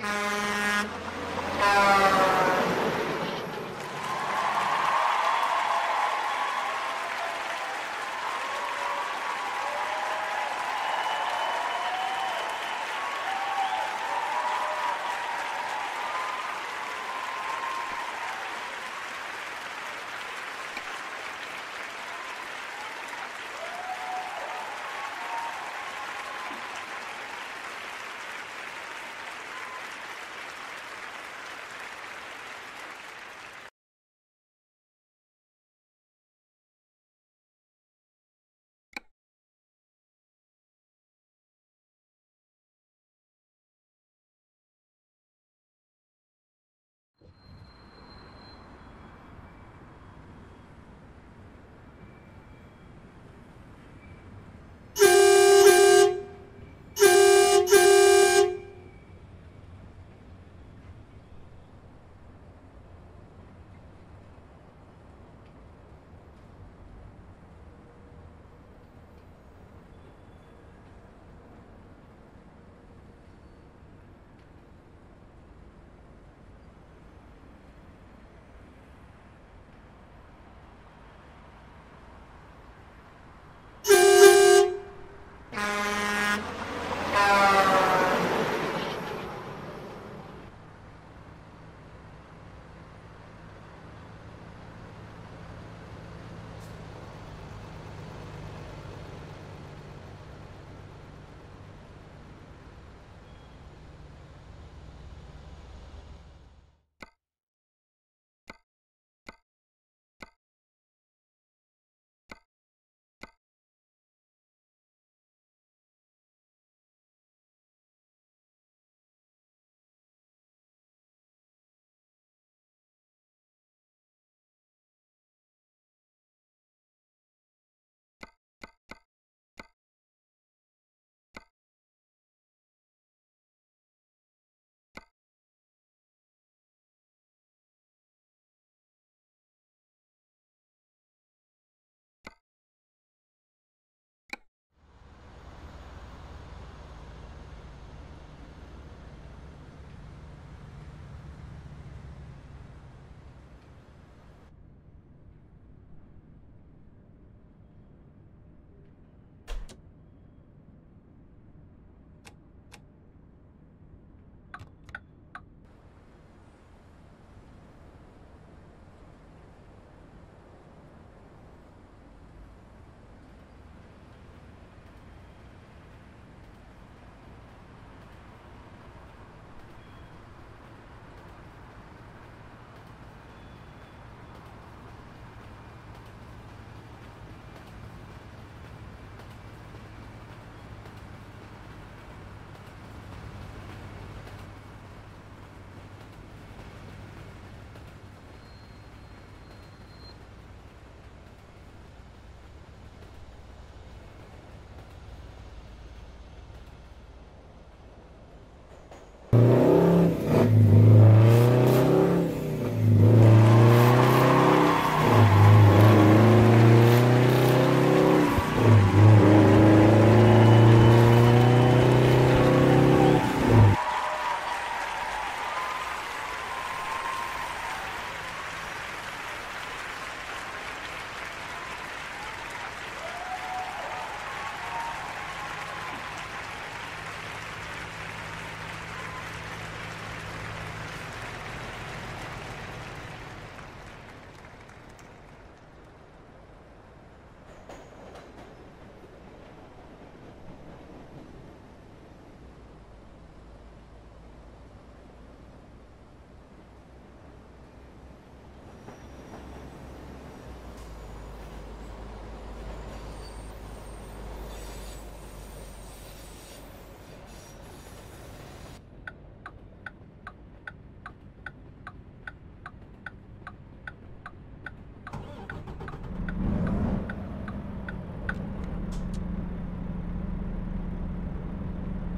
you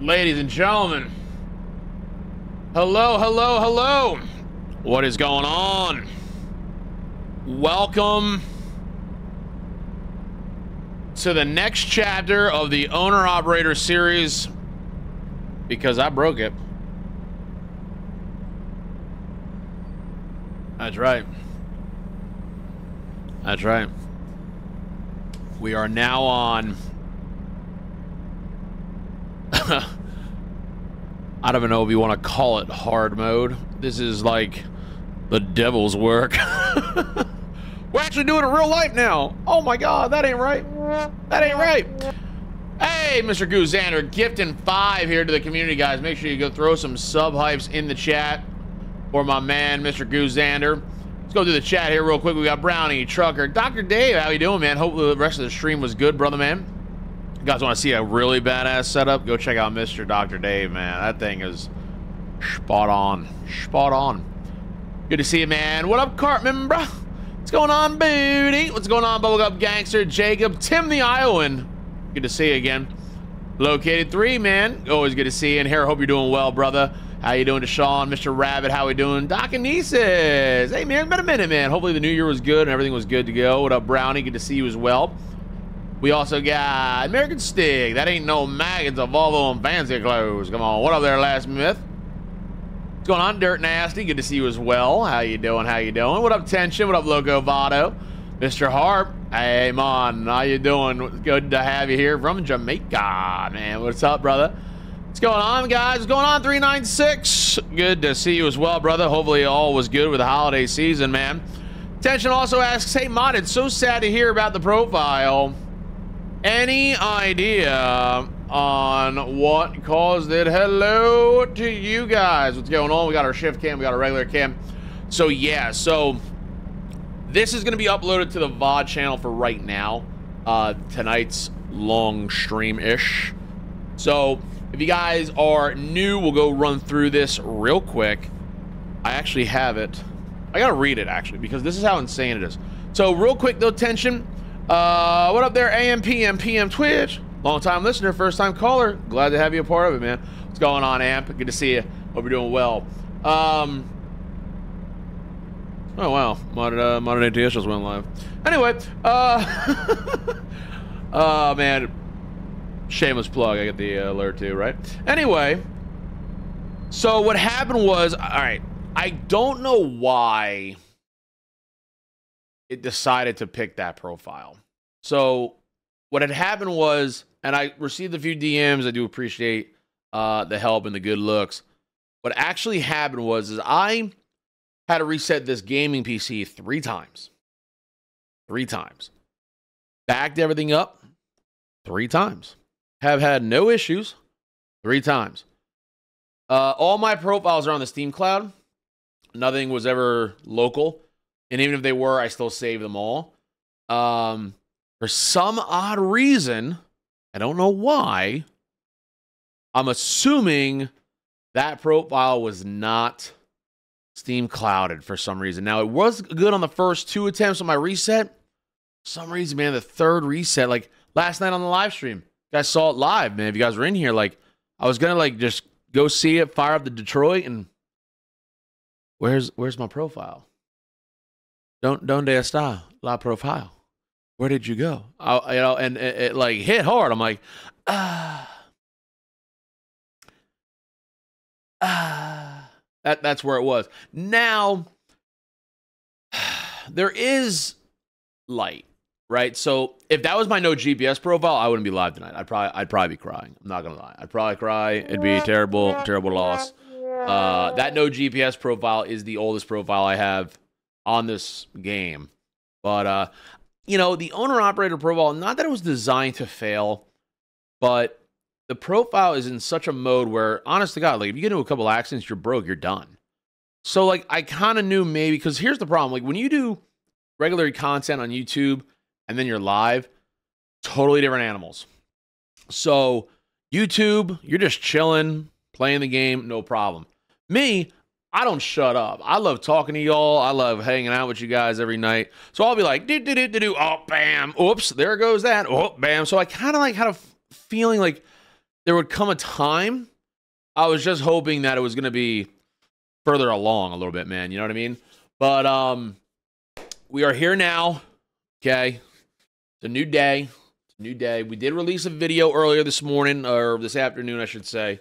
Ladies and gentlemen. Hello, hello, hello. What is going on? Welcome to the next chapter of the owner operator series because I broke it. That's right. That's right. We are now on don't even know if you want to call it hard mode. This is like the devil's work. We're actually doing it real life now. Oh my god, that ain't right. That ain't right. Hey, Mr. Goozander, gifting five here to the community, guys. Make sure you go throw some sub hypes in the chat for my man, Mr. Goozander. Let's go through the chat here real quick. We got Brownie, Trucker, Dr. Dave. How you doing, man? Hopefully the rest of the stream was good, brother, man. You guys want to see a really badass setup? Go check out Mr. Dr. Dave, man. That thing is spot on. Spot on. Good to see you, man. What up, Cartman, bro? What's going on, booty? What's going on, Bubblegum Gangster? Jacob, Tim the Iowan. Good to see you again. Located three, man. Always good to see you. And here, hope you're doing well, brother. How you doing, Deshaun? Mr. Rabbit, how we doing? Doc Nieces. Hey, man, been a minute, man. Hopefully the new year was good and everything was good to go. What up, Brownie? Good to see you as well. We also got American Stig. That ain't no Mack. It's a Volvo and fancy clothes. Come on. What up there, Last Myth? What's going on, Dirt Nasty? Good to see you as well. How you doing? How you doing? What up, Tension? What up, Loco Vado? Mr. Harp. Hey, Mon. How you doing? Good to have you here from Jamaica, man. What's up, brother? What's going on, guys? What's going on, 396? Good to see you as well, brother. Hopefully all was good with the holiday season, man. Tension also asks, Hey, Mod, it's so sad to hear about the profile. Any idea on what caused it? Hello to you guys. What's going on? We got our shift cam. We got our regular cam. So, yeah. So, this is going to be uploaded to the VOD channel for right now. Uh, tonight's long stream-ish. So, if you guys are new, we'll go run through this real quick. I actually have it. I gotta read it, actually, because this is how insane it is. So, real quick, though, tension. Uh, what up there, AM, PM, PM Twitch? Long time listener, first time caller. Glad to have you a part of it, man. What's going on, Amp? Good to see you. Hope you're doing well. Um, oh, wow. Modded, uh, Modded ATS just went live. Anyway, uh, oh, man. Shameless plug. I get the uh, alert too, right? Anyway, so what happened was, all right, I don't know why it decided to pick that profile. So what had happened was, and I received a few DMs. I do appreciate uh, the help and the good looks. What actually happened was, is I had to reset this gaming PC three times. Three times. Backed everything up three times have had no issues three times. Uh, all my profiles are on the Steam cloud. Nothing was ever local. And even if they were, I still save them all. Um, for some odd reason, I don't know why, I'm assuming that profile was not Steam clouded for some reason. Now, it was good on the first two attempts on my reset. For some reason, man, the third reset, like last night on the live stream, guys saw it live, man. If you guys were in here, like I was gonna like just go see it, fire up the Detroit, and where's where's my profile? Don't don't está la profile? Where did you go? I, you know, and it, it like hit hard. I'm like, ah, ah. That that's where it was. Now there is light right? So if that was my no GPS profile, I wouldn't be live tonight. I'd probably I'd probably be crying. I'm not gonna lie. I'd probably cry. It'd be a terrible, terrible loss. Uh, that no GPS profile is the oldest profile I have on this game. But uh, you know, the owner operator profile, not that it was designed to fail, but the profile is in such a mode where, honest to God, like if you get into a couple accidents, you're broke, you're done. So like I kind of knew maybe because here's the problem: like when you do regular content on YouTube and then you're live, totally different animals. So, YouTube, you're just chilling, playing the game, no problem. Me, I don't shut up. I love talking to y'all. I love hanging out with you guys every night. So I'll be like, do do do do do. Oh, bam. Oops, there goes that. Oh, bam. So I kind of like had a feeling like there would come a time. I was just hoping that it was gonna be further along a little bit, man. You know what I mean? But um, we are here now. Okay, it's a new day. It's a new day. We did release a video earlier this morning, or this afternoon, I should say.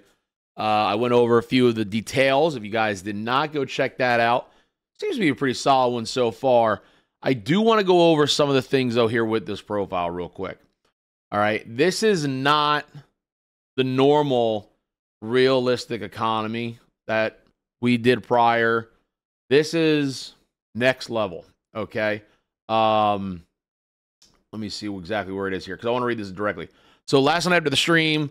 Uh, I went over a few of the details. If you guys did not go check that out, seems to be a pretty solid one so far. I do want to go over some of the things though here with this profile real quick. All right, this is not the normal realistic economy that we did prior. This is next level, okay? Um let me see exactly where it is here cuz I want to read this directly. So last night after the stream,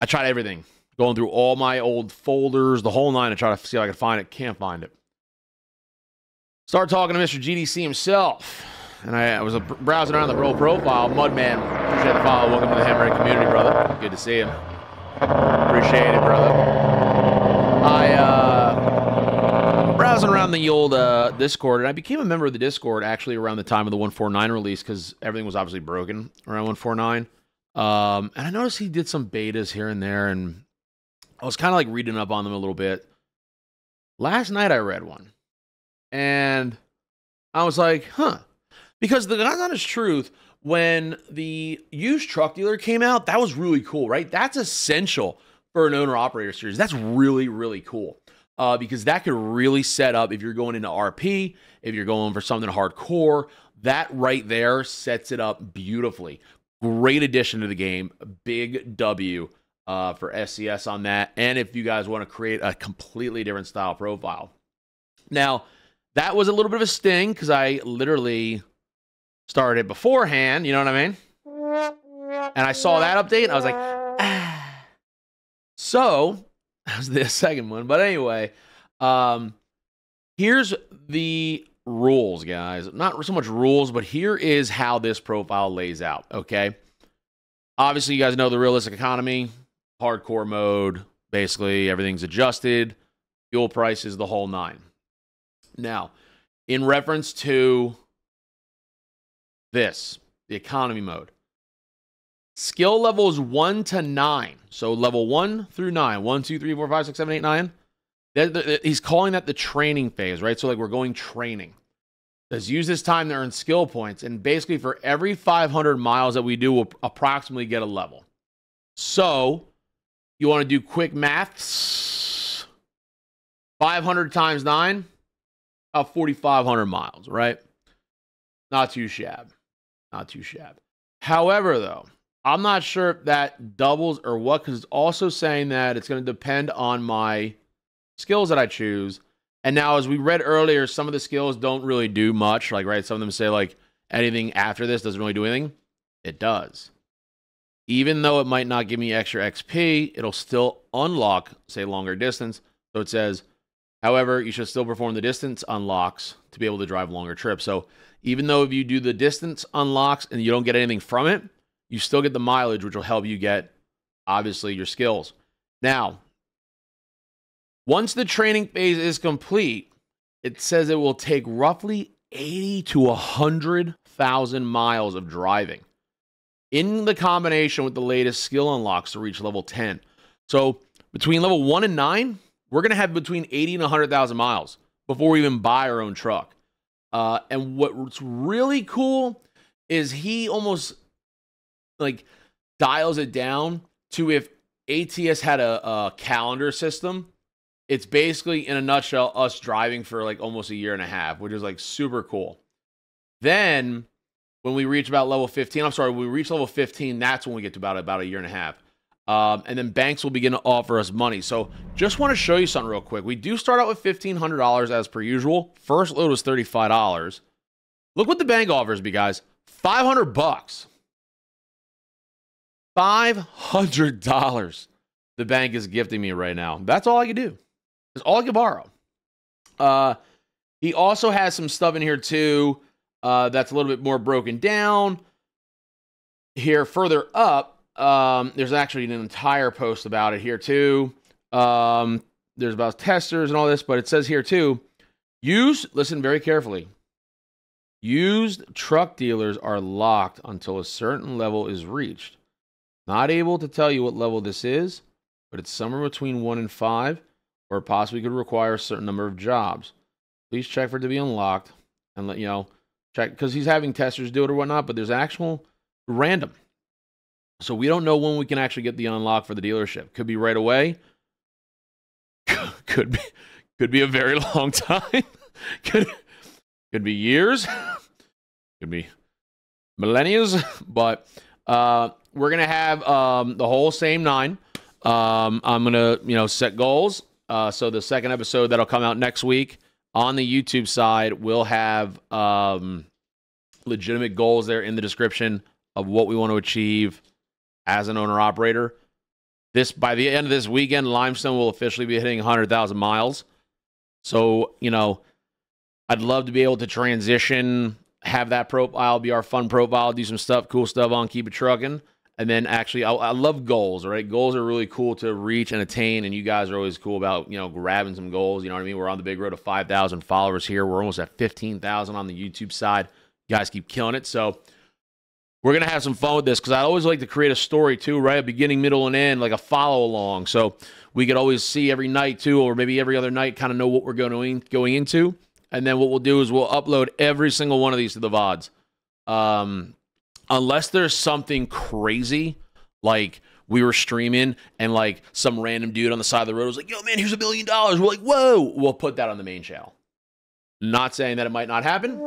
I tried everything. Going through all my old folders, the whole nine to try to see if I could find it. Can't find it. Start talking to Mr. GDC himself. And I, I was browsing around the role profile. Mudman, appreciate the follow. Welcome to the Hammerhead community, brother. Good to see you. Appreciate it, brother. I, uh, browsing around the old uh, Discord, and I became a member of the Discord actually around the time of the 149 release because everything was obviously broken around 149. Um, and I noticed he did some betas here and there, and I was kind of like reading up on them a little bit. Last night I read one and I was like, huh. Because the God's honest truth, when the used truck dealer came out, that was really cool, right? That's essential for an owner operator series. That's really, really cool. Uh, because that could really set up if you're going into RP, if you're going for something hardcore, that right there sets it up beautifully. Great addition to the game. Big W uh, for SCS on that. And if you guys want to create a completely different style profile. Now, that was a little bit of a sting because I literally started beforehand. You know what I mean? And I saw that update and I was like, ah. So that was the second one. But anyway, um, here's the rules, guys. Not so much rules, but here is how this profile lays out. Okay. Obviously, you guys know the realistic economy, hardcore mode. Basically, everything's adjusted, fuel prices, the whole nine. Now, in reference to this, the economy mode, skill levels one to nine. So level one through nine, one, two, three, four, five, six, seven, eight, nine. He's calling that the training phase, right? So like we're going training. Let's use this time to earn skill points. And basically for every 500 miles that we do, we'll approximately get a level. So you want to do quick maths. 500 times nine, about 4,500 miles, right? Not too shabby. Not too shabby. However, though, I'm not sure if that doubles or what, because it's also saying that it's going to depend on my skills that I choose. And now, as we read earlier, some of the skills don't really do much. Like, right, some of them say, like, anything after this doesn't really do anything. It does. Even though it might not give me extra XP, it'll still unlock, say, longer distance. So it says However, you should still perform the distance unlocks to be able to drive longer trips. So even though if you do the distance unlocks and you don't get anything from it, you still get the mileage, which will help you get obviously your skills. Now, once the training phase is complete, it says it will take roughly 80 to 100,000 miles of driving in the combination with the latest skill unlocks to reach level 10. So between level 1 and 9, we're going to have between 80 and 100,000 miles before we even buy our own truck. Uh, and what's really cool is he almost like dials it down to if ATS had a, a calendar system. It's basically, in a nutshell, us driving for like almost a year and a half, which is like super cool. Then, when we reach about level 15, I'm sorry, we reach level 15, that's when we get to about about a year and a half. Um, and then banks will begin to offer us money. So just want to show you something real quick. We do start out with $1,500 as per usual. First load was $35. Look what the bank offers me, guys. 500 bucks. $500 the bank is gifting me right now. That's all I can do. That's all I can borrow. Uh, he also has some stuff in here too uh, that's a little bit more broken down. Here further up, um, there's actually an entire post about it here too. Um, there's about testers and all this, but it says here too. Use listen very carefully. Used truck dealers are locked until a certain level is reached. Not able to tell you what level this is, but it's somewhere between one and five, or possibly could require a certain number of jobs. Please check for it to be unlocked and let you know check because he's having testers do it or whatnot, but there's actual random. So we don't know when we can actually get the unlock for the dealership. Could be right away. could be could be a very long time. could, could be years, could be millennia, but uh, we're gonna have um, the whole same nine. Um, I'm gonna you know set goals. Uh, so the second episode that'll come out next week on the YouTube side will have um, legitimate goals there in the description of what we want to achieve as an owner operator. This by the end of this weekend, Limestone will officially be hitting 100,000 miles. So you know, I'd love to be able to transition, have that profile be our fun profile, do some stuff, cool stuff on Keep It Trucking. And then actually, I, I love goals, right? Goals are really cool to reach and attain. And you guys are always cool about, you know, grabbing some goals. You know what I mean? We're on the big road to 5,000 followers here. We're almost at 15,000 on the YouTube side. You guys keep killing it. So we're going to have some fun with this because I always like to create a story too, right? A beginning, middle, and end, like a follow along. So we could always see every night too, or maybe every other night, kind of know what we're going, going into. And then what we'll do is we'll upload every single one of these to the VODs. Um, unless there's something crazy like we were streaming and like some random dude on the side of the road was like, yo, man, here's a million dollars. We're like, whoa, we'll put that on the main channel. Not saying that it might not happen.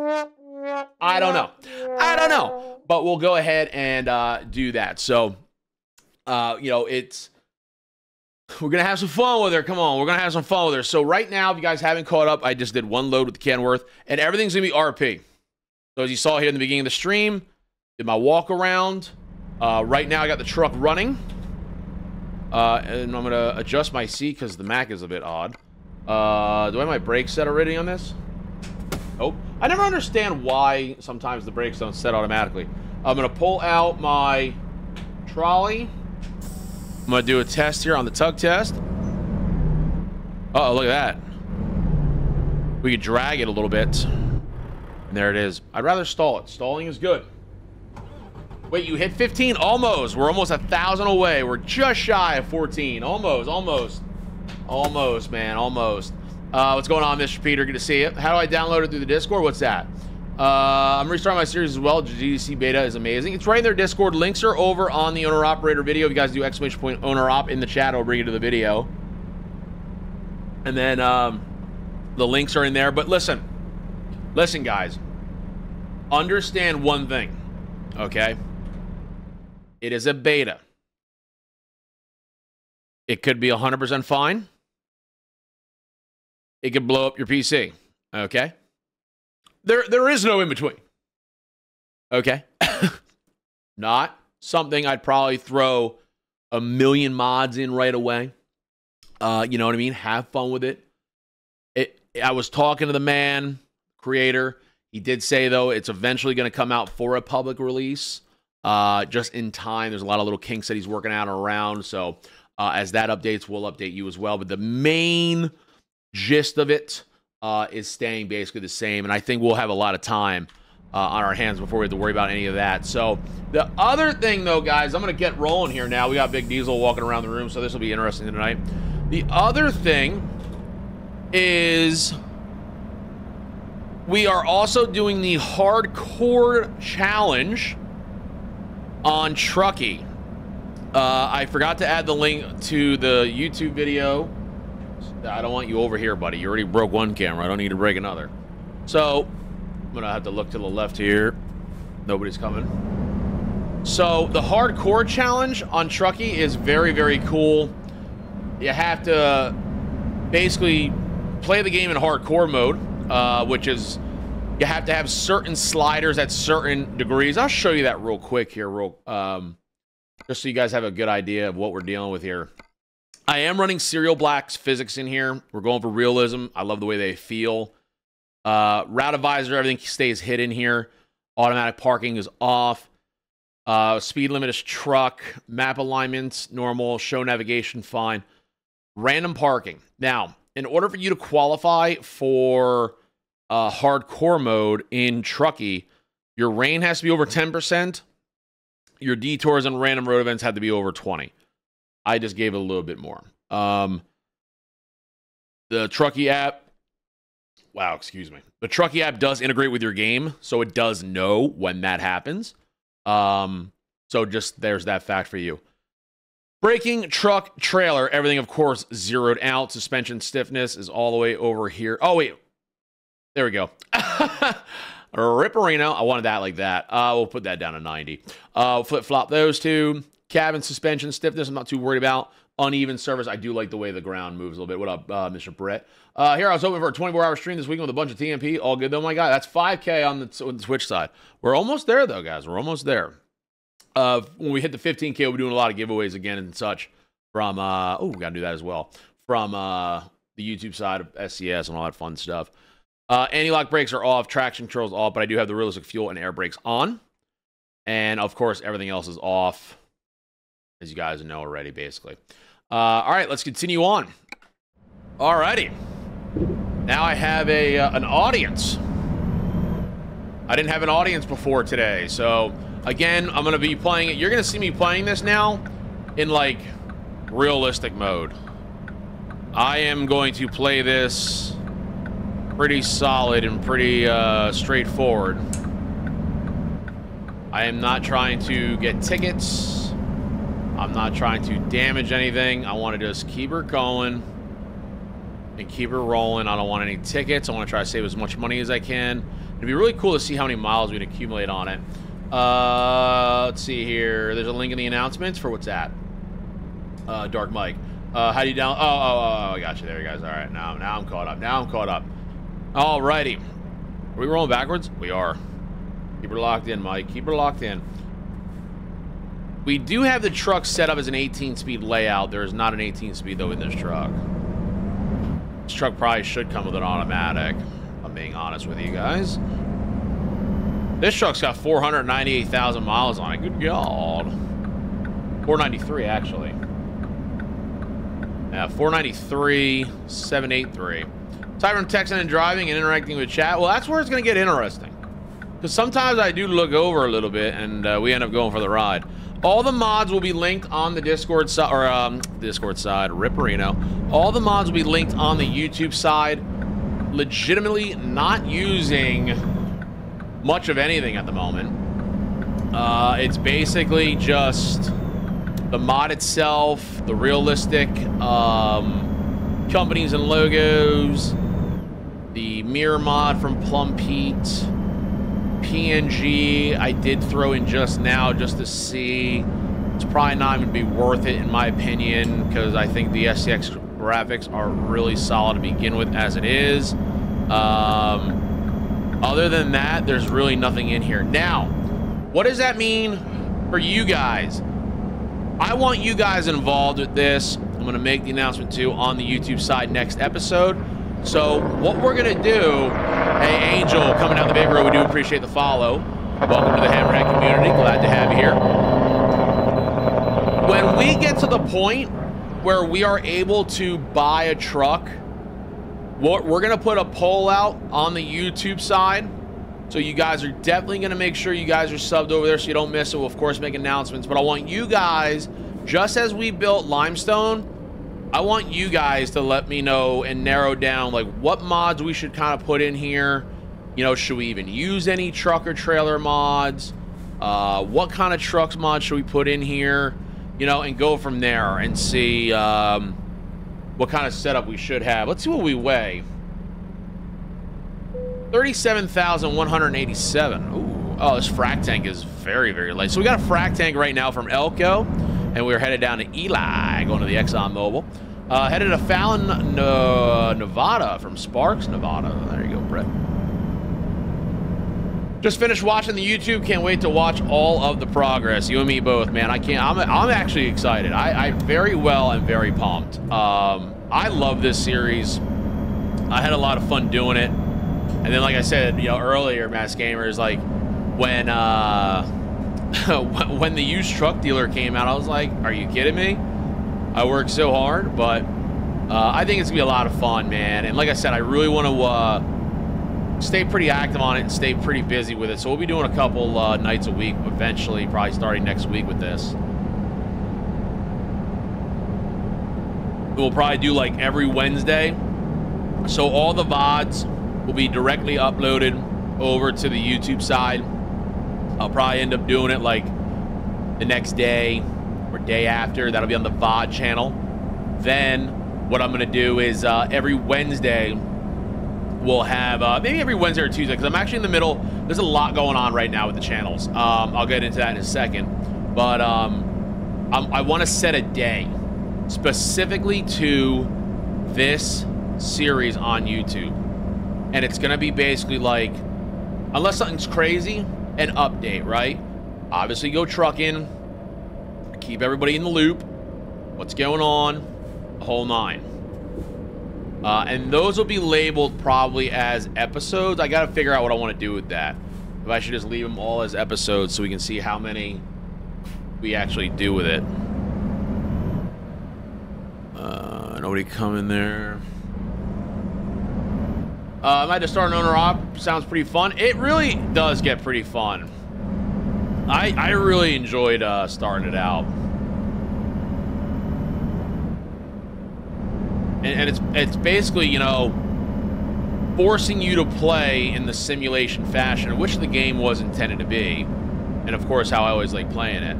I don't know. I don't know. But we'll go ahead and uh, do that. So, uh, you know, it's. We're going to have some fun with her. Come on. We're to have some fun with her. So, right now, if you guys haven't caught up, I just did one load with the Kenworth, and everything's to be RP. So, as you saw here in the beginning of the stream, did my walk around. Uh, right now, I got the truck running. Uh, and I'm going to adjust my seat because the Mack is a bit odd. Uh, do I have my brakes set already on this? Nope. I never understand why sometimes the brakes don't set automatically. I'm going to pull out my trolley. I'm going to do a test here on the tug test. Uh oh look at that. We could drag it a little bit. And there it is. I'd rather stall it. Stalling is good. Wait, you hit 15? Almost. We're almost a thousand away. We're just shy of 14. Almost, almost. Almost, man, almost. Uh, what's going on, Mr. Peter? Good to see you. How do I download it through the Discord? What's that? Uh, I'm restarting my series as well. GDC beta is amazing. It's right in their Discord. Links are over on the owner operator video. If you guys do exclamation point owner op in the chat, I'll bring you to the video. And then um, the links are in there. But listen, listen, guys. Understand one thing, okay? It is a beta. It could be 100% fine. It could blow up your PC. Okay? There there is no in between. Okay? Not something I'd probably throw a million mods in right away. Uh, you know what I mean? Have fun with it. It I was talking to the man, creator. He did say though it's eventually going to come out for a public release uh, just in time. There's a lot of little kinks that he's working out around. So uh, as that updates, we'll update you as well. But the main gist of it uh, is staying basically the same. And I think we'll have a lot of time uh, on our hands before we have to worry about any of that. So the other thing, though, guys, I'm going to get rolling here now. We got Big Diesel walking around the room, so this will be interesting tonight. The other thing is we are also doing the hardcore challenge on Trucky. Uh, I forgot to add the link to the YouTube video. I don't want you over here, buddy. You already broke one camera. I don't need to break another. So, I'm going to have to look to the left here. Nobody's coming. So, the hardcore challenge on Trucky is very, very cool. You have to basically play the game in hardcore mode, uh, which is you have to have certain sliders at certain degrees. I'll show you that real quick here, real um, just so you guys have a good idea of what we're dealing with here. I am running Serial Black's physics in here. We're going for realism. I love the way they feel. Uh, route advisor, everything stays hidden here. Automatic parking is off. Uh, speed limit is truck. Map alignments, normal. Show navigation, fine. Random parking. Now, in order for you to qualify for uh, hardcore mode in Trucky, your rain has to be over 10%. Your detours and random road events had to be over 20. I just gave it a little bit more. Um, the Trucky app, wow, excuse me. The Trucky app does integrate with your game, so it does know when that happens. Um, so just there's that fact for you. Braking, truck, trailer, everything, of course, zeroed out. Suspension stiffness is all the way over here. Oh, wait. There we go. Ripperino. I wanted that like that. Uh, we'll put that down to 90. Uh, flip flop those two. Cabin suspension stiffness. I'm not too worried about. Uneven surface. I do like the way the ground moves a little bit. What up, uh, Mr. Brett? Uh, here I was hoping for a 24 hour stream this weekend with a bunch of TMP. All good though. My God, that's 5K on the, on the Twitch side. We're almost there though, guys. We're almost there. Uh, when we hit the 15K, we'll be doing a lot of giveaways again and such from, uh, oh, we got to do that as well. From uh, the YouTube side of SCS and all that fun stuff. Uh, anti-lock brakes are off, traction controls off, but I do have the realistic fuel and air brakes on. And of course, everything else is off, as you guys know already, basically. Uh, all right, let's continue on. All righty. Now I have a uh, an audience. I didn't have an audience before today, so again, I'm gonna be playing it. You're gonna see me playing this now in like realistic mode. I am going to play this pretty solid and pretty uh, straightforward. I am not trying to get tickets. I'm not trying to damage anything. I want to just keep her going and keep her rolling. I don't want any tickets. I want to try to save as much money as I can. It'd be really cool to see how many miles we can accumulate on it. Uh, let's see here. There's a link in the announcements for what's that? Uh, Dark Mike. Uh, how do you down? Oh, oh, oh, oh, I got you. There you guys. All right, now, now I'm caught up. Now I'm caught up. Alrighty. Are we rolling backwards? We are. Keep her locked in, Mike. Keep her locked in. We do have the truck set up as an 18-speed layout. There is not an 18-speed, though, in this truck. This truck probably should come with an automatic. I'm being honest with you guys. This truck's got 498,000 miles on it. Good God. 493, actually. Yeah, 493, 783. Aside from texting and driving and interacting with chat, well, that's where it's going to get interesting. Because sometimes I do look over a little bit and uh, we end up going for the ride. All the mods will be linked on the Discord side, or um, Discord side, Ripperino. All the mods will be linked on the YouTube side. Legitimately not using much of anything at the moment. Uh, it's basically just the mod itself, the realistic um, companies and logos, the mirror mod from Plum Pete, PNG I did throw in just now just to see. It's probably not even be worth it in my opinion because I think the SCS graphics are really solid to begin with as it is. Um, other than that, there's really nothing in here. Now, what does that mean for you guys? I want you guys involved with this. I'm going to make the announcement too on the YouTube side next episode. So what we're going to do, hey, Angel, coming down the big road, we do appreciate the follow. Welcome to the Hammerhead community. Glad to have you here. When we get to the point where we are able to buy a truck what we're going to put a poll out on the YouTube side. So you guys are definitely going to make sure you guys are subbed over there so you don't miss it. We'll, of course, make announcements. But I want you guys, just as we built Limestone, I want you guys to let me know and narrow down, like, what mods we should kind of put in here. You know, should we even use any truck or trailer mods? Uh, what kind of trucks mods should we put in here? You know, and go from there and see... Um, what kind of setup we should have. Let's see what we weigh. 37,187. Ooh. Oh, this frac tank is very, very light. So we got a frac tank right now from Elko, and we're headed down to Ely, going to the Exxon Mobil. Uh, headed to Fallon, no, Nevada from Sparks, Nevada. There you go, Brett. Just finished watching the YouTube. Can't wait to watch all of the progress. You and me both, man. I can't. I'm, I'm actually excited. I, I very well am very pumped. Um, I love this series. I had a lot of fun doing it. And then, like I said, you know, earlier, Mass Gamers, like when uh, when the used truck dealer came out, I was like, "Are you kidding me?" I worked so hard, but uh, I think it's gonna be a lot of fun, man. And like I said, I really want to. Uh, stay pretty active on it and stay pretty busy with it. So we'll be doing a couple uh, nights a week eventually, probably starting next week with this. We'll probably do like every Wednesday. So all the VODs will be directly uploaded over to the YouTube side. I'll probably end up doing it like the next day or day after. That'll be on the VOD channel. Then what I'm going to do is uh, every Wednesday we'll have uh, maybe every Wednesday or Tuesday because I'm actually in the middle. There's a lot going on right now with the channels. Um, I'll get into that in a second, but um, i want to set a day specifically to this series on YouTube, and it's gonna be basically like, unless something's crazy, an update, right? Obviously, go trucking, keep everybody in the loop, what's going on, the whole nine. Uh, and those will be labeled probably as episodes. I got to figure out what I want to do with that. If I should just leave them all as episodes so we can see how many we actually do with it. Uh, nobody coming there. Uh, I might just start an owner op. Sounds pretty fun. It really does get pretty fun. I I really enjoyed uh, starting it out. and, and it's it's basically you know forcing you to play in the simulation fashion, which the game was intended to be, and of course how I always like playing it.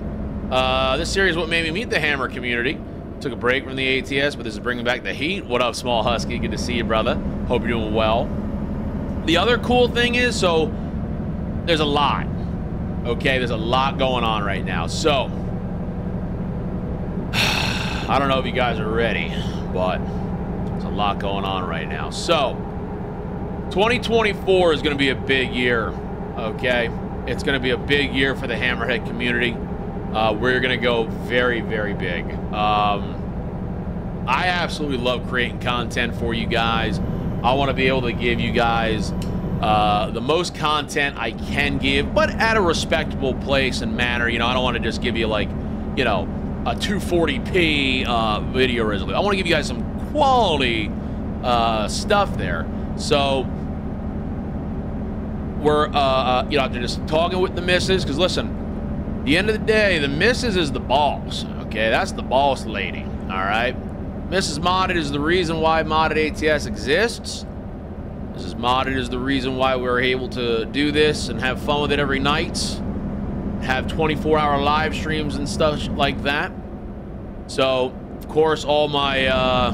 Uh, this series what made me meet the Hammer community. Took a break from the ATS, but this is bringing back the heat. What up, Small Husky? Good to see you, brother. Hope you're doing well. The other cool thing is, so there's a lot. Okay, there's a lot going on right now. So, I don't know if you guys are ready, but there's a lot going on right now. So, 2024 is going to be a big year, okay? It's going to be a big year for the Hammerhead community. Uh, we're going to go very, very big. Um, I absolutely love creating content for you guys. I want to be able to give you guys uh, the most content I can give, but at a respectable place and manner. You know, I don't want to just give you like, you know, a 240p uh, video resolution. I want to give you guys some quality uh, stuff there. So we're, uh, uh, you know, they're just talking with the missus. Because listen, the end of the day, the missus is the boss. Okay, that's the boss lady. All right. Mrs. Modded is the reason why Modded ATS exists. Mrs. Modded is the reason why we're able to do this and have fun with it every night. Have 24 hour live streams and stuff like that. So, of course, all my, uh,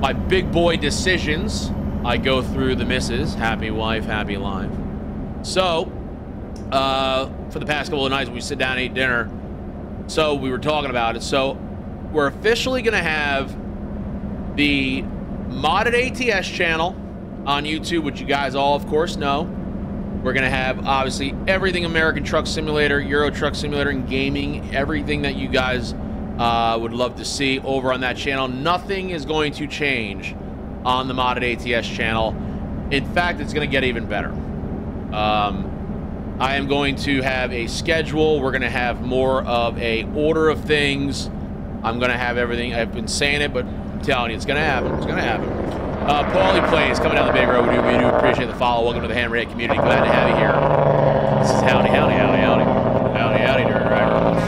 my big boy decisions, I go through the misses. Happy wife, happy life. So, uh, for the past couple of nights, we sit down and eat dinner. So, we were talking about it. So, we're officially going to have the modded ATS channel on YouTube, which you guys all, of course, know. We're going to have, obviously, everything American Truck Simulator, Euro Truck Simulator, and gaming, everything that you guys uh, would love to see over on that channel. Nothing is going to change on the modded ATS channel. In fact, it's going to get even better. Um, I am going to have a schedule. We're going to have more of a order of things. I'm going to have everything. I've been saying it, but I'm telling you, it's going to happen. It's going to happen. Uh, Paulie Plays coming down the big road. We do, we do appreciate the follow. Welcome to the Hammerhead community. Glad to have you here. This is howdy, howdy, howdy, howdy. Howdy, howdy, dirt driver.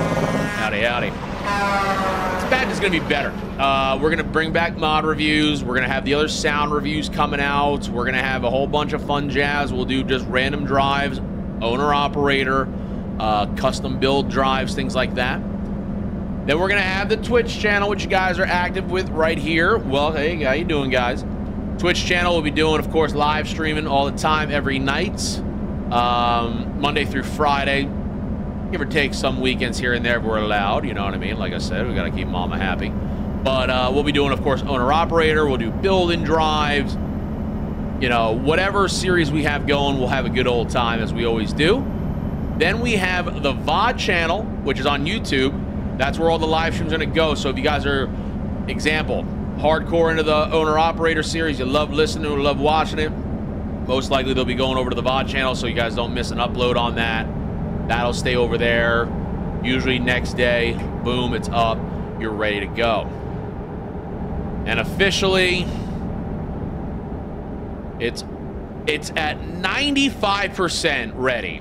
Howdy, howdy. This badge is going to be better. Uh, we're going to bring back mod reviews. We're going to have the other sound reviews coming out. We're going to have a whole bunch of fun jazz. We'll do just random drives, owner-operator, uh, custom build drives, things like that. Then we're to have the Twitch channel, which you guys are active with right here. Well, hey, how you doing, guys? Twitch channel will be doing, of course, live streaming all the time, every night, um, Monday through Friday give or take some weekends here and there if we're allowed. You know what I mean? Like I said, we got to keep mama happy. But uh, we'll be doing, of course, owner-operator. We'll do building drives. You know, whatever series we have going, we'll have a good old time as we always do. Then we have the VOD channel, which is on YouTube. That's where all the live streams are going to go. So if you guys are, example, hardcore into the owner-operator series, you love listening or love watching it, most likely they'll be going over to the VOD channel so you guys don't miss an upload on that. That'll stay over there. Usually next day, boom, it's up. You're ready to go. And officially, it's it's at 95% ready.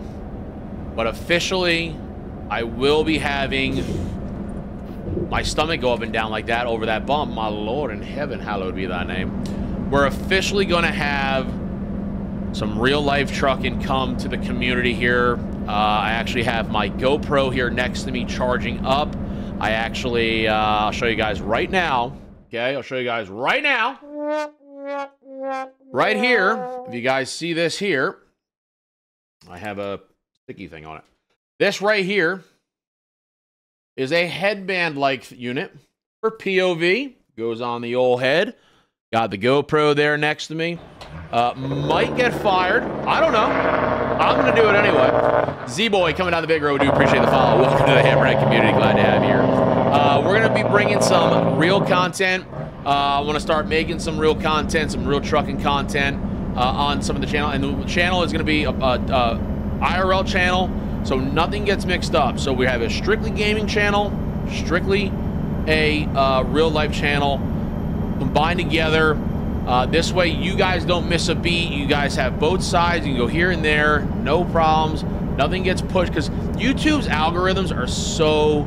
But officially, I will be having my stomach go up and down like that over that bump. My Lord in heaven, hallowed be thy name. We're officially going to have some real life trucking come to the community here uh, I actually have my GoPro here next to me charging up. I actually, uh, I'll show you guys right now. Okay, I'll show you guys right now. Right here, if you guys see this here, I have a sticky thing on it. This right here is a headband-like unit for POV. Goes on the old head. Got the GoPro there next to me. Uh, might get fired. I don't know. I'm going to do it anyway. Z-Boy coming down the big road. Do appreciate the follow. Welcome to the Hammerhead community. Glad to have you here. Uh, we're going to be bringing some real content. Uh, I want to start making some real content, some real trucking content uh, on some of the channel. And the channel is going to be a, a, a IRL channel, so nothing gets mixed up. So we have a strictly gaming channel, strictly a uh, real life channel combined together. Uh, this way, you guys don't miss a beat. You guys have both sides. You can go here and there, no problems. Nothing gets pushed because YouTube's algorithms are so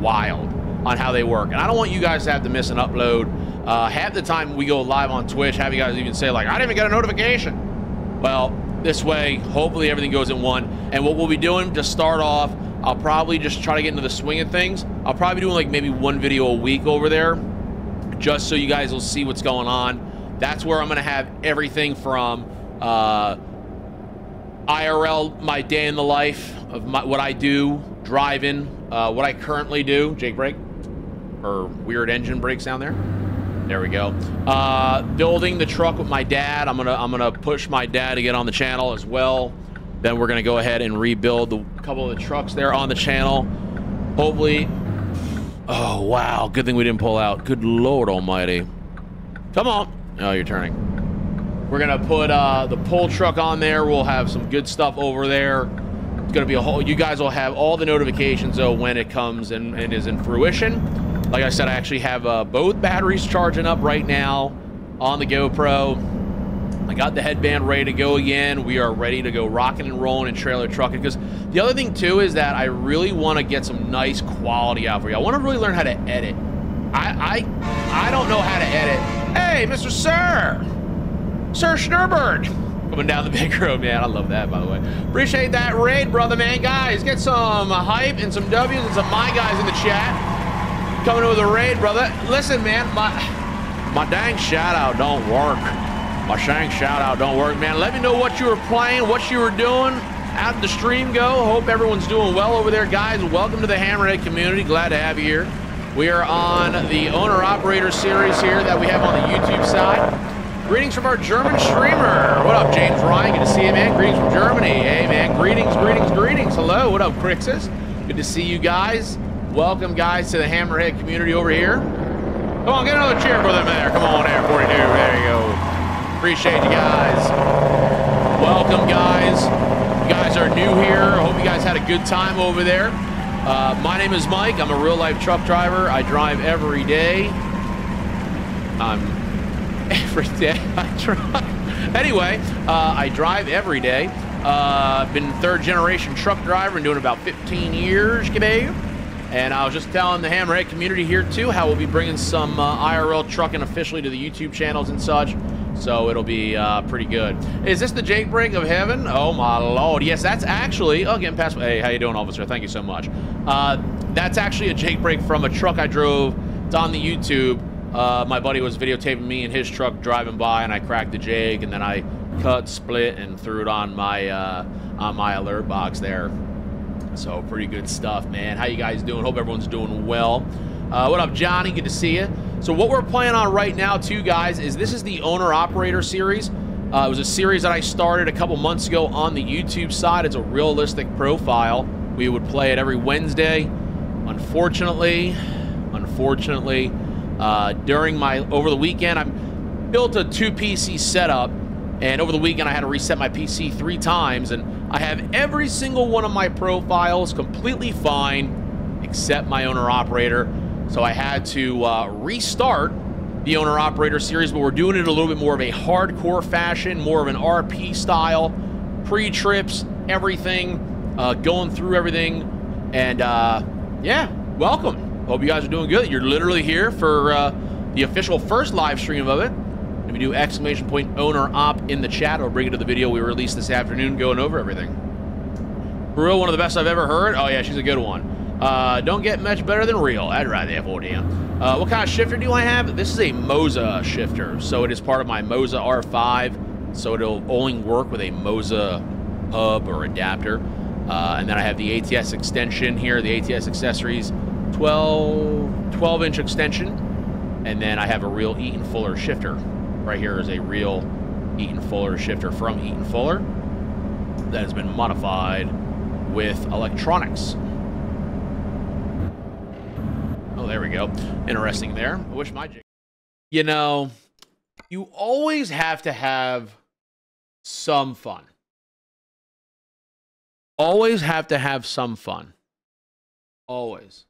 wild on how they work. And I don't want you guys to have to miss an upload. Uh, half the time we go live on Twitch, have you guys even say, like, I didn't even get a notification. Well, this way, hopefully everything goes in one. And what we'll be doing to start off, I'll probably just try to get into the swing of things. I'll probably be doing like maybe one video a week over there just so you guys will see what's going on. That's where I'm to have everything from uh, IRL, my day in the life of my, what I do, driving, uh, what I currently do. Jake brake or weird engine brakes down there. There we go. Uh, building the truck with my dad. I'm gonna I'm gonna push my dad to get on the channel as well. Then we're gonna go ahead and rebuild the couple of the trucks there on the channel. Hopefully Oh, wow. Good thing we didn't pull out. Good Lord almighty. Come on. Oh, you're turning. We're to put uh, the pull truck on there. We'll have some good stuff over there. It's to be a whole... You guys will have all the notifications, though, when it comes and, and is in fruition. Like I said, I actually have uh, both batteries charging up right now on the GoPro. I got the headband ready to go again. We are ready to go rocking and rolling and trailer trucking. Because the other thing, too, is that I really want to get some nice quality out for you. I want to really learn how to edit. I, I, I don't know how to edit. Hey, Mr. Sir! Sir Schnerbird! Coming down the big road, man. I love that, by the way. Appreciate that raid, brother, man. Guys, get some hype and some W's and some my guys in the chat. Coming with a raid, brother. Listen, man, my, my dang shout-out don't work. My Shank shout out don't work, man. Let me know what you were playing, what you were doing. Did the stream go? Hope everyone's doing well over there, guys. Welcome to the Hammerhead community. Glad to have you here. We are on the owner-operator series here that we have on the YouTube side. Greetings from our German streamer. What up, James Ryan? Good to see you, man. Greetings from Germany. Hey, man. Greetings, greetings, greetings. Hello. What up, Crixus? Good to see you guys. Welcome, guys, to the Hammerhead community over here. Come on, get another cheer for them there. Come on there, 42. There you go. Appreciate you guys. Welcome, guys. You guys are new here. I hope you guys had a good time over there. Uh, my name is Mike. I'm a real-life truck driver. I drive every day. I'm every day I drive. Anyway, uh, I drive every day. Uh, been third-generation truck driver and doing about 15 years, kebab. And I was just telling the Hammerhead community here too how we'll be bringing some uh, IRL trucking officially to the YouTube channels and such. So it'll be uh, pretty good. Is this the Jake brake of heaven? Oh my lord! Yes, that's actually. Oh, getting past. Hey, how you doing, officer? Thank you so much. Uh, that's actually a Jake brake from a truck I drove. On the YouTube. Uh, my buddy was videotaping me and his truck driving by, and I cracked the Jake, and then I cut, split, and threw it on my uh, on my alert box there. So pretty good stuff, man. How you guys doing? Hope everyone's doing well. Uh, what up, Johnny? Good to see you. So what we're playing on right now, too, guys, is this is the owner-operator series. Uh, it was a series that I started a couple months ago on the YouTube side. It's a realistic profile. We would play it every Wednesday. Unfortunately, unfortunately, uh, during my over the weekend, I built a two PC setup, and over the weekend I had to reset my PC three times, and I have every single one of my profiles completely fine, except my owner-operator. So I had to uh, restart the owner-operator series, but we're doing it a little bit more of a hardcore fashion, more of an RP style, pre-trips, everything, uh, going through everything, and uh, yeah, welcome. Hope you guys are doing good. You're literally here for uh, the official first live stream of it. If you do exclamation point owner op in the chat, or bring it to the video we released this afternoon going over everything. For real, one of the best I've ever heard. Oh yeah, she's a good one. Uh, don't get much better than real. I'd ride the F40. Uh, what kind of shifter do I have? This is a Moza shifter, so it is part of my Moza R5, so it'll only work with a Moza hub or adapter. Uh, and then I have the ATS extension here, the ATS accessories, 12, 12 inch extension. And then I have a real Eaton Fuller shifter. Right here is a real Eaton Fuller shifter from Eaton Fuller that has been modified with electronics. Oh, there we go. Interesting there. I wish my... Jig. You know, you always have to have some fun. Always have to have some fun. Always.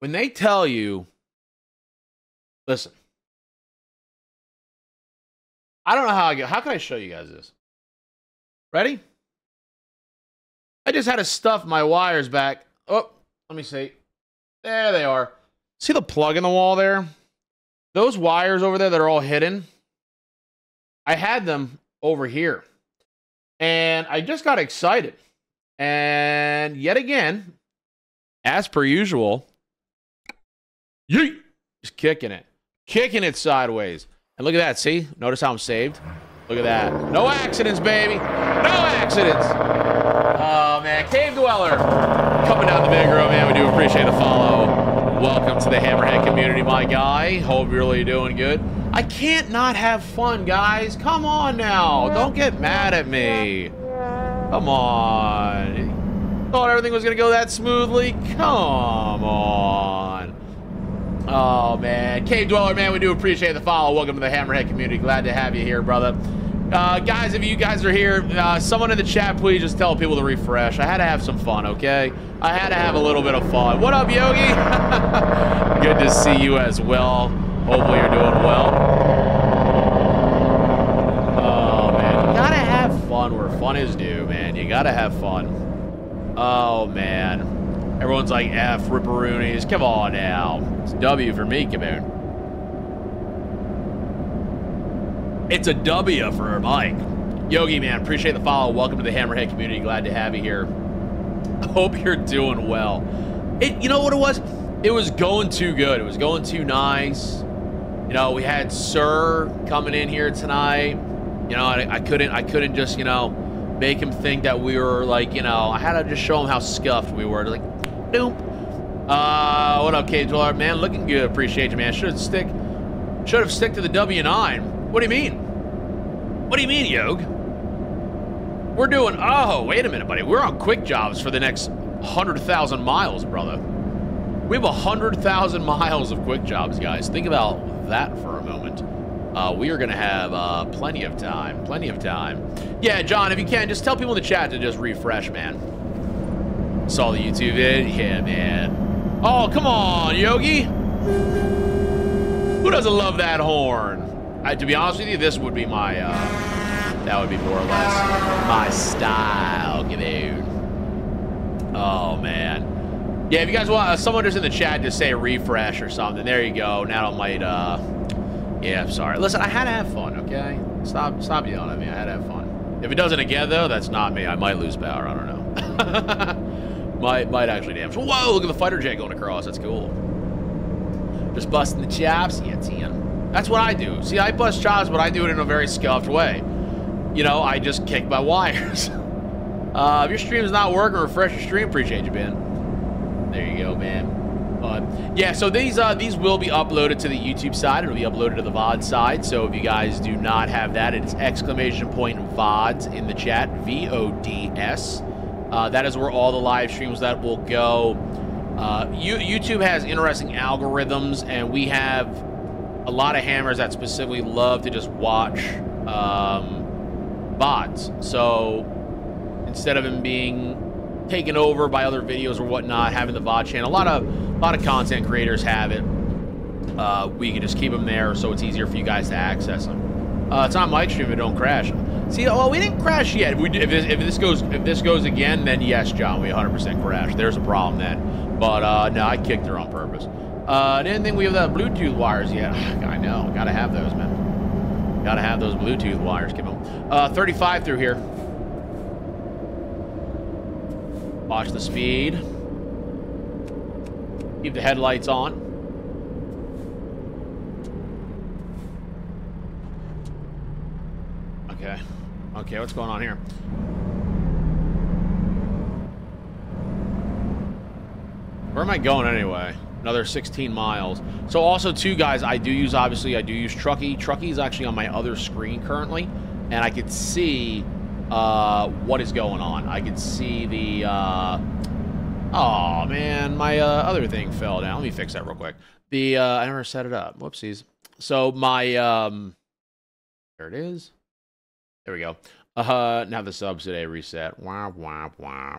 When they tell you, listen, I don't know how I get, how can I show you guys this? Ready? I just had to stuff my wires back. Oh, let me see. There they are. See the plug in the wall there? Those wires over there that are all hidden, I had them over here. And I just got excited. And yet again, as per usual, yeet, just kicking it. Kicking it sideways. And look at that. See? Notice how I'm saved? Look at that. No accidents, baby. No accidents. Oh, man. Cave Dweller. Coming down the big road, man. We do appreciate the follow. Welcome to the Hammerhead community, my guy. Hope you're really doing good. I can't not have fun, guys. Come on now. Don't get mad at me. Come on. Thought everything was going to go that smoothly? Come on. Oh, man. Cave Dweller, man, we do appreciate the follow. Welcome to the Hammerhead community. Glad to have you here, brother. Uh, guys, if you guys are here, uh, someone in the chat, please just tell people to refresh. I had to have some fun, okay? I had to have a little bit of fun. What up, Yogi? Good to see you as well. Hopefully you're doing well. Oh, man. You gotta have fun where fun is due, man. You gotta have fun. Oh, man. Everyone's like, F, Ripperoonies. Come on now. It's W for me, Kaboon. It's a W for Mike. Yogi, man, appreciate the follow. Welcome to the Hammerhead community. Glad to have you here. Hope you're doing well. It, you know what it was? It was going too good. It was going too nice. You know, we had Sir coming in here tonight. You know, I, I couldn't, I couldn't just, you know, make him think that we were like, you know, I had to just show him how scuffed we were. Like, nope. Uh, what up, Cage Dweller? Man, looking good. Appreciate you, man. Should stick, should have stick to the W9. What do you mean? What do you mean, Yog? We're doing, oh, wait a minute, buddy. We're on quick jobs for the next 100,000 miles, brother. We have 100,000 miles of quick jobs, guys. Think about that for a moment. Uh, we are going to have uh, plenty of time. Plenty of time. Yeah, John, if you can, just tell people in the chat to just refresh, man. Saw the YouTube vid? Yeah, man. Oh, come on, Yogi. Who doesn't love that horn? I, to be honest with you, this would be my, uh, that would be more or less my style, dude. Oh, man. Yeah, if you guys want, uh, someone just in the chat just say refresh or something. There you go. Now it might, uh, yeah, I'm sorry. Listen, I had to have fun, okay? Stop, stop yelling at me. I had to have fun. If it doesn't again, though, that's not me. I might lose power. I don't know. might, might actually damage. Whoa, look at the fighter jet going across. That's cool. Just busting the chops. Yeah, 10. That's what I do. See, I bust chops, but I do it in a very scuffed way. You know, I just kick my wires. uh, if your stream's not working, refresh your stream. Appreciate you, Ben. There you go, man. Uh, yeah, so these uh, these will be uploaded to the YouTube side. It'll be uploaded to the VOD side. So if you guys do not have that, it's exclamation point VODs in the chat. V-O-D-S. Uh, that is where all the live streams that will go. Uh, YouTube has interesting algorithms, and we have a lot of hammers that specifically love to just watch um, VODs. So instead of them being taken over by other videos or whatnot, having the VOD channel, a lot of a lot of content creators have it. Uh, we can just keep them there so it's easier for you guys to access them. Uh, it's not Mike stream, it don't crash. See, well, we didn't crash yet. We, if, this, if this goes if this goes again, then yes, John, we 100% crash. There's a problem then. But uh, no, I kicked her on purpose. Uh, didn't think we have the Bluetooth wires yet. I know, gotta have those, man. Gotta have those Bluetooth wires. Give them. Uh, 35 through here. Watch the speed. Keep the headlights on. Okay. Okay, what's going on here? Where am I going anyway? Another 16 miles. So also, two guys, I do use, obviously, I do use Trucky. Trucky is actually on my other screen currently, and I can see uh, what is going on. I can see the... Uh, oh, man, my uh, other thing fell down. Let me fix that real quick. The uh, I never set it up. Whoopsies. So my... Um, there it is. There we go. Uh, now the subs today reset. Wah, wah, wah.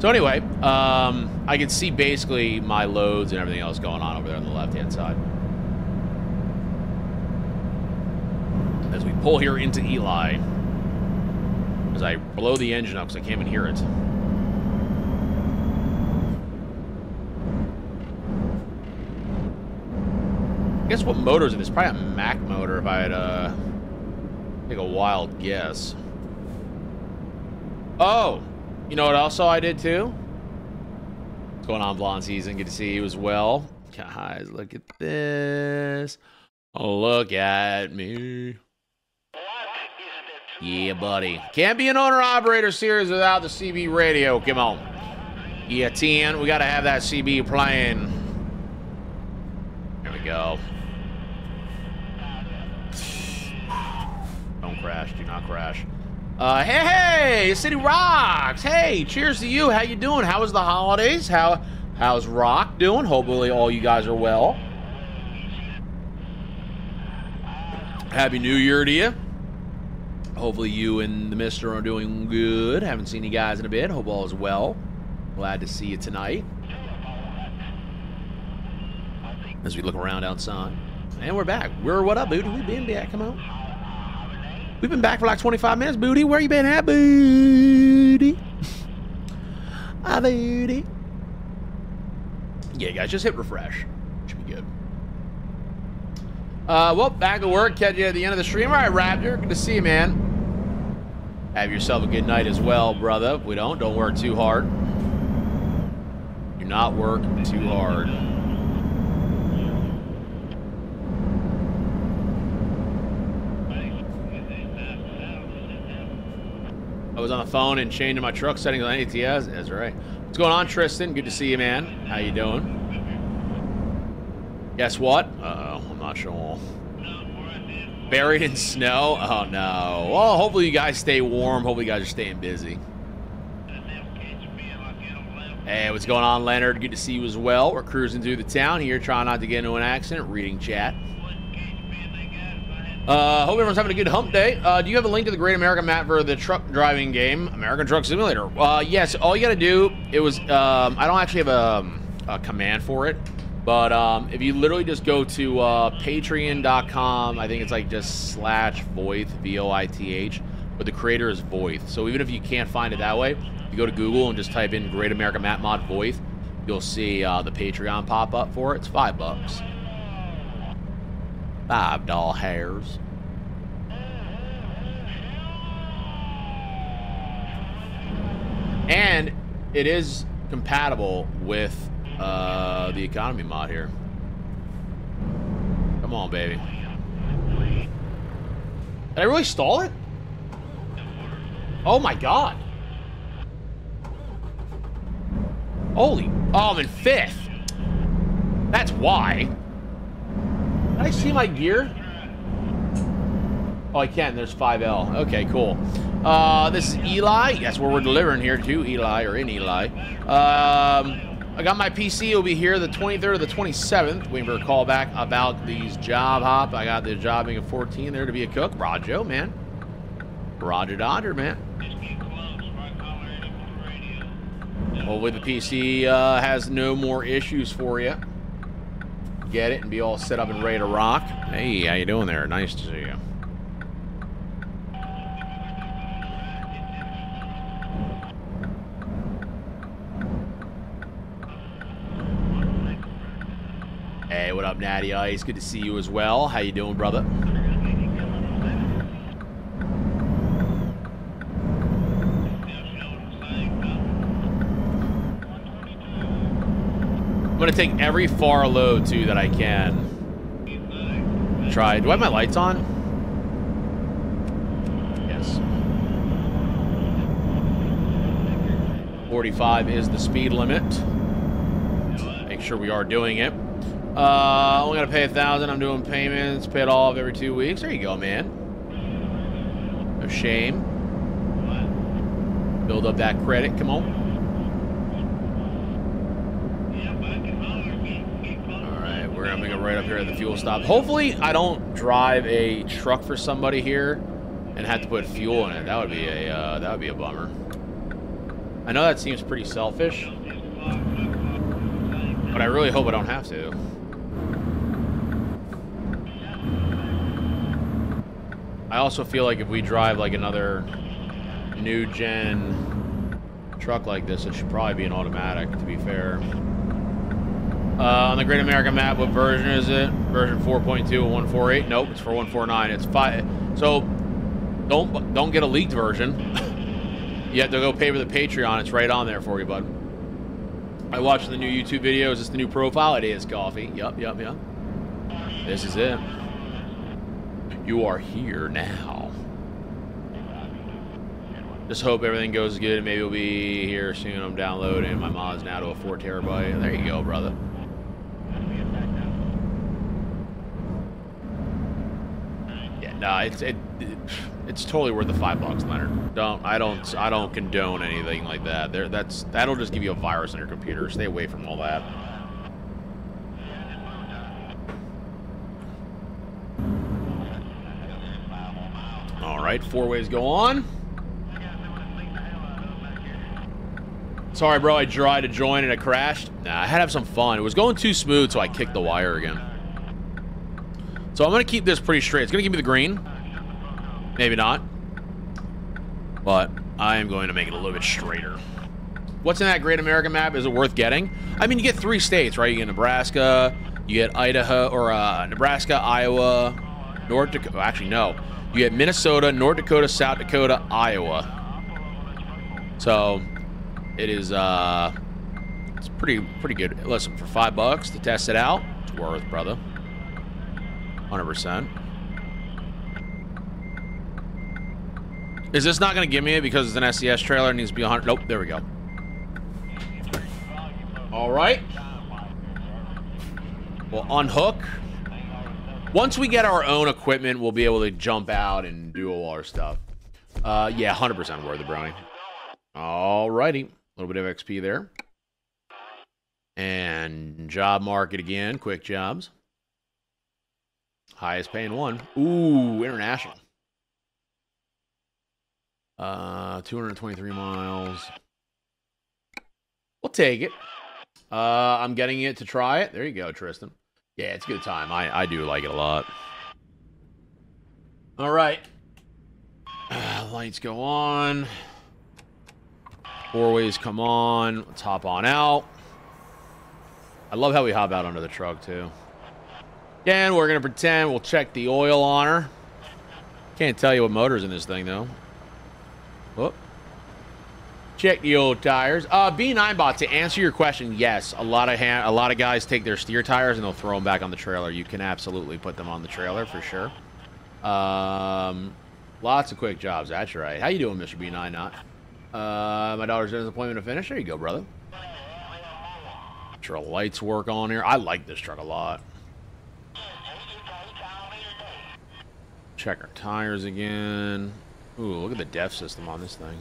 So anyway, um, I can see basically my loads and everything else going on over there on the left-hand side. As we pull here into Ely, as I blow the engine up because I can't even hear it. I guess what motor is it? It's probably a Mack motor if I had uh, take a wild guess. Oh! You know what also I did too? What's going on, Blonde Season? Good to see you as well. Guys, look at this. Oh, look at me. Yeah, buddy. Can't be an owner-operator series without the CB radio. Come on. Yeah, 10. We got to have that CB playing. There we go. Don't crash. Do not crash. Uh, hey, hey, City Rocks. Hey, cheers to you. How you doing? How was the holidays? How how's Rock doing? Hopefully all you guys are well. Happy New Year to you. Hopefully you and the mister are doing good. Haven't seen you guys in a bit. Hope all is well. Glad to see you tonight. As we look around outside. And we're back. We're what up, booty? We been back. Come on. We've been back for like 25 minutes, booty. Where you been at, booty? ah, booty. Yeah, guys, just hit refresh. Should be good. Uh, well, back at work. Catch you at the end of the stream. All right, Raptor. Good to see you, man. Have yourself a good night as well, brother. If we don't, don't work too hard. Do not work too hard. I was on the phone and changing my truck settings on ATS. That's right. What's going on, Tristan? Good to see you, man. How you doing? Guess what? Uh I'm not sure. Buried in snow? Oh, no. Well, hopefully you guys stay warm. Hopefully you guys are staying busy. Hey, what's going on, Leonard? Good to see you as well. We're cruising through the town here, trying not to get into an accident, reading chat. Uh, hope everyone's having a good hump day. Uh, do you have a link to the Great American Map for the truck driving game, American Truck Simulator? Uh, yes, all you gotta do, it was, um, I don't actually have a, a command for it, but um, if you literally just go to uh, patreon.com, I think it's like just slash Voith, V-O-I-T-H, but the creator is Voith. So even if you can't find it that way, you go to Google and just type in Great American Map Mod Voith, you'll see uh, the Patreon pop up for it. It's five bucks. Five doll hairs. And it is compatible with uh, the economy mod here. Come on, baby. Did I really stall it? Oh my god. Holy. Oh, I'm in fifth. That's why. Can I see my gear? Oh, I can. There's 5L. Okay, cool. Uh, this is Ely. That's where we're delivering here to Ely or in Ely. Um, I got my PC. It'll be here the 23rd or the 27th. Waiting for a call back about these job hop. I got the job being a 14 there to be a cook. Roger, man. Roger Dodger, man. Hopefully the PC uh, has no more issues for you get it and be all set up and ready to rock. Hey, how you doing there? Nice to see you. Hey, what up, Natty Ice? Good to see you as well. How you doing, brother? I'm gonna take every far load too that I can. Try. Do I have my lights on? Yes. 45 is the speed limit. Make sure we are doing it. Uh, only gotta pay a thousand. I'm doing payments, pay it off every two weeks. There you go, man. No shame. Build up that credit. Come on. All right, we're gonna go right up here at the fuel stop. Hopefully, I don't drive a truck for somebody here and have to put fuel in it. That would be a uh, that would be a bummer. I know that seems pretty selfish, but I really hope I don't have to. I also feel like if we drive like another new gen truck like this, it should probably be an automatic, to be fair. Uh, on the Great American map, what version is it? Version 4.2 or 148? Nope, it's for 149. It's five. So don't don't get a leaked version. you have to go pay for the Patreon. It's right on there for you, bud. I watched the new YouTube video. Is this the new profile? It is coffee. Yup, yup, yup. This is it. You are here now. Just hope everything goes good. Maybe we'll be here soon. I'm downloading. My mod's now to a 4 terabyte. There you go, brother. Yeah, it's it, it, it's totally worth the five bucks, Leonard. Don't I don't I don't condone anything like that. There, that's that'll just give you a virus on your computer. Stay away from all that. All right, four ways go on. Sorry, bro, I tried to join and it crashed. Nah, I had to have some fun. It was going too smooth, so I kicked the wire again. So I'm going to keep this pretty straight. It's going to give me the green. Maybe not. But I am going to make it a little bit straighter. What's in that Great American map? Is it worth getting? I mean, you get three states, right? You get Nebraska, you get Idaho, or uh, Nebraska, Iowa, North Dakota. Actually, no. You get Minnesota, North Dakota, South Dakota, Iowa. So it is uh it's pretty pretty good. Listen, for five bucks to test it out, it's worth, brother. 100%. Is this not going to give me it because it's an SCS trailer? It needs to be 100. Nope, there we go. All right. We'll unhook. Once we get our own equipment, we'll be able to jump out and do all our stuff. Uh, yeah, 100% worth the Brownie. All righty. A little bit of XP there. And job market again. Quick jobs. Highest paying one. Ooh, international. Uh, 223 miles. We'll take it. Uh, I'm getting it to try it. There you go, Tristan. Yeah, it's a good time. I, I do like it a lot. All right. Uh, lights go on. Four ways come on. Let's hop on out. I love how we hop out under the truck, too. Again, we're going to pretend we'll check the oil on her. Can't tell you what motor's in this thing, though. Whoop. Check the old tires. Uh, B9 bot, to answer your question, yes. A lot of a lot of guys take their steer tires and they'll throw them back on the trailer. You can absolutely put them on the trailer for sure. Um, lots of quick jobs. That's right. How you doing, Mr. B9? Not. Uh, my daughter's dentist appointment to finish. There you go, brother. Sure, lights work on here. I like this truck a lot. Check our tires again. Ooh, look at the def system on this thing.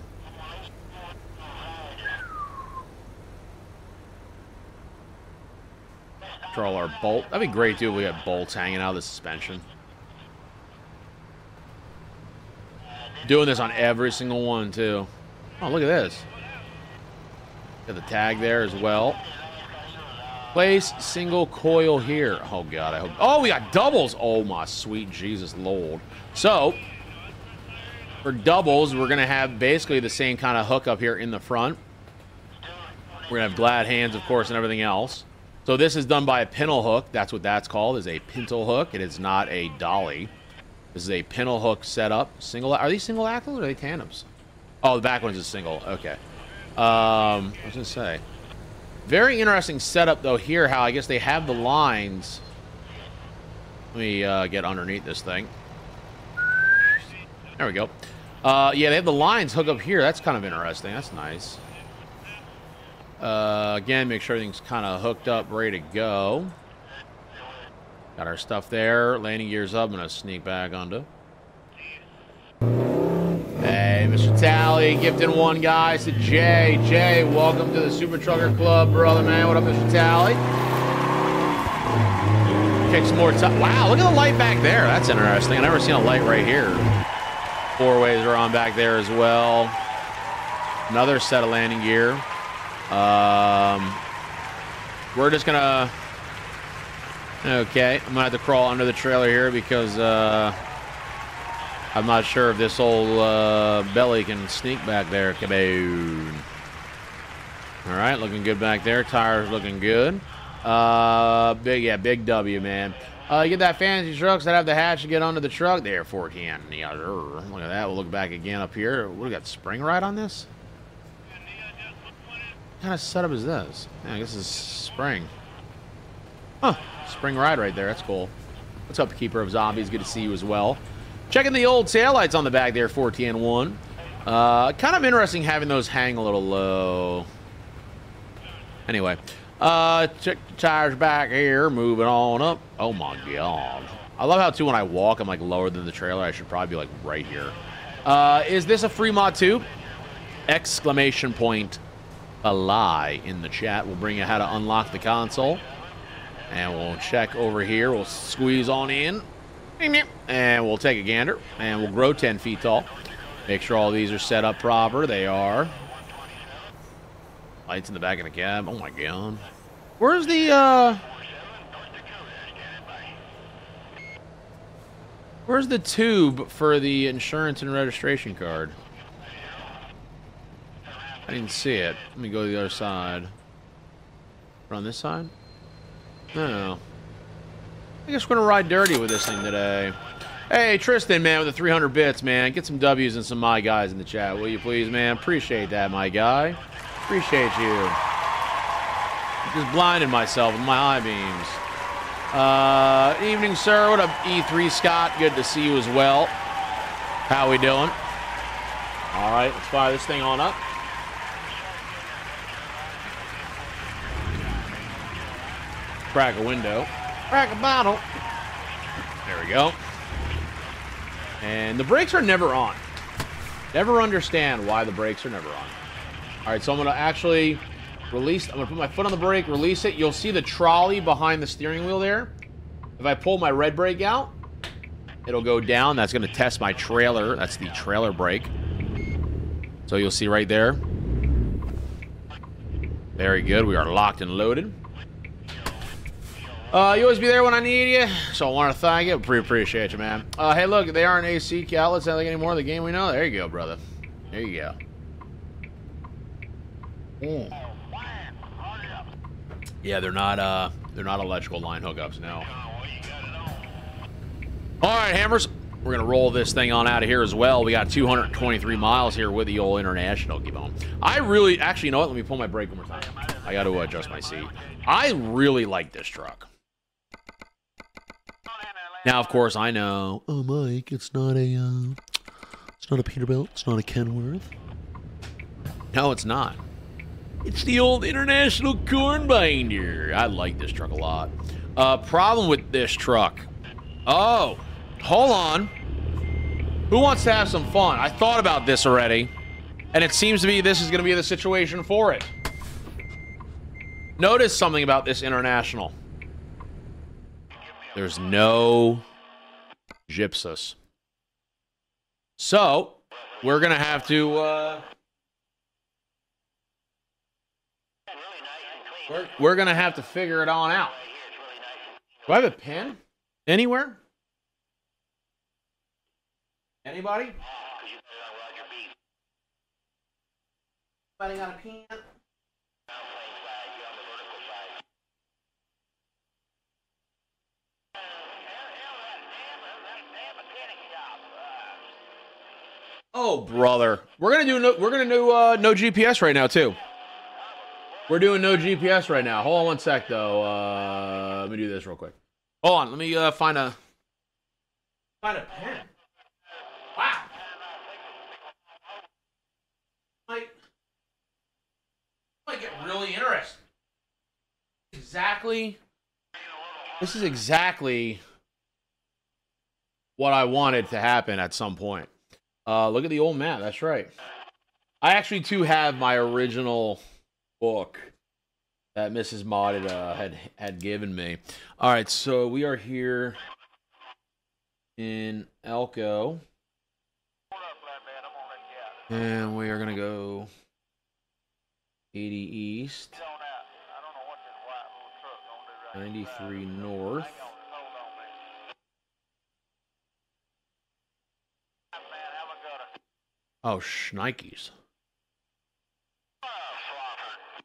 Control our bolt. That'd be great, if we had bolts hanging out of the suspension. Doing this on every single one, too. Oh, look at this. Got the tag there as well. Place single coil here. Oh, God, I hope... Oh, we got doubles. Oh, my sweet Jesus Lord. So, for doubles, we're going to have basically the same kind of hookup here in the front. We're going to have glad hands, of course, and everything else. So this is done by a pintle hook. That's what that's called, is a pintle hook. It is not a dolly. This is a pintle hook setup. Single. Are these single axles or are they tandems? Oh, the back one's a single. Okay. Um, I was to say. Very interesting setup, though, here, how I guess they have the lines. Let me uh, get underneath this thing. There we go. Uh, yeah, they have the lines hook up here. That's kind of interesting. That's nice. Uh, again, make sure everything's kind of hooked up, ready to go. Got our stuff there. Landing gears up. I'm going to sneak back onto. Hey, Mr. Tally, gifting one, guys, to Jay. Jay, welcome to the Super Trucker Club, brother, man. What up, Mr. Tally? Kick some more time. Wow, look at the light back there. That's interesting. i never seen a light right here. Four ways are on back there as well. Another set of landing gear. Um, we're just to... Okay, I'm to have to crawl under the trailer here because... Uh, I'm not sure if this old uh, belly can sneak back there. Kaboom. All right, looking good back there. Tires looking good. Uh, big, yeah, big W, man. Uh, you get that fancy trucks that have the hatch to get under the truck. There, 410. Yeah, look at that. We'll look back again up here. What, we got spring ride on this? What kind of setup is this? Yeah, I guess it's spring. Huh, spring ride right there. That's cool. What's up, Keeper of Zombies? Good to see you as well. Checking the old taillights on the back there, 4TN1. Uh, kind of interesting having those hang a little low. Anyway, uh, check the tires back here, moving on up. Oh my god. I love how, too, when I walk, I'm like lower than the trailer. I should probably be like right here. Uh, is this a free mod too? Exclamation point. A lie in the chat. We'll bring you how to unlock the console. And we'll check over here. We'll squeeze on in. And we'll take a gander, and we'll grow 10 feet tall. Make sure all these are set up proper. They are. Lights in the back of the cab. Oh, my God. Where's the, uh... Where's the tube for the insurance and registration card? I didn't see it. Let me go to the other side. On this side? No. I guess we're going to ride dirty with this thing today. Hey, Tristan, man, with the 300 bits, man. Get some W's and some my guys in the chat, will you please, man? Appreciate that, my guy. Appreciate you. Just blinded myself with my eye beams. Uh, evening, sir. What up, E3 Scott? Good to see you as well. How we doing? All right, let's fire this thing on up. Crack a window. Crack a bottle. There we go. And the brakes are never on. Never understand why the brakes are never on. All right, so I'm going to actually release. I'm to put my foot on the brake, release it. You'll see the trolley behind the steering wheel there. If I pull my red brake out, it'll go down. That's going to test my trailer. That's the trailer brake. So you'll see right there. Very good. We are locked and loaded. Uh, you always be there when I need you, so I want to thank you. Pretty appreciate you, man. Uh, hey, look, they aren't AC outlets. I think any more of the game we know. There you go, brother. There you go. Mm. Yeah, they're not. Uh, they're not electrical line hookups now. All right, hammers. We're gonna roll this thing on out of here as well. We got 223 miles here with the old international. Keep on. I really, actually, you know what? Let me pull my brake one more time. I got to adjust my seat. I really like this truck. Now, of course, I know. Oh, Mike, it's not a, uh, it's not a Peterbilt. It's not a Kenworth. No, it's not. It's the old International Corn Binder. I like this truck a lot. Uh, problem with this truck. Oh, hold on. Who wants to have some fun? I thought about this already, and it seems to me this is going to be the situation for it. Notice something about this International. There's no gypsus. So, we're going to have to... Uh, we're, we're going to have to figure it on out. Do I have a pen? Anywhere? Anybody? Anybody got a pen? Oh, brother. We're gonna do no, we're gonna do uh, no GPS right now too. We're doing no GPS right now. Hold on one sec, though. Uh, let me do this real quick. Hold on. Let me uh, find a find a pen. Wow. Might might get really interesting. Exactly. This is exactly what I wanted to happen at some point. Uh, look at the old map. That's right. I actually too have my original book that Mrs. Modded uh, had had given me. All right, so we are here in Elko, and we are gonna go 80 East, 93 North. Oh, shnikes.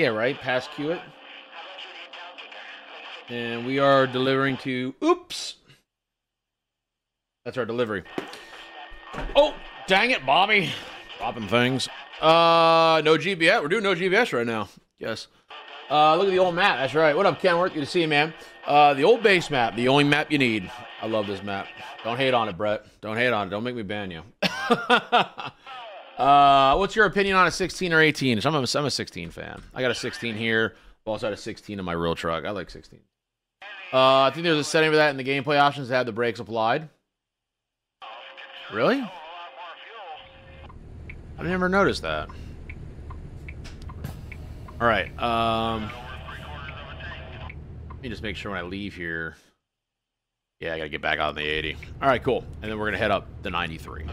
Yeah, right. Past Hewitt. And we are delivering to. Oops. That's our delivery. Oh, dang it, Bobby. Dropping things. Uh, no GPS. We're doing no GPS right now. Yes. Uh, look at the old map. That's right. What up, Kenworth? Good to see you, man. Uh, the old base map, the only map you need. I love this map. Don't hate on it, Brett. Don't hate on it. Don't make me ban you. uh, what's your opinion on a 16 or 18? I'm a, I'm a 16 fan. I got a 16 here. I've also had a 16 in my real truck. I like 16. Uh, I think there's a setting for that in the gameplay options to have the brakes applied. Really? I never noticed that. All right. Um, let me just make sure when I leave here. Yeah, I gotta get back out on the 80. All right, cool. And then we're gonna head up the 93.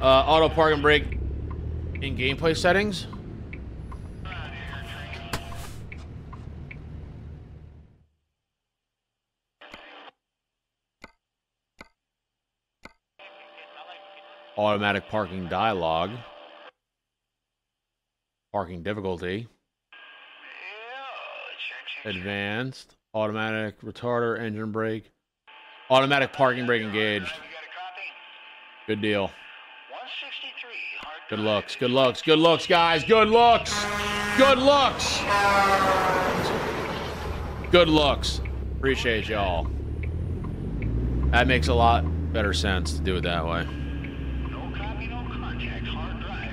Uh, auto park and brake in gameplay settings. Automatic parking dialog. Parking difficulty. Advanced. Automatic retarder, engine brake. Automatic parking brake engaged. Good deal. Good looks, good looks, good looks, guys. Good looks. Good looks. Good looks. Appreciate y'all. That makes a lot better sense to do it that way.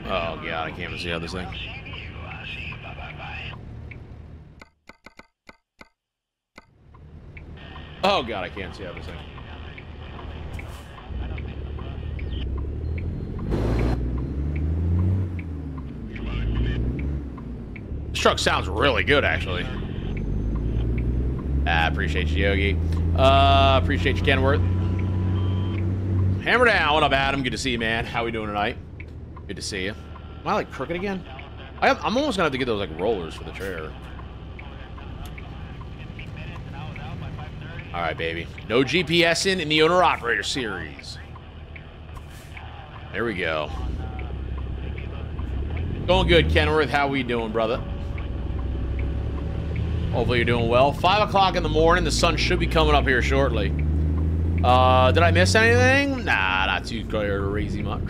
Oh, God, I can't even see how this thing. Oh, God, I can't see how this thing. Truck sounds really good, actually. I ah, appreciate you, Yogi. Uh, appreciate you, Kenworth. Hammer down. What up, Adam? Good to see you, man. How we doing tonight? Good to see you. Am I, like, crooked again? I am almost gonna have to get those, like, rollers for the trailer. All right, baby. No GPS in in the owner-operator series. There we go. Going good, Kenworth. How we doing, brother? Hopefully you're doing well. 5 o'clock in the morning. The sun should be coming up here shortly. Uh, did I miss anything? Nah, not too crazy much.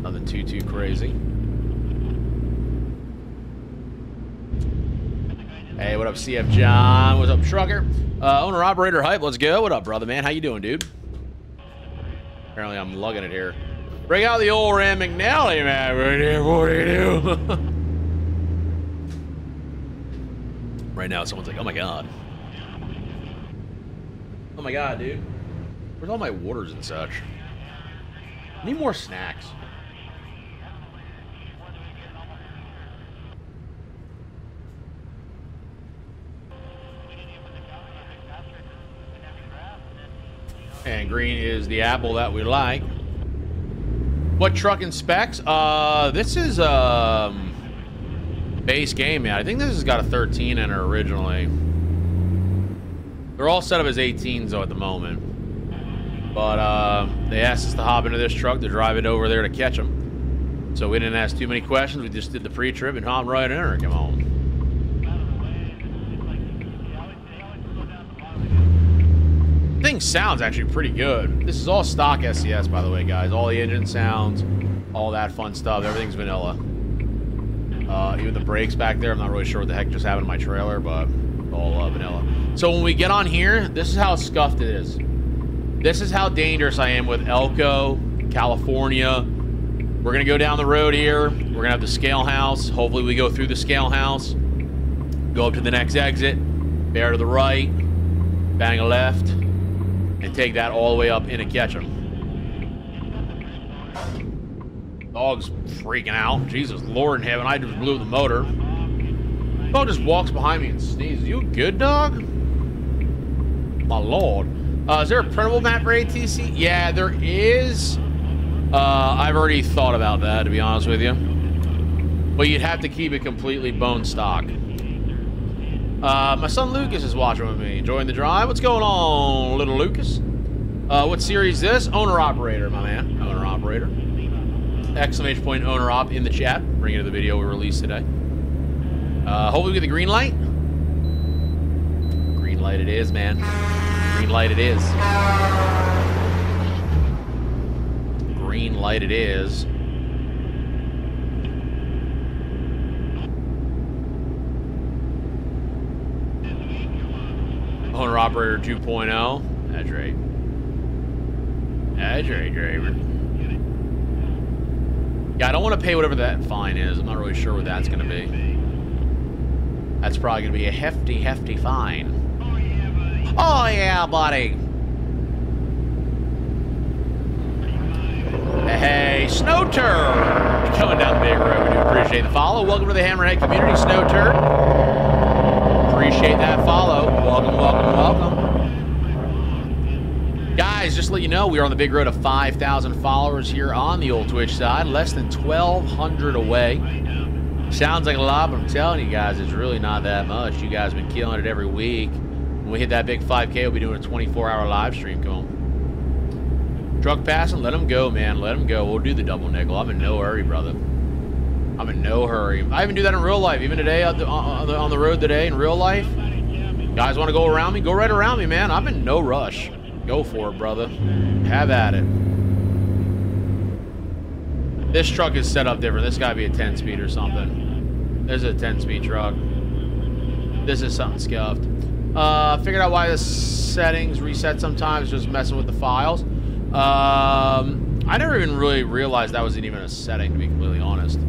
Nothing too, too crazy. Hey, what up, CF John? What's up, Shrugger? Uh, owner operator hype. Let's go. What up, brother, man? How you doing, dude? Apparently, I'm lugging it here. Bring out the old Rand McNally, man. Right here. What do you do? right now, someone's like, "Oh my god." Oh my god, dude. Where's all my waters and such? I need more snacks. And green is the apple that we like. What truck and specs? Uh, this is um base game, man. I think this has got a 13 in it originally. They're all set up as 18s though at the moment. But uh, they asked us to hop into this truck to drive it over there to catch them. So we didn't ask too many questions. We just did the pre-trip and hopped right in and come home. Thing sounds actually pretty good. This is all stock SCS, by the way, guys. All the engine sounds, all that fun stuff. Everything's vanilla. Uh, even the brakes back there, I'm not really sure what the heck just happened to my trailer, but all uh, vanilla. So when we get on here, this is how scuffed it is. This is how dangerous I am with Elko, California. We're going to go down the road here. We're going to have the scale house. Hopefully we go through the scale house. Go up to the next exit. Bear to the right. Bang a left and take that all the way up in and catch him. Dog's freaking out. Jesus Lord in heaven, I just blew the motor. Dog just walks behind me and sneezes. You good, dog? My lord. Uh, is there a printable map for ATS? Yeah, there is. Uh, I've already thought about that, to be honest with you. But you'd have to keep it completely bone stock. Uh, my son Lucas is watching with me, enjoying the drive. What's going on, little Lucas? Uh, what series is this? Owner-operator, my man. Owner-operator. Exclamation point owner-op in the chat. Bring it to the video we released today. Uh, hopefully we get the green light. Green light it is, man. Green light it is. Green light it is. Owner Operator 2.0. That's right. That's right, driver. Yeah, I don't want to pay whatever that fine is. I'm not really sure what that's going to be. That's probably going to be a hefty, hefty fine. Oh, yeah, buddy. Hey, Snow Turd. Coming down the big road. We do appreciate the follow. Welcome to the Hammerhead community, Snow Turd. Appreciate that follow. Welcome, welcome, welcome. Guys, just to let you know, we are on the big road of 5,000 followers here on the old Twitch side. Less than 1,200 away. Sounds like a lot, but I'm telling you guys, it's really not that much. You guys have been killing it every week. When we hit that big 5K, we'll be doing a 24-hour live stream. Come on. Truck passing, let them go, man. Let them go. We'll do the double nickel. I'm in no hurry, brother. I'm in no hurry. I even do that in real life. Even today on the road today in real life. Guys want to go around me? Go right around me, man. I'm in no rush. Go for it, brother. Have at it. This truck is set up different. This got to be a 10-speed or something. This is a 10-speed truck. This is something scuffed. Uh, figured out why the settings reset sometimes, just messing with the files. Um, I never even really realized that wasn't even a setting, to be completely honest.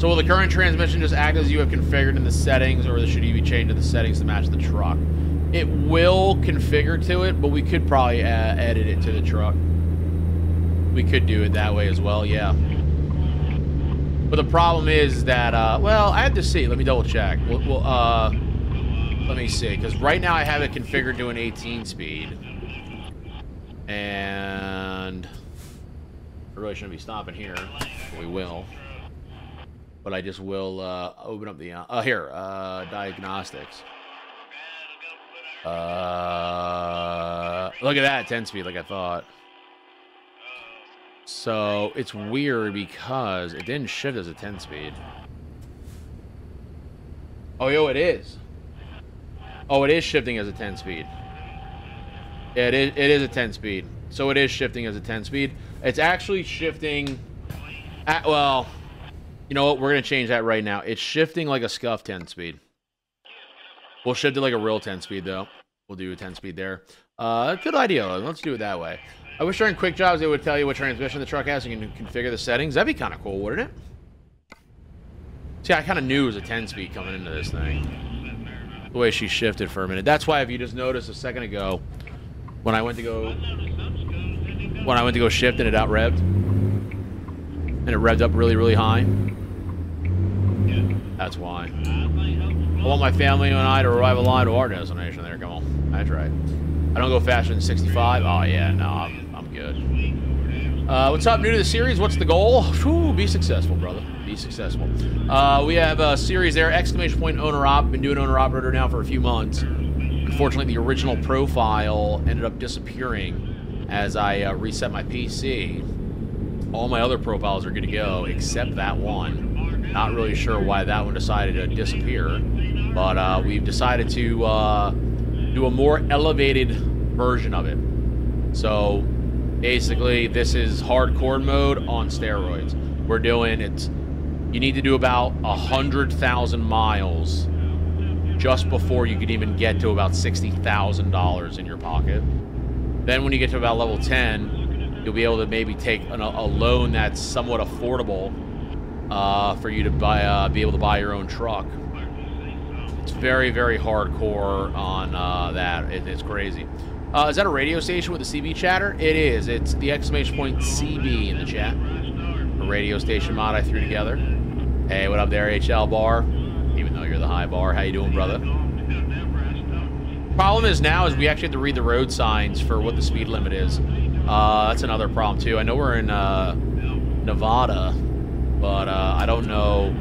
So will the current transmission just act as you have configured in the settings, or should you be changed to the settings to match the truck? It will configure to it, but we could probably uh, edit it to the truck. We could do it that way as well, yeah. But the problem is that, uh, well, I have to see. Let me double check. We'll, we'll uh, let me see, because right now I have it configured to an 18 speed. And I really shouldn't be stopping here. We will. But I just will uh, open up the, uh, here, uh, diagnostics. Uh, look at that, 10 speed like I thought. So it's weird because it didn't shift as a 10 speed. Oh, yo, it is. Oh, it is shifting as a 10 speed. Yeah, it is, it is a 10 speed. So it is shifting as a 10 speed. It's actually shifting... At, well, you know what? We're going to change that right now. It's shifting like a scuff 10 speed. We'll shift it like a real 10 speed, though. We'll do a 10 speed there. Uh, good idea. Let's do it that way. I wish during quick jobs it would tell you what transmission the truck has and you can configure the settings. That'd be kind of cool, wouldn't it? See, I kind of knew it was a 10 speed coming into this thing the way she shifted for a minute. That's why if you just noticed a second ago, when I went to go, when I went to go shift and it out revved, and it revved up really, really high. That's why. I want my family and I to arrive alive to our destination there. Come on. That's right. I don't go faster than 65. Oh, yeah, no, I'm, I'm good. Uh, what's up, new to the series? What's the goal? Whew, be successful, brother. Be successful. Uh, we have a series there, exclamation point owner op. Been doing owner operator now for a few months. Unfortunately, the original profile ended up disappearing as I uh, reset my PC. All my other profiles are good to go, except that one. Not really sure why that one decided to disappear, but uh, we've decided to uh, do a more elevated version of it. So basically, this is hardcore mode on steroids. We're doing it. You need to do about a hundred thousand miles just before you could even get to about $60,000 in your pocket. Then when you get to about level 10, you'll be able to maybe take an, a loan that's somewhat affordable uh, for you to buy, uh, be able to buy your own truck. It's very, very hardcore on uh, that. It, it's crazy. Uh, is that a radio station with a CB chatter? It is. It's the exclamation point CB in the chat. A radio station mod I threw together. Hey, what up there, HL Bar? even though you're the high bar. How you doing, brother? Problem is now is we actually have to read the road signs for what the speed limit is. Uh, that's another problem too. I know we're in uh, Nevada, but uh, I don't know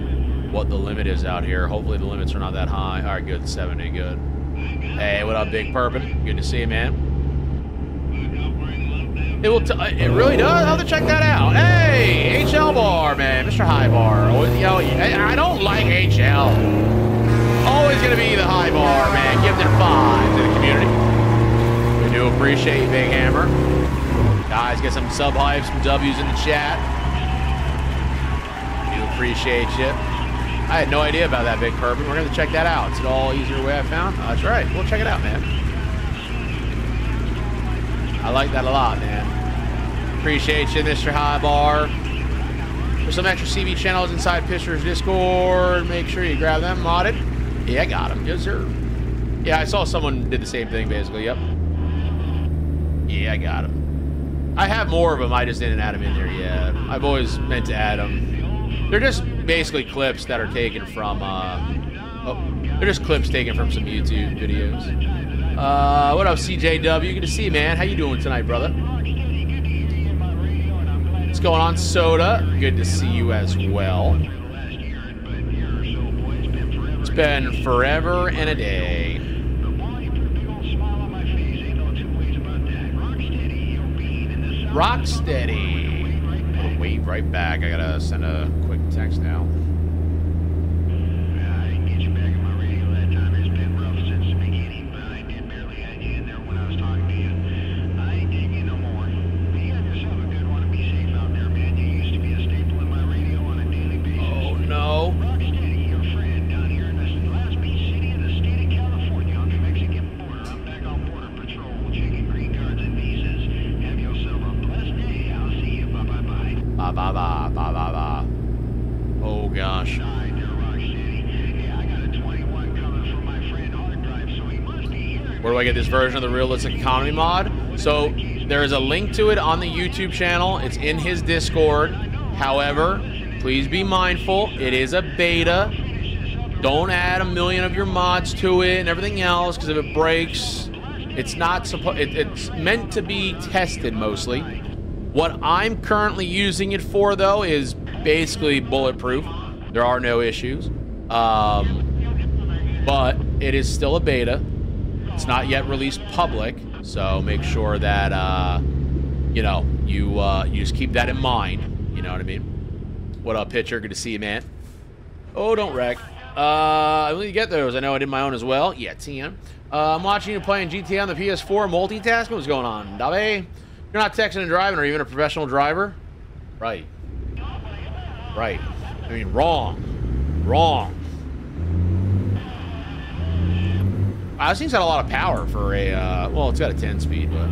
what the limit is out here. Hopefully the limits are not that high. All right, good. 70, good. Hey, what up, Big Purpin? Good to see you, man. It will. Uh, it really does. I'll have to check that out. Hey, HL bar, man, Mr. High Bar. You know, I don't like HL. Always gonna be the high bar, man. Gifted five to the community. We do appreciate you, Big Hammer. Guys, get some sub hypes, some W's in the chat. We do appreciate you. I had no idea about that big Purpin. We're gonna check that out. It's an all easier way I found. Oh, that's right. We'll check it out, man. I like that a lot, man. Appreciate you, Mr. High Bar. For some extra CB channels inside Pishers Discord, make sure you grab them modded. Yeah, I got them. Yes, sir. Yeah, I saw someone did the same thing, basically. Yep. Yeah, I got them. I have more of them. I just didn't add them in there yet. I've always meant to add them. They're just basically clips that are taken from, uh, oh, they're just clips taken from some YouTube videos. Uh, what up, CJW? Good to see you, man. How you doing tonight, brother? What's going on, Soda? Good to see you as well. It's been forever and a day. Rocksteady. Wave right back. I gotta send a text now. This version of the Realistic Economy mod. So there is a link to it on the YouTube channel. It's in his Discord. However, please be mindful. It is a beta. Don't add a million of your mods to it and everything else because if it breaks, it's not supposed. It, it's meant to be tested mostly. What I'm currently using it for though is basically bulletproof. There are no issues. Um, but it is still a beta. It's not yet released public, so make sure that, uh, you know, you, uh, you just keep that in mind. You know what I mean? What up, pitcher? Good to see you, man. Oh, don't wreck. Uh, I need to get those. I know I did my own as well. Yeah, TM. Uh, I'm watching you playing GTA on the PS4 multitasking. What's going on? Dave? You're not texting and driving or even a professional driver? Right. Right. I mean, wrong. Wrong. Wow, this thing's got a lot of power for a, uh, well, it's got a 10 speed, but...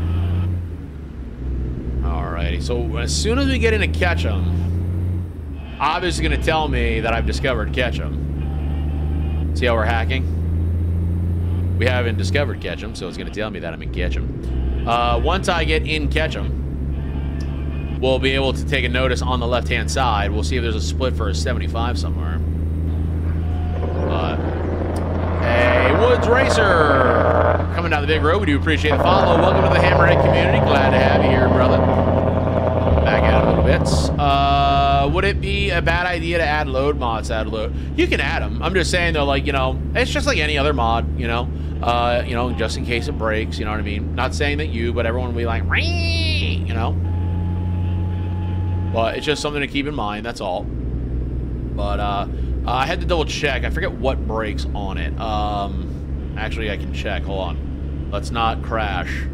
Alrighty, so as soon as we get into Ketchum, obviously going to tell me that I've discovered Ketchum. See how we're hacking? We haven't discovered Ketchum, so it's going to tell me that I'm in Ketchum. Uh, once I get in Ketchum, we'll be able to take a notice on the left-hand side. We'll see if there's a split for a 75 somewhere. Woods Racer. Coming down the big road. We do appreciate the follow. Welcome to the Hammerhead community. Glad to have you here, brother. Back out a little bits. Uh, would it be a bad idea to add load mods? Add load. You can add them. I'm just saying though, like you know, it's just like any other mod. You know, uh, you know, just in case it breaks. You know what I mean? Not saying that you, but everyone will be like, you know. But it's just something to keep in mind. That's all. But uh, I had to double check. I forget what breaks on it. Um, actually, I can check. Hold on. Let's not crash.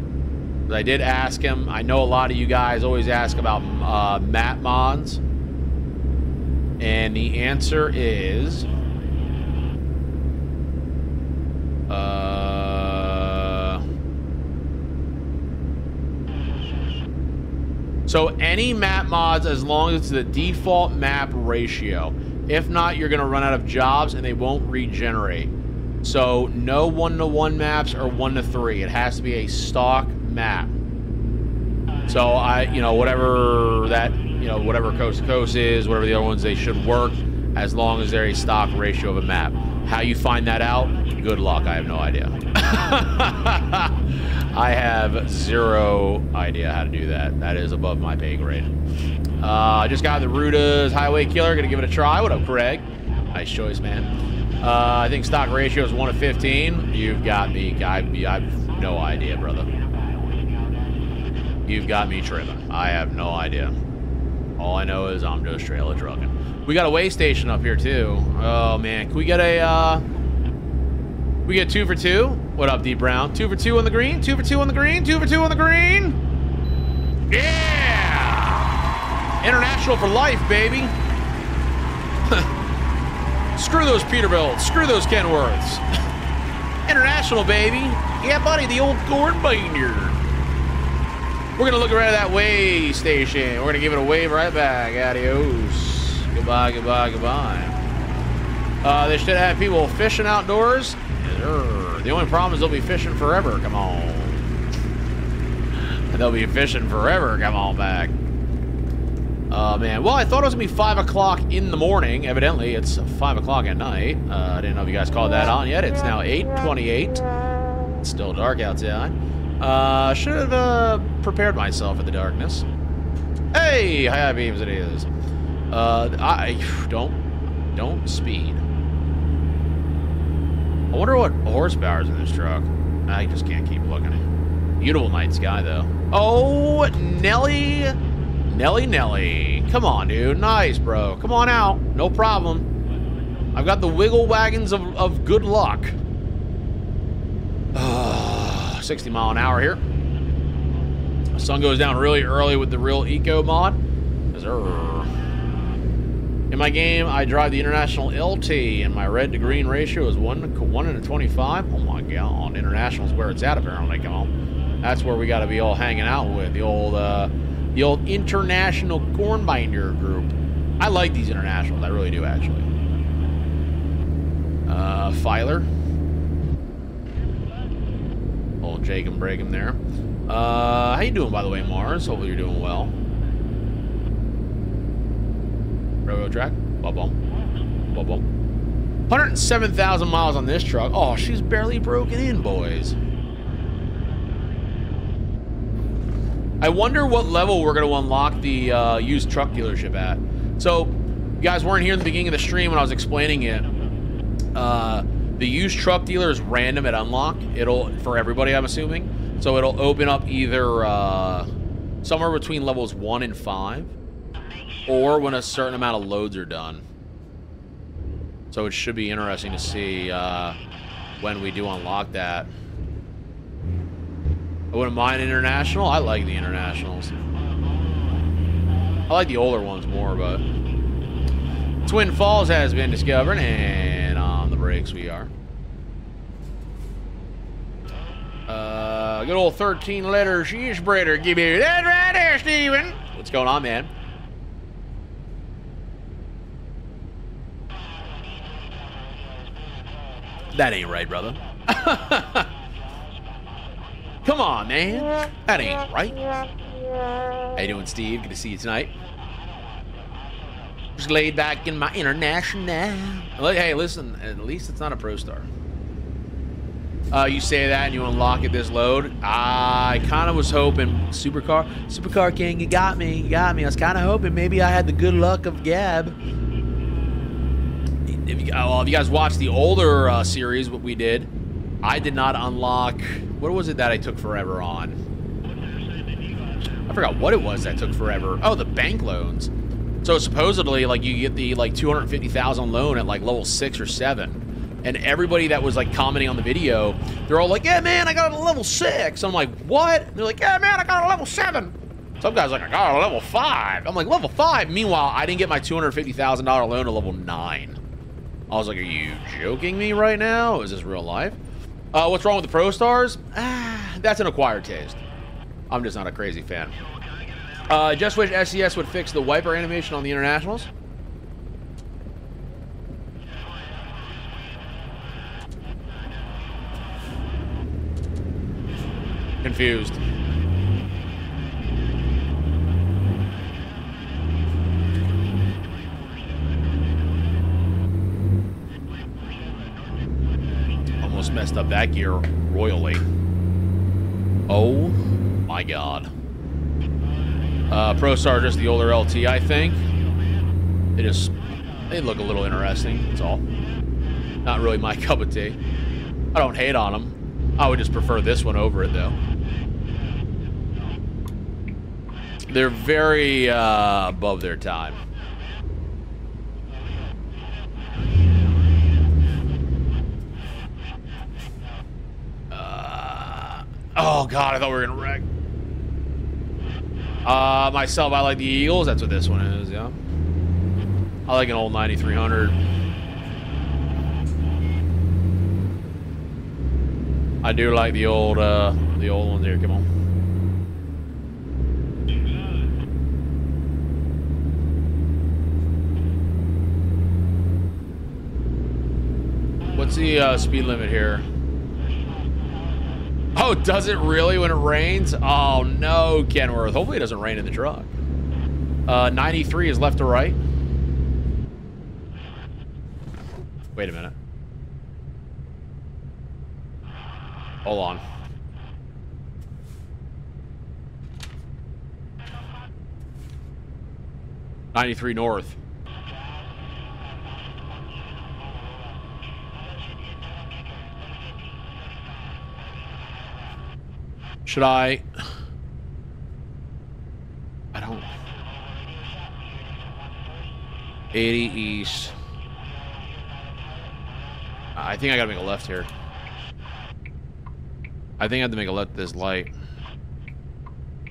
I did ask him. I know a lot of you guys always ask about uh, map mods. And the answer is... Uh... So any map mods, as long as it's the default map ratio. If not, you're going to run out of jobs and they won't regenerate. So no one-to-one -one maps or one-to-three. It has to be a stock map. So I, you know, whatever that, you know, whatever coast to coast is, whatever the other ones, they should work as long as they're a stock ratio of a map. How you find that out? Good luck. I have no idea. I have zero idea how to do that. That is above my pay grade. Uh, I just got the Ruda's Highway Killer. Gonna give it a try. What up, Craig? Nice choice, man. Uh, I think stock ratio is 1 to 15. You've got me. I, I have no idea, brother. You've got me tripping. I have no idea. All I know is I'm just trailer trucking. We got a way station up here too. Oh man, can we get a uh we get two for two? What up, Deep Brown? Two for two on the green, two for two on the green, two for two on the green. Yeah! International for life, baby. Screw those Peterbilt. Screw those Kenworths. International, baby. Yeah, buddy, the old corn binder. We're going to look around that way station. We're going to give it a wave right back. Adios. Goodbye, goodbye, goodbye. Uh, they should have people fishing outdoors. The only problem is they'll be fishing forever. Come on. They'll be fishing forever. Come on back. Uh, man. Well, I thought it was going to be 5 o'clock in the morning. Evidently, it's 5 o'clock at night. Uh, I didn't know if you guys called that on yet. It's now 8.28. It's still dark outside. Uh, should have uh, prepared myself for the darkness. Hey, high beams it is. Uh, I don't don't speed. I wonder what horsepower is in this truck. I just can't keep looking. Beautiful night sky though. Oh, Nelly, Nelly, Nelly. Come on, dude. Nice, bro. Come on out. No problem. I've got the wiggle wagons of, of good luck. Uh, 60 mile an hour here. The sun goes down really early with the real eco mod. In my game, I drive the International LT, and my red to green ratio is 1 to, 1 in 25. Oh my god, International's where it's at apparently, come on. That's where we got to be all hanging out with, the old, uh, the old International Corn Binder group. I like these Internationals, I really do, actually. Uh, Filer. Old Jake and break him there. Uh, how you doing, by the way, Mars? Hopefully you're doing well. Railroad track. Bum bum. 107,000 miles on this truck. Oh, she's barely broken in, boys. I wonder what level we're going to unlock the uh, used truck dealership at. So, you guys weren't here in the beginning of the stream when I was explaining it. Uh, the used truck dealer is random at unlock. It'll, for everybody, I'm assuming. So it'll open up either uh, somewhere between levels 1 and 5. Or when a certain amount of loads are done. So it should be interesting to see uh, when we do unlock that. I wouldn't mind international. I like the internationals. I like the older ones more, but... Twin Falls has been discovered, and on the brakes we are. Uh, good old 13 letter sheesh spreader. Give me that right there, Steven. What's going on, man? That ain't right, brother. Come on, man. That ain't right. How you doing, Steve? Good to see you tonight. Just laid back in my international. Hey, listen, at least it's not a Pro Star. Uh, you say that and you unlock it this load. I kind of was hoping Supercar, Supercar King, you got me, you got me. I was kind of hoping maybe I had the good luck of Gab. If you, well, if you guys watched the older uh, series, what we did, I did not unlock. What was it that I took forever on? I forgot what it was that took forever. Oh, the bank loans. So supposedly, like you get the like 250,000 loan at like level six or seven and everybody that was like commenting on the video, they're all like, "Yeah, man, I got a level six. I'm like, "What?" And they're like, "Yeah, man, I got a level seven. Some guy's like, "I got a level five. I'm like, "Level five? Meanwhile, I didn't get my two hundred fifty thousand dollar loan to level nine. I was like, "Are you joking me right now? Is this real life?" Uh, what's wrong with the Pro Stars? Ah, that's an acquired taste. I'm just not a crazy fan. Uh, just wish SCS would fix the wiper animation on the internationals. confused. Almost messed up that gear royally. Oh my god. Uh, Pro Star the older LT, I think. They just, they look a little interesting, that's all. Not really my cup of tea. I don't hate on them. I would just prefer this one over it, though. They're very uh, above their time. Uh, oh god, I thought we were gonna wreck. Uh, myself, I like the Eagles. That's what this one is. Yeah. I like an old 9300. I do like the old, uh, the old ones here. Come on. What's the uh, speed limit here? Oh, does it really when it rains? Oh, no, Kenworth. Hopefully it doesn't rain in the truck. Uh, 93 is left to right. Wait a minute. Hold on. Ninety-three north. Should I? I don't. 80 east. I think I gotta make a left here. I think I have to make a left this light.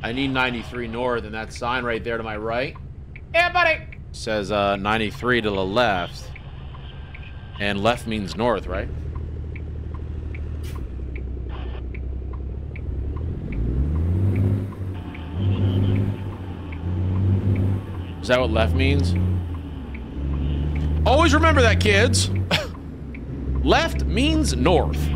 I need 93 north, and that sign right there to my right. Yeah, buddy. Says uh, 93 to the left. And left means north, right? Is that what left means? Always remember that, kids. left means north.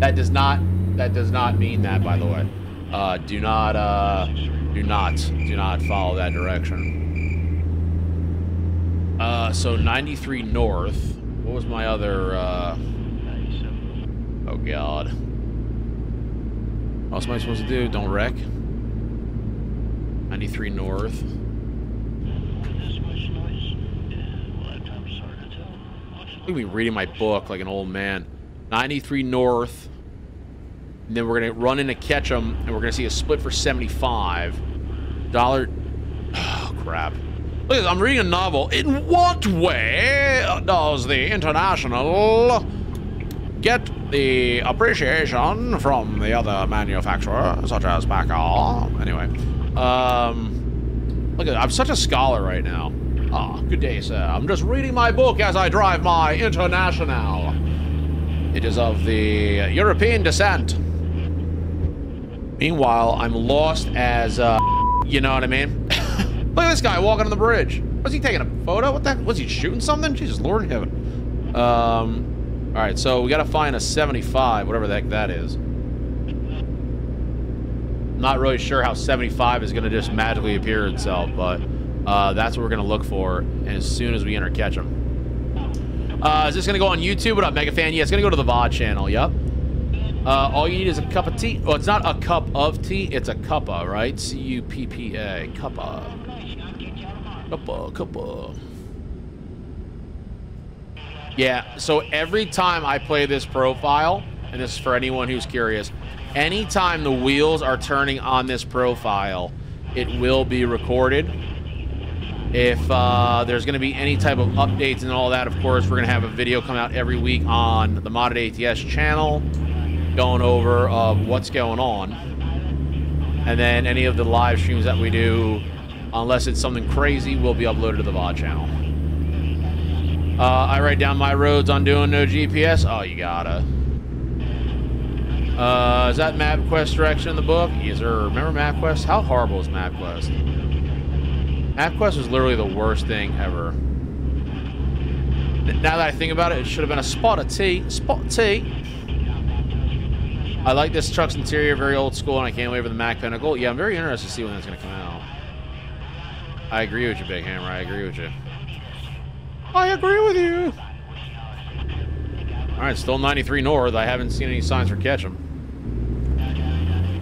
that does not that does not mean that, by the way. Uh, do not uh, do not do not follow that direction. Uh, so 93 north. What was my other? Uh... Oh God. What else am I supposed to do? Don't wreck. 93 north. Gonna be reading my book like an old man. 93 north. And then we're gonna run into Ketchum, and we're gonna see a split for 75. Dollar. Oh crap. Look at this, I'm reading a novel. In what way does the international get the appreciation from the other manufacturer, such as Paccar? Anyway, um, look at I'm such a scholar right now. Ah, good day, sir. I'm just reading my book as I drive my International. It is of the European descent. Meanwhile, I'm lost as, uh, you know what I mean? Look at this guy walking on the bridge. Was he taking a photo? What the Was he shooting something? Jesus, Lord in heaven. Um, all right, so we got to find a 75, whatever the heck that is. Not really sure how 75 is going to just magically appear itself, but... Uh, that's what we're going to look for as soon as we enter Ketchum. Uh, is this going to go on YouTube? What up, Mega Fan? Yeah, it's going to go to the VOD channel. Yep. Uh, all you need is a cup of tea. Well, it's not a cup of tea. It's a cuppa, right? C-U-P-P-A. Cuppa. Cuppa. Cuppa. Yeah, so every time I play this profile, and this is for anyone who's curious, anytime the wheels are turning on this profile, it will be recorded. If uh, there's going to be any type of updates and all that, of course, we're going to have a video come out every week on the Modded ATS channel going over uh, what's going on. And then any of the live streams that we do, unless it's something crazy, will be uploaded to the VOD channel. Uh, I write down my roads on doing no GPS. Oh, you gotta. Uh, is that MapQuest direction in the book? Yes, sir. Remember MapQuest? How horrible is MapQuest? MapQuest was literally the worst thing ever. Now that I think about it, it should have been a spot of tea. Spot tea. I like this truck's interior, very old school, and I can't wait for the Mack Pinnacle. Yeah, I'm very interested to see when that's going to come out. I agree with you, Big Hammer. I agree with you. I agree with you. All right, still 93 North. I haven't seen any signs for Ketchum.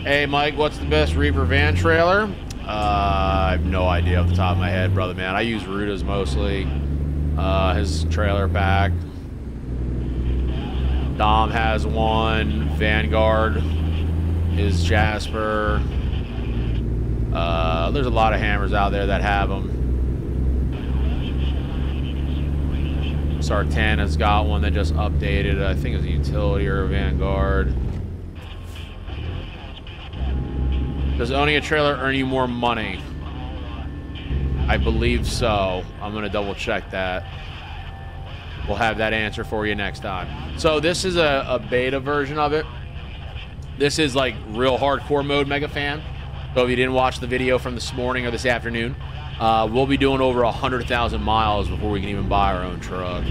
Hey, Mike, what's the best Reaper van trailer? Uh, I have no idea off the top of my head, brother, man. I use Ruta's mostly. Uh, his trailer pack. Dom has one. Vanguard is Jasper. Uh, there's a lot of hammers out there that have them. Sartana's got one that just updated. I think it's a utility or a Vanguard. Does owning a trailer earn you more money? I believe so. I'm going to double check that. We'll have that answer for you next time. So this is a, a beta version of it. This is like real hardcore mode Mega Fan. So if you didn't watch the video from this morning or this afternoon, uh, we'll be doing over 100,000 miles before we can even buy our own truck.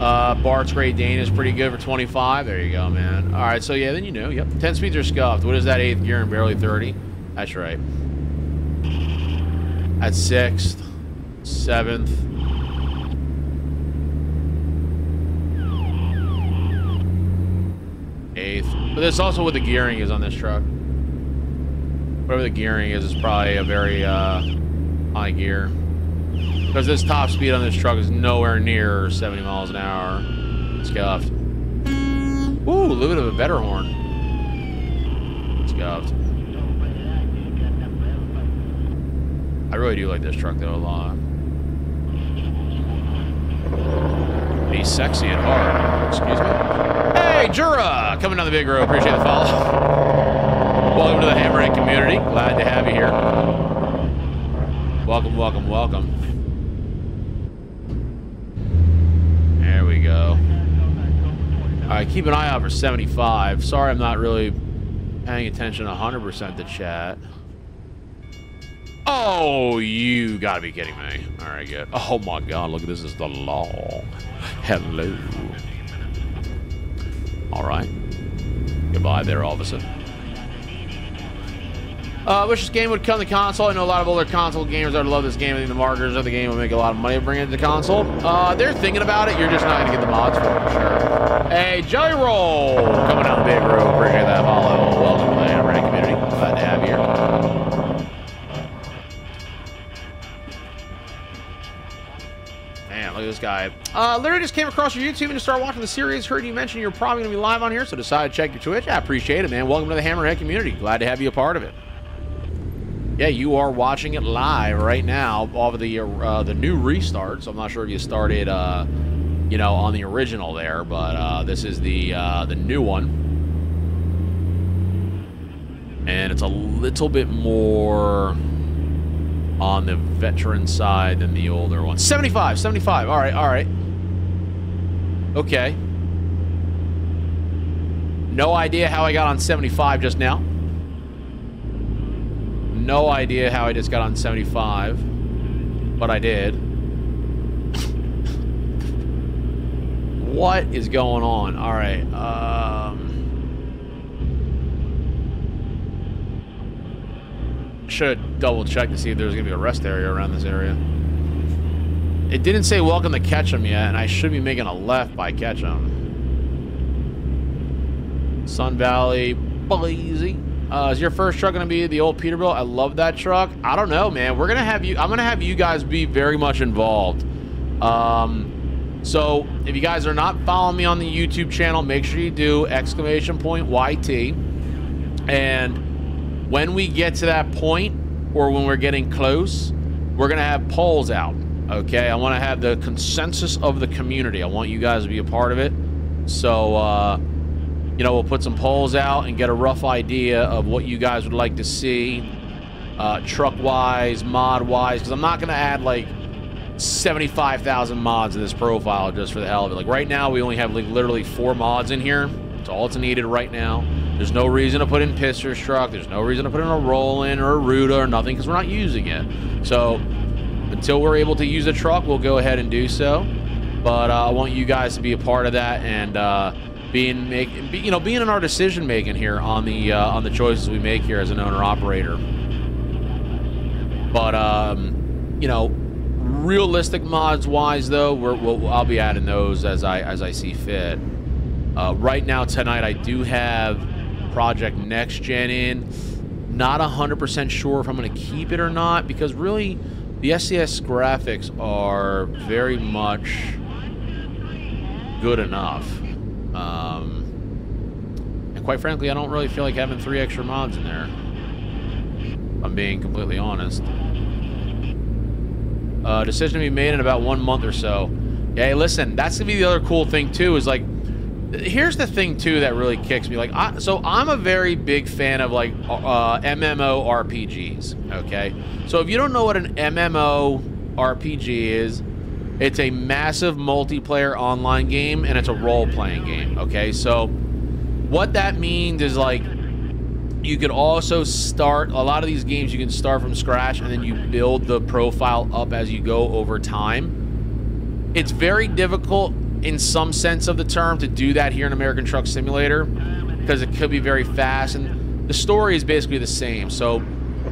Uh, Bart's Great Dane is pretty good for 25. There you go, man. All right, so yeah, then you know. Yep, 10 speeds are scuffed. What is that, eighth gear and barely 30? That's right. At sixth, seventh. Eighth. But that's also what the gearing is on this truck. Whatever the gearing is, is probably a very uh, high gear. Because this top speed on this truck is nowhere near 70 miles an hour. Scuffed. Ooh, a little bit of a better horn. Scuffed. I really do like this truck though a lot. He's sexy at heart. Excuse me. Hey, Jura! Coming down the big road. Appreciate the follow. Welcome to the Hammerhead community. Glad to have you here. Welcome, welcome, welcome. go. All right, keep an eye out for 75. Sorry I'm not really paying attention 100% to chat. Oh, you gotta be kidding me. All right, good. Oh my god, look, at this is the law. Hello. All right. Goodbye there, officer. Uh, wish this game would come to console. I know a lot of older console gamers that love this game. I think the marketers of the game would make a lot of money bringing it to console. Uh, they're thinking about it. You're just not going to get the mods for it, sure. Hey, Jelly Roll! Coming down the big road. Appreciate that follow. Welcome to the Hammerhead community. Glad to have you here. Man, look at this guy. Uh, literally just came across your YouTube and just started watching the series. Heard you mention you're probably going to be live on here, so decided to check your Twitch. I appreciate it, man. Welcome to the Hammerhead community. Glad to have you a part of it. Yeah, you are watching it live right now off of the uh, the new restart. So I'm not sure if you started, uh, you know, on the original there, but uh, this is the uh, the new one, and it's a little bit more on the veteran side than the older one. 75, 75. All right, all right. Okay. No idea how I got on 75 just now no idea how I just got on 75, but I did. what is going on? All right. Um, should double check to see if there's going to be a rest area around this area. It didn't say welcome to Ketchum yet, and I should be making a left by Ketchum. Sun Valley, Boise. Uh, is your first truck going to be the old Peterbilt? I love that truck. I don't know, man. We're going to have you, I'm going to have you guys be very much involved. Um, so if you guys are not following me on the YouTube channel, make sure you do exclamation point YT. And when we get to that point, or when we're getting close, we're going to have polls out. Okay, I want to have the consensus of the community. I want you guys to be a part of it. So, uh, you know, we'll put some polls out and get a rough idea of what you guys would like to see uh, truck-wise, mod-wise, because I'm not going to add, like, 75,000 mods in this profile just for the hell of it. Like, right now, we only have, like, literally four mods in here. It's all it's needed right now. There's no reason to put in Pister's truck. There's no reason to put in a Roland or a Ruta or nothing because we're not using it. So, until we're able to use a truck, we'll go ahead and do so. But uh, I want you guys to be a part of that and... Uh, being make you know being in our decision making here on the uh, on the choices we make here as an owner operator. But um, you know, realistic mods wise though, we're, we'll, I'll be adding those as I as I see fit. Uh, right now tonight I do have Project Next Gen in. Not 100% sure if I'm going to keep it or not because really the SCS graphics are very much good enough. Um, and quite frankly, I don't really feel like having three extra mods in there. I'm being completely honest. Uh, decision to be made in about one month or so. Yeah, hey, listen, that's gonna be the other cool thing too. Is like, here's the thing too that really kicks me. Like, I, so I'm a very big fan of like uh, MMO RPGs. Okay, so if you don't know what an MMO RPG is, it's a massive multiplayer online game and it's a role-playing game, okay? So what that means is like you can also start a lot of these games you can start from scratch and then you build the profile up as you go over time. It's very difficult in some sense of the term to do that here in American Truck Simulator because it could be very fast and the story is basically the same. So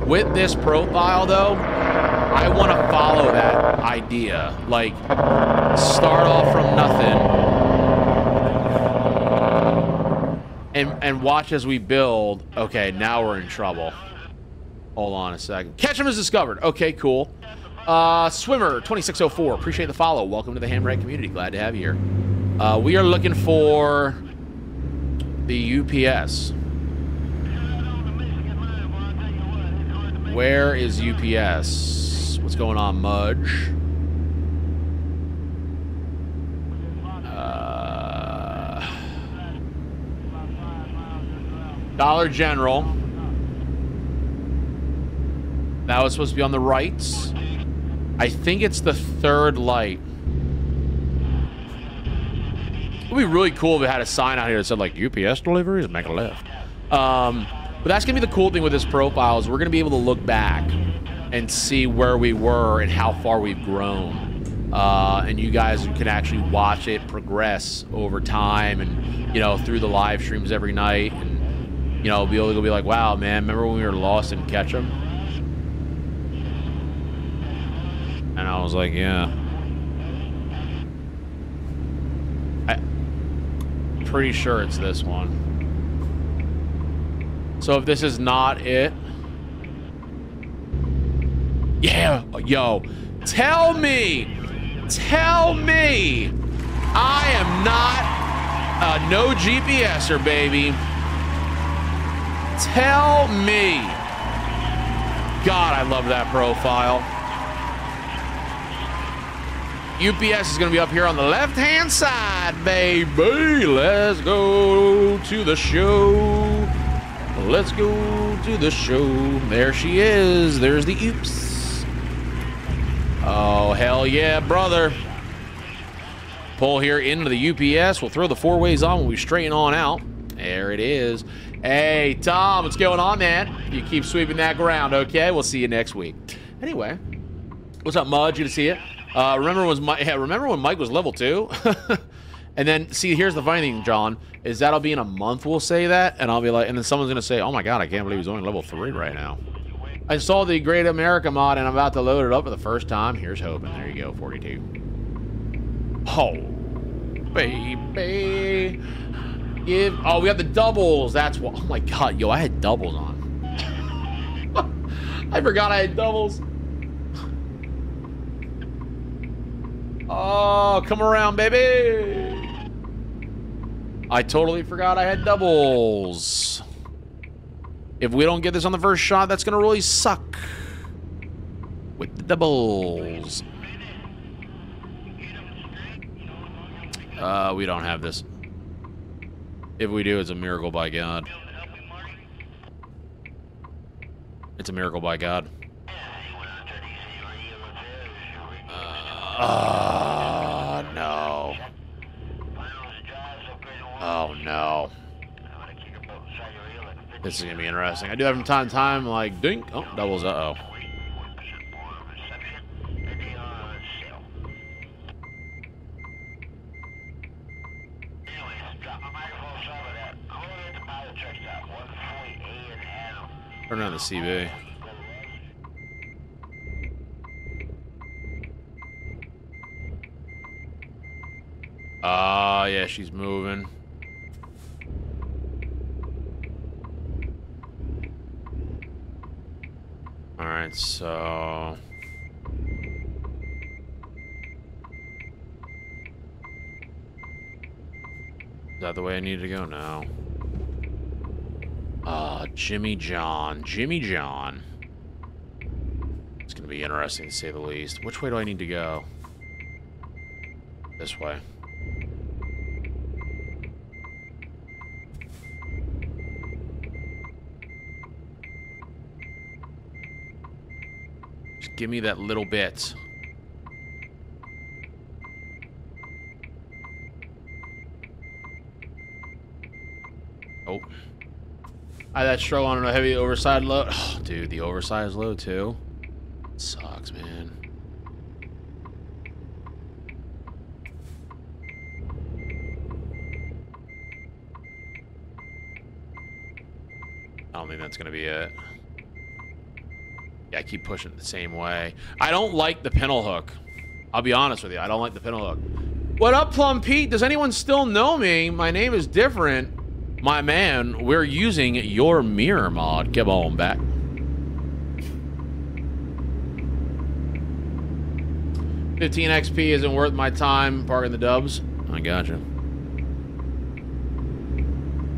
with this profile though, I want to follow that idea. Like, start off from nothing and, and watch as we build. Okay, now we're in trouble. Hold on a second. Ketchum is discovered. Okay, cool. Uh, Swimmer 2604, appreciate the follow. Welcome to the Hammerhead community. Glad to have you here. Uh, we are looking for the UPS. Where is UPS? What's going on, Mudge? Uh, Dollar General. That was supposed to be on the right. I think it's the third light. It would be really cool if it had a sign out here that said, like, UPS deliveries, make a left. Um, but that's going to be the cool thing with this profile is we're going to be able to look back and see where we were and how far we've grown. Uh, and you guys can actually watch it progress over time and, you know, through the live streams every night and, you know, be able to be like, wow, man, remember when we were lost in Ketchum? And I was like, yeah. I'm pretty sure it's this one. So if this is not it, yeah, yo, tell me, tell me I am not a no GPSer, baby. Tell me. God, I love that profile. UPS is going to be up here on the left-hand side, baby. Let's go to the show. Let's go to the show. There she is. There's the oops. Oh, hell yeah, brother. Pull here into the UPS. We'll throw the four ways on when we straighten on out. There it is. Hey, Tom, what's going on, man? You keep sweeping that ground, okay? We'll see you next week. Anyway, what's up, Mudge? Good to see you. Uh, remember, was Mike, yeah, remember when Mike was level two? and then, see, here's the funny thing, John, is that'll be in a month we'll say that, and I'll be like, and then someone's going to say, oh my god, I can't believe he's only level three right now. I saw the Great America mod and I'm about to load it up for the first time. Here's hoping. There you go, 42. Oh, baby. Give, oh, we got the doubles. That's what. Oh my god, yo, I had doubles on. I forgot I had doubles. Oh, come around, baby. I totally forgot I had doubles. If we don't get this on the first shot, that's going to really suck. With the doubles. Uh, we don't have this. If we do, it's a miracle by God. It's a miracle by God. Uh, no. Oh, no. This is going to be interesting. I do have from time to time, like, dink. Oh, doubles, uh-oh. Turn on the CB. Ah, uh, yeah, she's moving. Alright, so... Is that the way I need to go now? Uh, Jimmy John. Jimmy John. It's to be interesting to say the least. Which way do I need to go? This way. Give me that little bit. Oh. I that struggle on a heavy oversized load. Oh, dude, the oversized load too. Sucks, man. I don't think that's gonna be it. Yeah, I keep pushing it the same way. I don't like the pintle hook. I'll be honest with you. I don't like the pintle hook. What up, Plum Pete? Does anyone still know me? My name is different. My man, we're using your mirror mod. Come on back. Fifteen XP isn't worth my time parking the dubs. I gotcha.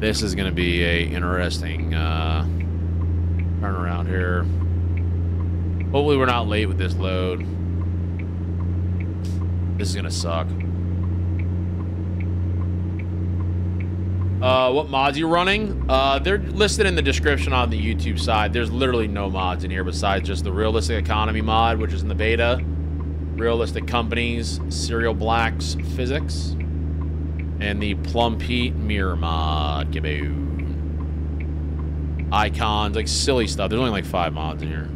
This is gonna be a interesting uh, turnaround here. Hopefully we're not late with this load. This is gonna suck. Uh, what mods you running? Uh, they're listed in the description on the YouTube side. There's literally no mods in here besides just the Realistic Economy mod, which is in the beta. Realistic Companies, Serial Blacks Physics, and the Plum Pete Mirror mod. Gibbo. Icons, like silly stuff. There's only like five mods in here.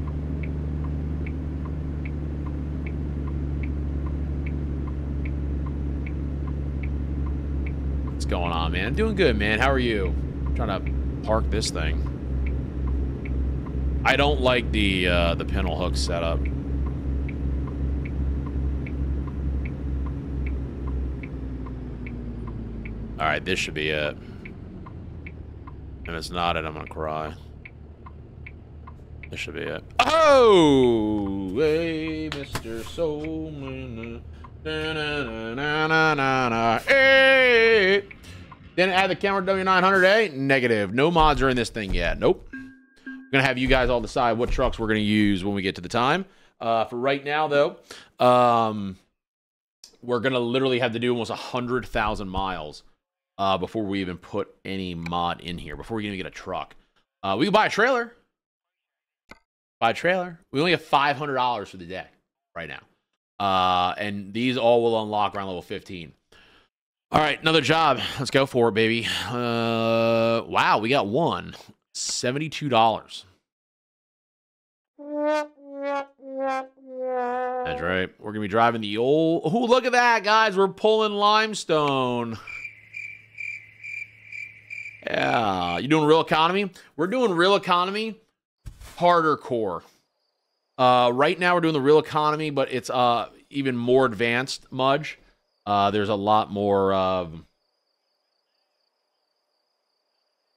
What's going on, man? I'm doing good, man. How are you? I'm trying to park this thing. I don't like the uh, the pintle hook setup. All right, this should be it. And it's not it, I'm gonna cry. This should be it. Oh, hey, Mr. Soul. Hey. Didn't add the camera W900A? Negative. No mods are in this thing yet. Nope. I'm going to have you guys all decide what trucks we're going to use when we get to the time. Uh, for right now, though, um, we're going to literally have to do almost 100,000 miles uh, before we even put any mod in here, before we even get a truck. Uh, we can buy a trailer. Buy a trailer. We only have $500 for the day right now. Uh, and these all will unlock around level 15. All right, another job. Let's go for it, baby. Uh, wow, we got one. $72. That's right. We're going to be driving the old... Oh, look at that, guys. We're pulling limestone. Yeah. You doing real economy? We're doing real economy harder core. Uh, right now we're doing the real economy, but it's uh even more advanced Mudge. Uh, there's a lot more um,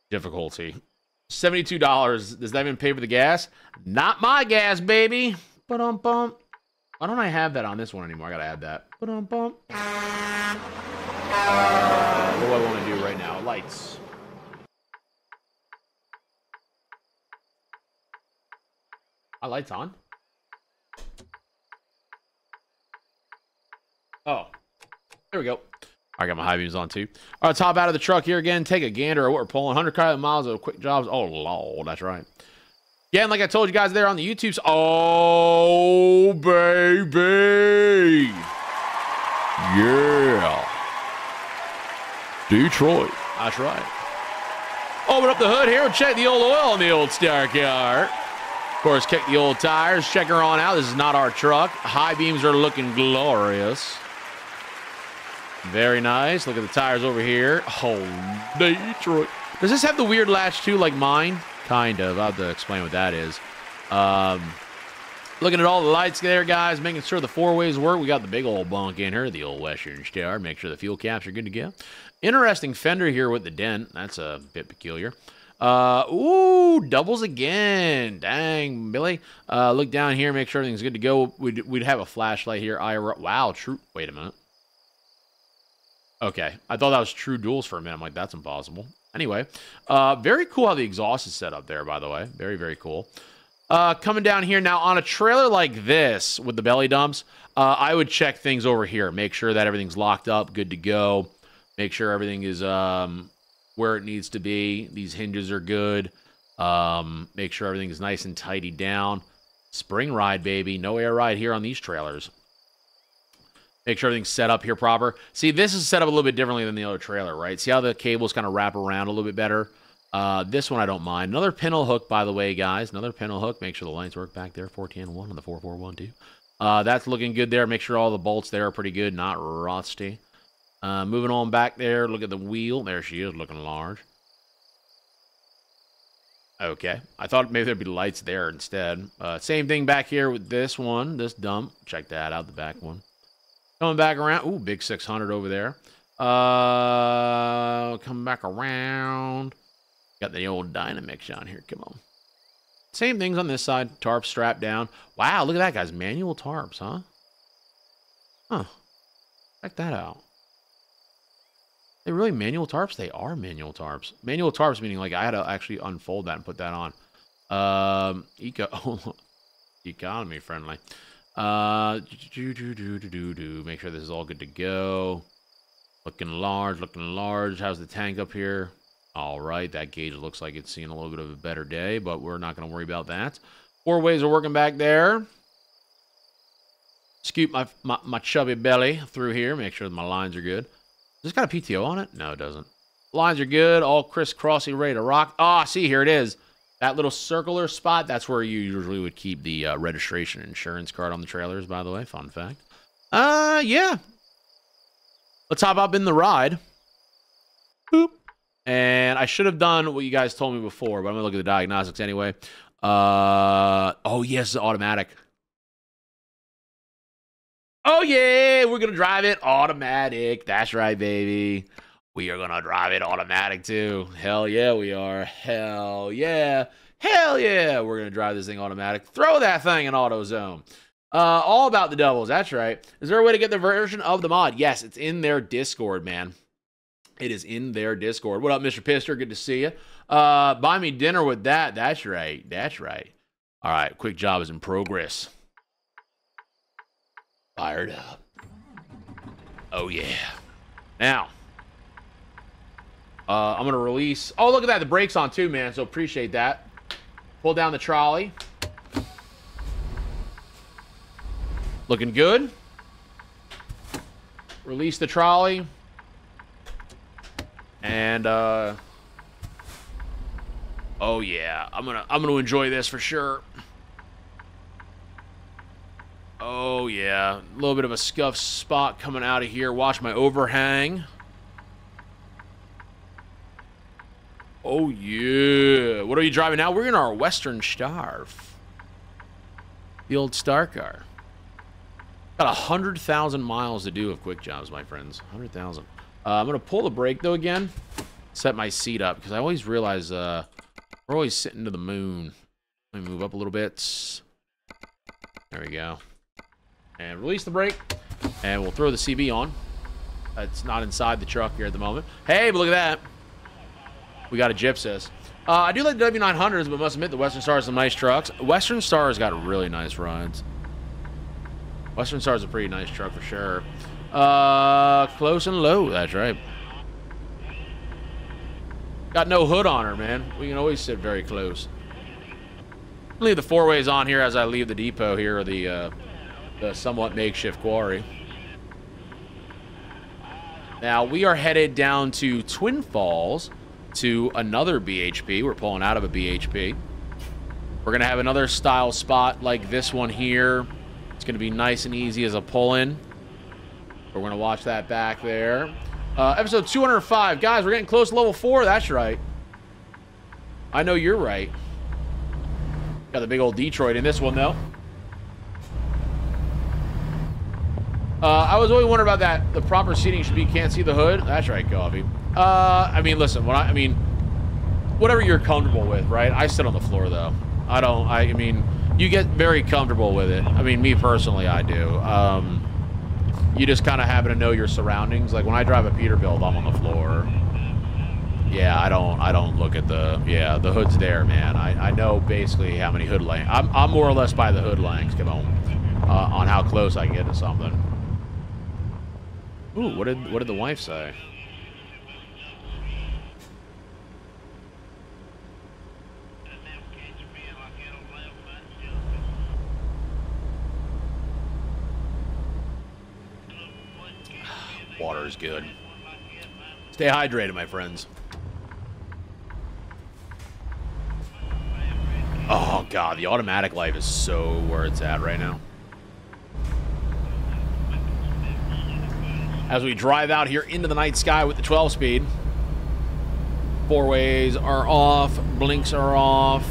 difficulty. Seventy-two dollars. Does that even pay for the gas? Not my gas, baby. But um bump. Why don't I have that on this one anymore? I gotta add that. But um bump. What do I want to do right now? Lights. Our lights on. Oh, there we go. I got my high beams on too. All right, top out of the truck here again. Take a gander at what we're pulling. 100 miles of quick jobs. Oh, lord, that's right. And like I told you guys there on the YouTubes. Oh, baby. Yeah. Detroit. That's right. Open up the hood here and check the old oil on the old Star car. Of course, kick the old tires. Check her on out. This is not our truck. High beams are looking glorious. Very nice. Look at the tires over here. Oh, Detroit. Does this have the weird latch too, like mine? Kind of. I'll have to explain what that is. Um, looking at all the lights there, guys, making sure the four ways work. We got the big old bunk in here, the old Western Star. Make sure the fuel caps are good to go. Interesting fender here with the dent. That's a bit peculiar. Uh, ooh, doubles again. Dang, Billy. Uh, look down here, make sure everything's good to go. We'd, we'd have a flashlight here. I wow, true. Wait a minute. Okay, I thought that was true duals for a minute. I'm like, that's impossible. Anyway, uh, very cool how the exhaust is set up there, by the way. Very, very cool. Uh, coming down here now on a trailer like this with the belly dumps, uh, I would check things over here. Make sure that everything's locked up, good to go. Make sure everything is um, where it needs to be. These hinges are good. Um, make sure everything is nice and tidy down. Spring ride, baby. No air ride here on these trailers. Make sure everything's set up here proper. See, this is set up a little bit differently than the other trailer, right? See how the cables kind of wrap around a little bit better? Uh, this one I don't mind. Another pintle hook, by the way, guys. Another pintle hook. Make sure the lights work back there. 410 on the 4412. Uh, that's looking good there. Make sure all the bolts there are pretty good, not rusty. Uh, moving on back there, look at the wheel. There she is, looking large. Okay. I thought maybe there'd be lights there instead. Uh, same thing back here with this one, this dump. Check that out, the back one. Coming back around. Ooh, big 600 over there. Uh, coming back around. Got the old Dynamix on here. Come on. Same things on this side. Tarp strapped down. Wow, look at that, guys. Manual tarps, huh? Huh. Check that out. They really manual tarps? They are manual tarps. Manual tarps meaning like I had to actually unfold that and put that on. Um, eco economy friendly. Uh, do, do, do, do, do, do. Make sure this is all good to go. Looking large, looking large. How's the tank up here? All right, that gauge looks like it's seeing a little bit of a better day, but we're not going to worry about that. Four ways are working back there. Scoop my, my, my chubby belly through here. Make sure my lines are good. Does this got a PTO on it? No, it doesn't. Lines are good. All crisscrossy, ready to rock. Ah, oh, see, here it is. That little circular spot, that's where you usually would keep the uh, registration insurance card on the trailers, by the way. Fun fact. Uh, yeah. Let's hop up in the ride. Boop. And I should have done what you guys told me before, but I'm going to look at the diagnostics anyway. Uh, oh, yes, automatic. Oh, yeah, we're going to drive it automatic. That's right, baby. We are to drive it automatic too. Hell yeah, we are. Hell yeah. Hell yeah. We're to drive this thing automatic. Throw that thing in AutoZone. Uh, all about the doubles. That's right. Is there a way to get the version of the mod? Yes, it's in their Discord, man. It is in their Discord. What up, Mr. Pister? Good to see you. Uh, buy me dinner with that. That's right. That's right. All right. Quick job is in progress. Fired up. Oh, yeah. Now, uh, I'm going to release... Oh, look at that. The brake's on too, man. So appreciate that. Pull down the trolley. Looking good. Release the trolley. And, uh... Oh, yeah. I'm gonna, I'm gonna enjoy this for sure. Oh, yeah. A little bit of a scuff spot coming out of here. Watch my overhang. Oh, yeah. What are you driving now? We're in our Western Star. The old Star car. Got 100,000 miles to do of quick jobs, my friends. 100,000. Uh, I'm going to pull the brake, though, again. Set my seat up, because I always realize uh, we're always sitting to the moon. Let me move up a little bit. There we go. And release the brake. And we'll throw the CB on. It's not inside the truck here at the moment. Hey, but look at that. We got a Gypsys. Uh, I do like the W900s, but must admit the Western Star has some nice trucks. Western Star's got really nice rides. Western Star's a pretty nice truck for sure. Uh, close and low. That's right. Got no hood on her, man. We can always sit very close. Leave the four ways on here as I leave the depot here, or the, uh, the somewhat makeshift quarry. Now, we are headed down to Twin Falls to another BHP. We're pulling out of a BHP. We're going to have another style spot like this one here. It's going to be nice and easy as a pull-in. We're going to watch that back there. Uh, episode 205. Guys, we're getting close to level 4. That's right. I know you're right. Got the big old Detroit in this one, though. Uh, I was always wondering about that. The proper seating should be can't see the hood. That's right, Coffee. Uh, I mean, listen. When I, I mean, whatever you're comfortable with, right? I sit on the floor though. I don't. I, I mean, you get very comfortable with it. I mean, me personally, I do. Um, you just kind of happen to know your surroundings. Like when I drive a Peterbilt, I'm on the floor. Yeah, I don't. I don't look at the. Yeah, the hood's there, man. I, I know basically how many hood lengths. I'm, I'm more or less by the hood lengths. Come on, uh, on how close I can get to something. Ooh, what did what did the wife say? Water is good. Stay hydrated, my friends. Oh, God. The automatic life is so where it's at right now. as we drive out here into the night sky with the 12 speed. Four ways are off, blinks are off.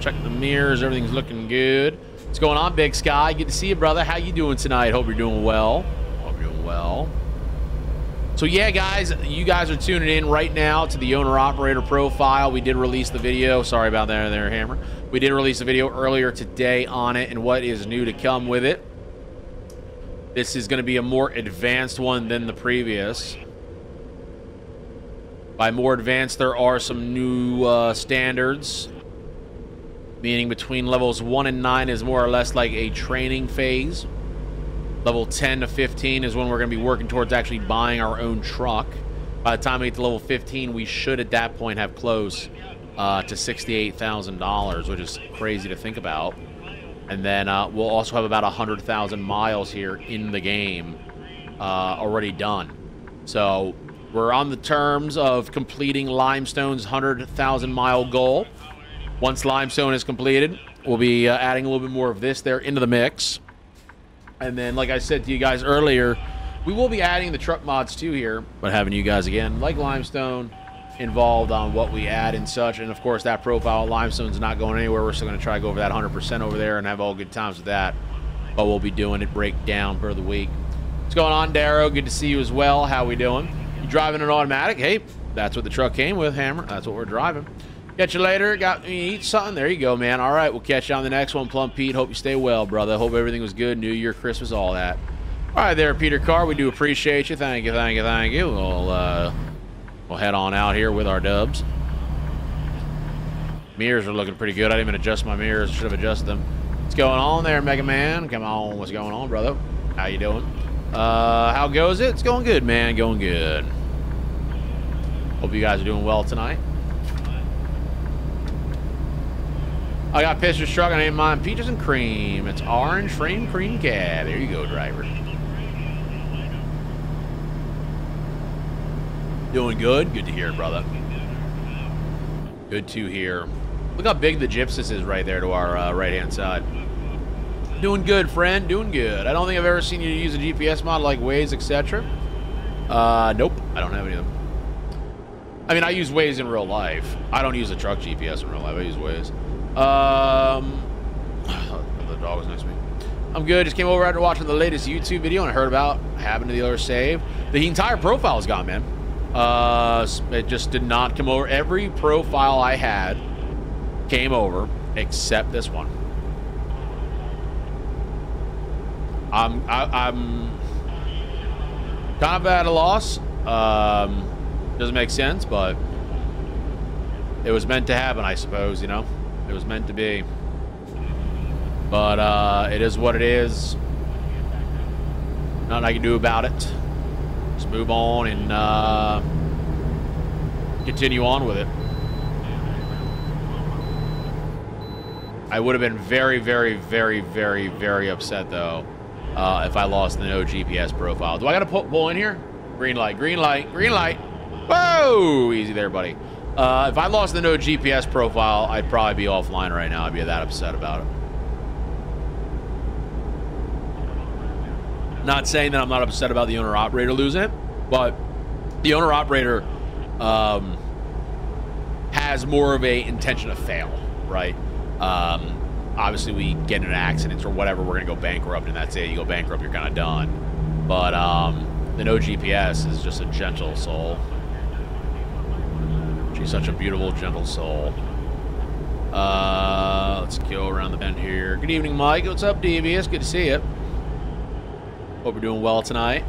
Check the mirrors, everything's looking good. What's going on, Big Sky? Good to see you, brother. How you doing tonight? Hope you're doing well. Hope you're doing well. So yeah, guys, you guys are tuning in right now to the owner-operator profile. We did release the video. Sorry about that there, Hammer. We did release a video earlier today on it and what is new to come with it. This is going to be a more advanced one than the previous. By more advanced, there are some new uh, standards. Meaning between levels 1 and 9 is more or less like a training phase. Level 10 to 15 is when we're going to be working towards actually buying our own truck. By the time we get to level 15, we should at that point have close uh, to $68,000, which is crazy to think about. And then uh, we'll also have about 100,000 miles here in the game uh, already done. So we're on the terms of completing Limestone's 100,000 mile goal. Once Limestone is completed, we'll be uh, adding a little bit more of this there into the mix. And then, like I said to you guys earlier, we will be adding the truck mods too here, but having you guys again, like Limestone, involved on what we add and such. And of course, that profile limestone's not going anywhere. We're still going to try to go over that 100% over there and have all good times with that. But we'll be doing it breakdown per the week. What's going on, Darrow? Good to see you as well. How we doing? You driving an automatic? Hey, that's what the truck came with, Hammer. That's what we're driving. Catch you later. Got me eat something? There you go, man. All right, we'll catch you on the next one, Plum Pete. Hope you stay well, brother. Hope everything was good. New Year, Christmas, all that. All right, there, Peter Carr. We do appreciate you. Thank you, thank you, thank you. We'll uh, We'll head on out here with our dubs. Mirrors are looking pretty good. I didn't even adjust my mirrors. Should have adjusted them. What's going on there, Mega Man? Come on. What's going on, brother? How you doing? Uh, how goes it? It's going good, man. Going good. Hope you guys are doing well tonight. I got Pistor's truck. I named mine Peaches and Cream. It's orange frame cream cab. There you go, driver. Doing good? Good to hear, brother. Good to hear. Look how big the Gypsys is right there to our uh, right-hand side. Doing good, friend. Doing good. I don't think I've ever seen you use a GPS mod like Waze, etc. Uh, nope. I don't have any of them. I mean, I use Waze in real life. I don't use a truck GPS in real life. I use Waze. Um, the dog was next to me. I'm good. Just came over after watching the latest YouTube video and I heard about happened to the other save. The entire profile is gone, man. Uh, it just did not come over. Every profile I had came over except this one. I'm I, am kind of at a loss. Um, doesn't make sense, but it was meant to happen, I suppose. You know, it was meant to be. But uh, it is what it is. Nothing I can do about it. Just move on and uh, continue on with it. I would have been very, very, very, very, very upset, though, uh, if I lost the no GPS profile. Do I got to pull in here? Green light, green light, green light. Whoa! Easy there, buddy. Uh, if I lost the no GPS profile, I'd probably be offline right now. I'd be that upset about it. Not saying that I'm not upset about the owner-operator losing it, but the owner-operator um, has more of a intention to fail, right? Um, obviously, we get in accidents or whatever, we're going to go bankrupt, and that's it. You go bankrupt, you're kind of done. But um, the no GPS is just a gentle soul. She's such a beautiful, gentle soul. Uh, let's go around the bend here. Good evening, Mike. What's up, Devious? Good to see you. Hope you're doing well tonight.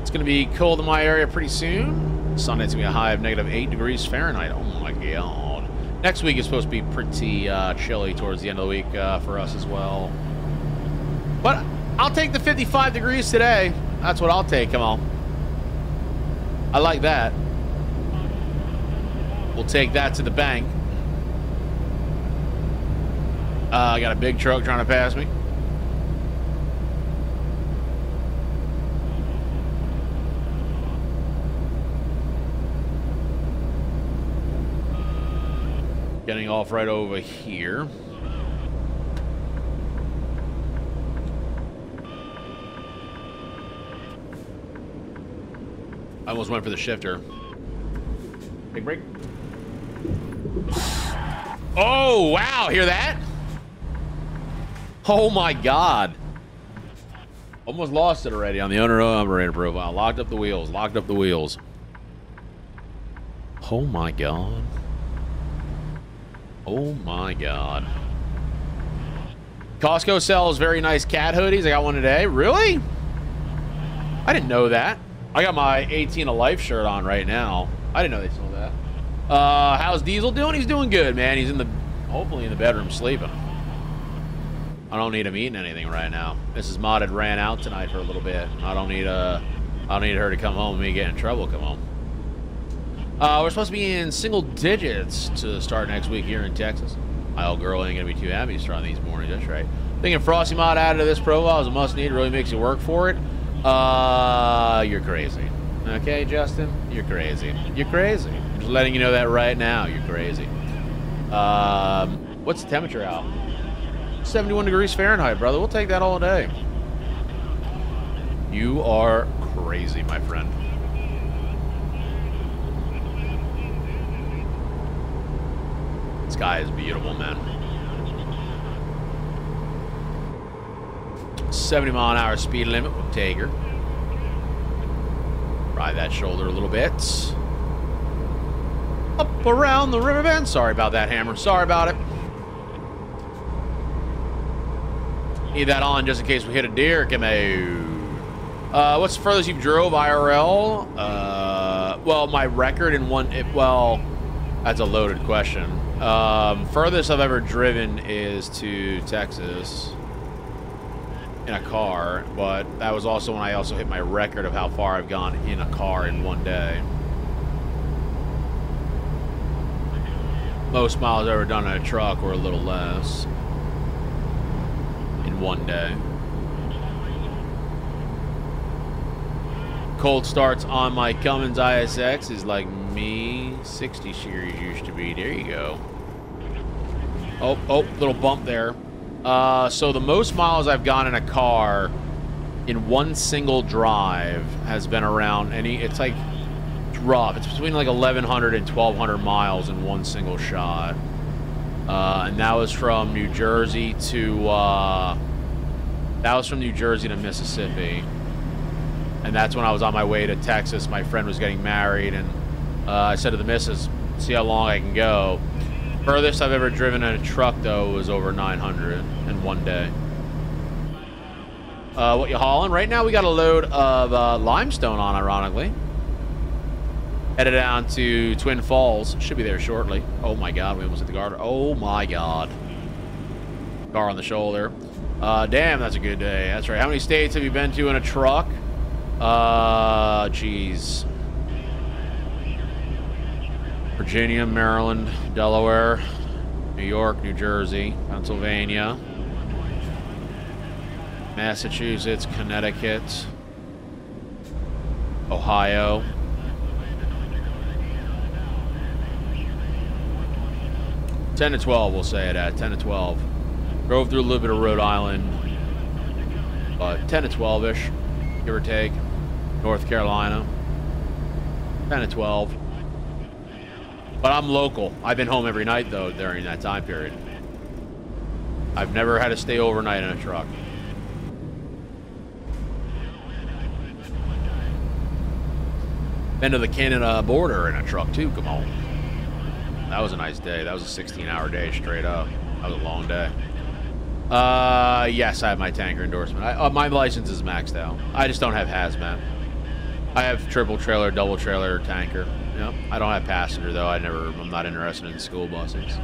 It's going to be cold in my area pretty soon. Sunday's going to be a high of negative 8 degrees Fahrenheit. Oh my god. Next week is supposed to be pretty uh, chilly towards the end of the week uh, for us as well. But I'll take the 55 degrees today. That's what I'll take. Come on. I like that. We'll take that to the bank. Uh, I got a big truck trying to pass me. Getting off right over here. I almost went for the shifter. Big break. Oh, wow. Hear that? Oh, my God. Almost lost it already on the owner operator profile. Locked up the wheels. Locked up the wheels. Oh, my God. Oh my god. Costco sells very nice cat hoodies. I got one today. Really? I didn't know that. I got my 18 a life shirt on right now. I didn't know they sold that. Uh, how's Diesel doing? He's doing good, man. He's in the, hopefully in the bedroom sleeping. I don't need him eating anything right now. Mrs. Modded ran out tonight for a little bit. I don't need uh, I don't need her to come home and me get in trouble come home. Uh, we're supposed to be in single digits to start next week here in Texas. My old girl ain't gonna be too happy to start these mornings. That's right. Thinking Frosty Mod added to this profile is a must need. Really makes you work for it. Uh, you're crazy. Okay, Justin, you're crazy. You're crazy. I'm just letting you know that right now. You're crazy. Um, what's the temperature out? 71 degrees Fahrenheit, brother. We'll take that all day. You are crazy, my friend. sky is beautiful, man. 70 mile an hour speed limit. Take her. Ride that shoulder a little bit. Up around the river bend. Sorry about that, Hammer. Sorry about it. Need that on just in case we hit a deer. Come. Uh, what's the furthest you've drove IRL? Uh, well, my record in one... It, well, that's a loaded question. Um, furthest I've ever driven is to Texas in a car, but that was also when I also hit my record of how far I've gone in a car in one day. Most miles I've ever done in a truck were a little less in one day. Cold starts on my Cummins ISX is like me 60 series used to be. There you go. Oh, oh, little bump there. Uh, so the most miles I've gone in a car in one single drive has been around any. It's like rough. It's between like 1,100 and 1,200 miles in one single shot. Uh, and that was from New Jersey to, uh, that was from New Jersey to Mississippi. And that's when I was on my way to Texas. My friend was getting married, and uh, I said to the missus, see how long I can go. Furthest I've ever driven in a truck, though, was over 900 in one day. Uh, what you hauling? Right now, we got a load of uh, limestone on, ironically. Headed down to Twin Falls. Should be there shortly. Oh my god, we almost hit the guard. Oh my god. Car on the shoulder. Uh, damn, that's a good day. That's right. How many states have you been to in a truck? Uh, jeez. Virginia, Maryland, Delaware, New York, New Jersey, Pennsylvania, Massachusetts, Connecticut, Ohio. Ten to twelve, we'll say it at ten to twelve. Drove through a little bit of Rhode Island, but ten to twelve-ish, give or take. North Carolina, ten to twelve. But I'm local. I've been home every night though during that time period. I've never had to stay overnight in a truck. Been to the Canada border in a truck too. Come on. That was a nice day. That was a 16 hour day straight up. That was a long day. Uh, yes, I have my tanker endorsement. I, uh, my license is maxed out. I just don't have hazmat. I have triple trailer, double trailer, tanker. Yep. I don't have passenger though. I never. I'm not interested in school buses.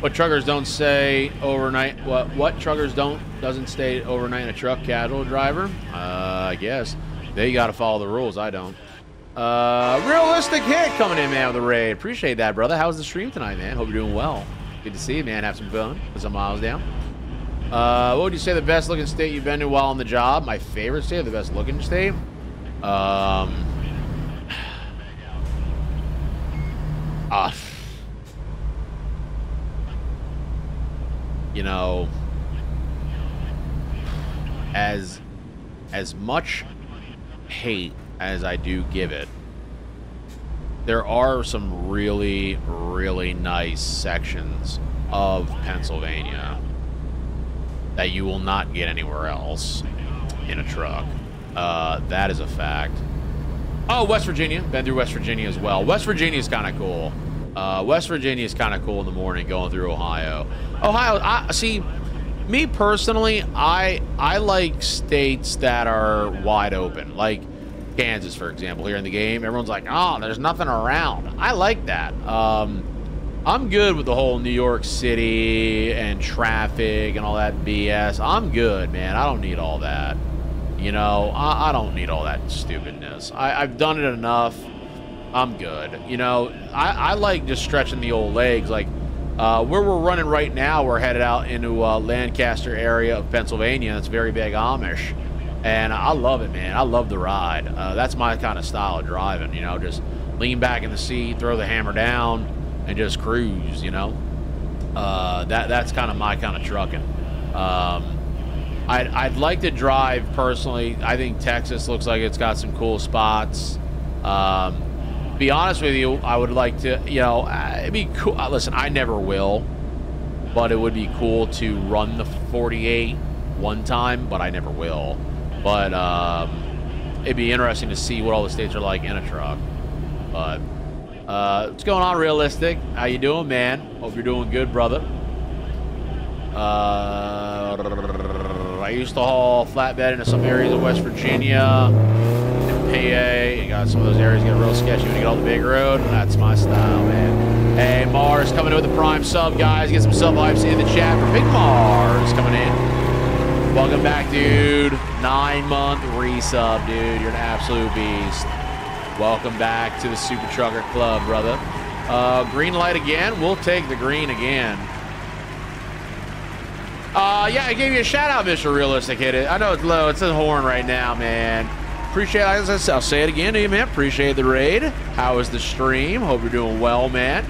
What truckers don't say overnight? What what truckers don't doesn't stay overnight in a truck? Casual driver? Uh, I guess they got to follow the rules. I don't. Uh, realistic hit coming in, man, with the raid. Appreciate that, brother. How was the stream tonight, man? Hope you're doing well. Good to see you, man. Have some fun. Put some miles down. Uh, what would you say the best looking state you've been to while on the job? My favorite state, the best looking state? Um, uh, you know, as as much hate as I do give it, there are some really, really nice sections of Pennsylvania that you will not get anywhere else in a truck. Uh, that is a fact. Oh, West Virginia. Been through West Virginia as well. West Virginia is kind of cool. Uh, West Virginia is kind of cool in the morning going through Ohio. Ohio, I see. Me personally, I I like states that are wide open. Like Kansas, for example, here in the game. Everyone's like, oh, there's nothing around. I like that. Um, I'm good with the whole New York City and traffic and all that BS. I'm good, man. I don't need all that. You know, I, I don't need all that stupidness. I, have done it enough. I'm good. You know, I, I like just stretching the old legs. Like, uh, where we're running right now, we're headed out into uh, Lancaster area of Pennsylvania. It's very big Amish. And I love it, man. I love the ride. Uh, that's my kind of style of driving, you know, just lean back in the seat, throw the hammer down, and just cruise, you know. Uh, that That's kind of my kind of trucking. Um, I'd, I'd like to drive personally. I think Texas looks like it's got some cool spots. Um, be honest with you, I would like to, you know, uh, it'd be cool. Uh, listen, I never will, but it would be cool to run the 48 one time, but I never will. But um, it'd be interesting to see what all the states are like in a truck. But uh, what's going on, realistic? How you doing, man? Hope you're doing good, brother. Uh, I used to haul flatbed into some areas of West Virginia and PA. You got some of those areas get real sketchy when you get on the big road, that's my style, man. Hey, Mars coming in with the prime sub, guys. Get some sub vibes in the chat for Big Mars coming in. Welcome back, dude. Nine month resub, dude. You're an absolute beast. Welcome back to the Super Trucker Club, brother. Uh, green light again. We'll take the green again. Uh, yeah, I gave you a shout out, Mr. Realistic. Hit it. I know it's low. It's a horn right now, man. Appreciate it. I'll say it again to you, man. Appreciate the raid. How was the stream? Hope you're doing well, man.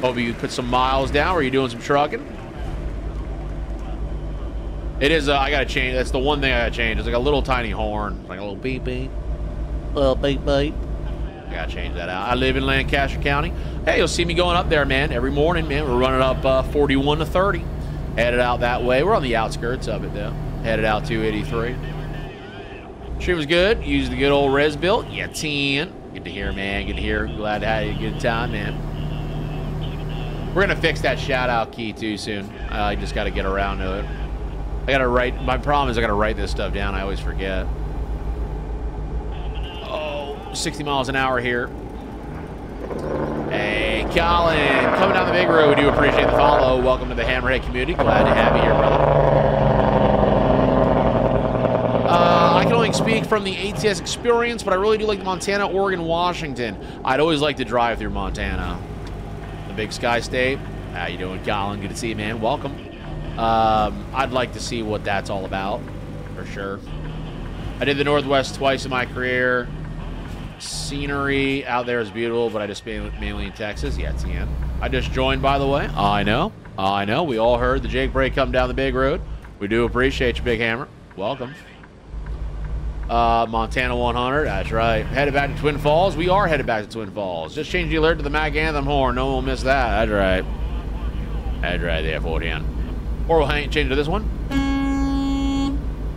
Hope you put some miles down. Were you doing some trucking? It is, uh, I gotta change, that's the one thing I gotta change. It's like a little tiny horn, like a little beep beep, little beep beep. I gotta change that out. I live in Lancaster County. Hey, you'll see me going up there, man, every morning, man. We're running up uh, 41 to 30. Headed out that way. We're on the outskirts of it, though. Headed out 283. Stream was good. Used the good old res built. Yeah, 10. Good to hear, man. Good to hear. Glad to have you a good time, man. We're gonna fix that shout out key too soon. I just gotta get around to it. I gotta write, my problem is I gotta write this stuff down. I always forget. Oh, 60 miles an hour here. Hey, Colin, coming down the big road. We do appreciate the follow. Welcome to the Hammerhead community. Glad to have you here, brother. Uh, I can only speak from the ATS experience, but I really do like Montana, Oregon, Washington. I'd always like to drive through Montana. The Big Sky State. How you doing, Colin? Good to see you, man. Welcome. Um, I'd like to see what that's all about, for sure. I did the Northwest twice in my career. Scenery out there is beautiful, but I just mainly in Texas. Yeah, end. I just joined, by the way. I know. I know. We all heard the Jake brake come down the big road. We do appreciate you, Big Hammer. Welcome. Uh, Montana 100. That's right. Headed back to Twin Falls. We are headed back to Twin Falls. Just change the alert to the Mack Anthem horn. No one will miss that. That's right. That's right there, 40 Or we'll hang, change to this one.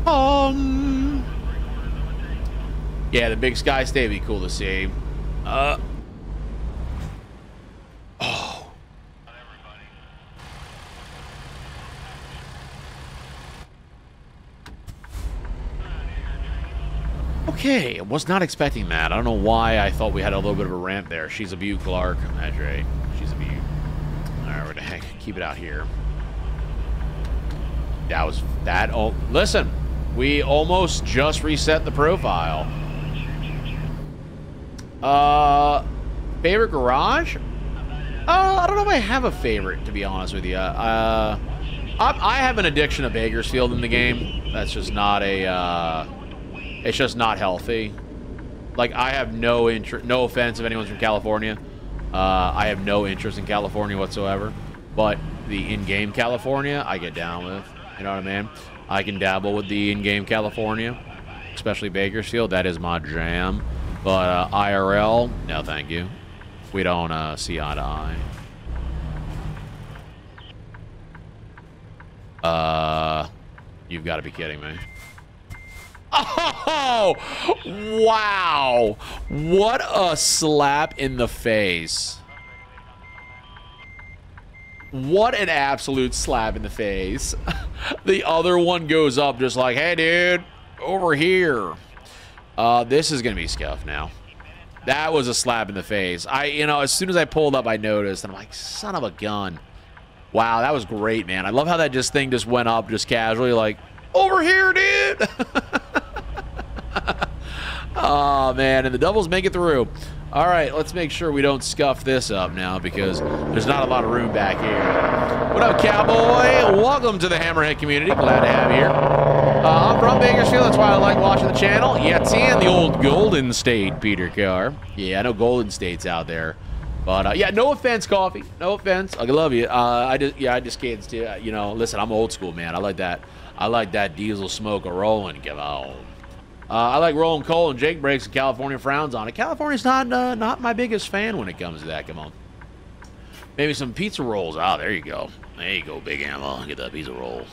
Um. Yeah, the big sky would be cool to see. Uh. Oh. Okay, I was not expecting that. I don't know why I thought we had a little bit of a ramp there. She's a view, Clark. That's right. She's a view. All right, what the heck? Keep it out here. That was that. Oh, listen, we almost just reset the profile. Uh, favorite garage? Uh, I don't know if I have a favorite, to be honest with you. Uh, I, I have an addiction to Bakersfield in the game. That's just not a, uh, it's just not healthy. Like, I have no interest, no offense if anyone's from California. Uh, I have no interest in California whatsoever. But the in-game California, I get down with. You know what I mean? I can dabble with the in-game California, especially Bakersfield. That is my jam. But uh, IRL, no thank you. We don't uh, see eye to eye. Uh, you've got to be kidding me. Oh, wow. What a slap in the face. What an absolute slap in the face. the other one goes up just like, hey, dude, over here. Uh, this is going to be scuffed now. That was a slap in the face. I, you know, as soon as I pulled up, I noticed, and I'm like, son of a gun. Wow, that was great, man. I love how that just thing just went up just casually, like, over here, dude. oh, man, and the doubles make it through. All right, let's make sure we don't scuff this up now because there's not a lot of room back here. What up, cowboy? Welcome to the Hammerhead community. Glad to have you here. Uh, I'm from Bakersfield. That's why I like watching the channel. Yeah, in the old Golden State, Peter Carr. Yeah, I know Golden State's out there. But, uh, yeah, no offense, Coffee. No offense. I love you. Uh, I just, yeah, I just can't, uh, you know, listen, I'm old school, man. I like that. I like that diesel smoke a rolling. Come on. Uh, I like rolling coal and Jake brakes and California frowns on it. California's not uh, not my biggest fan when it comes to that. Come on. Maybe some pizza rolls. Ah, oh, there you go. There you go, Big Ammo. Get that pizza roll.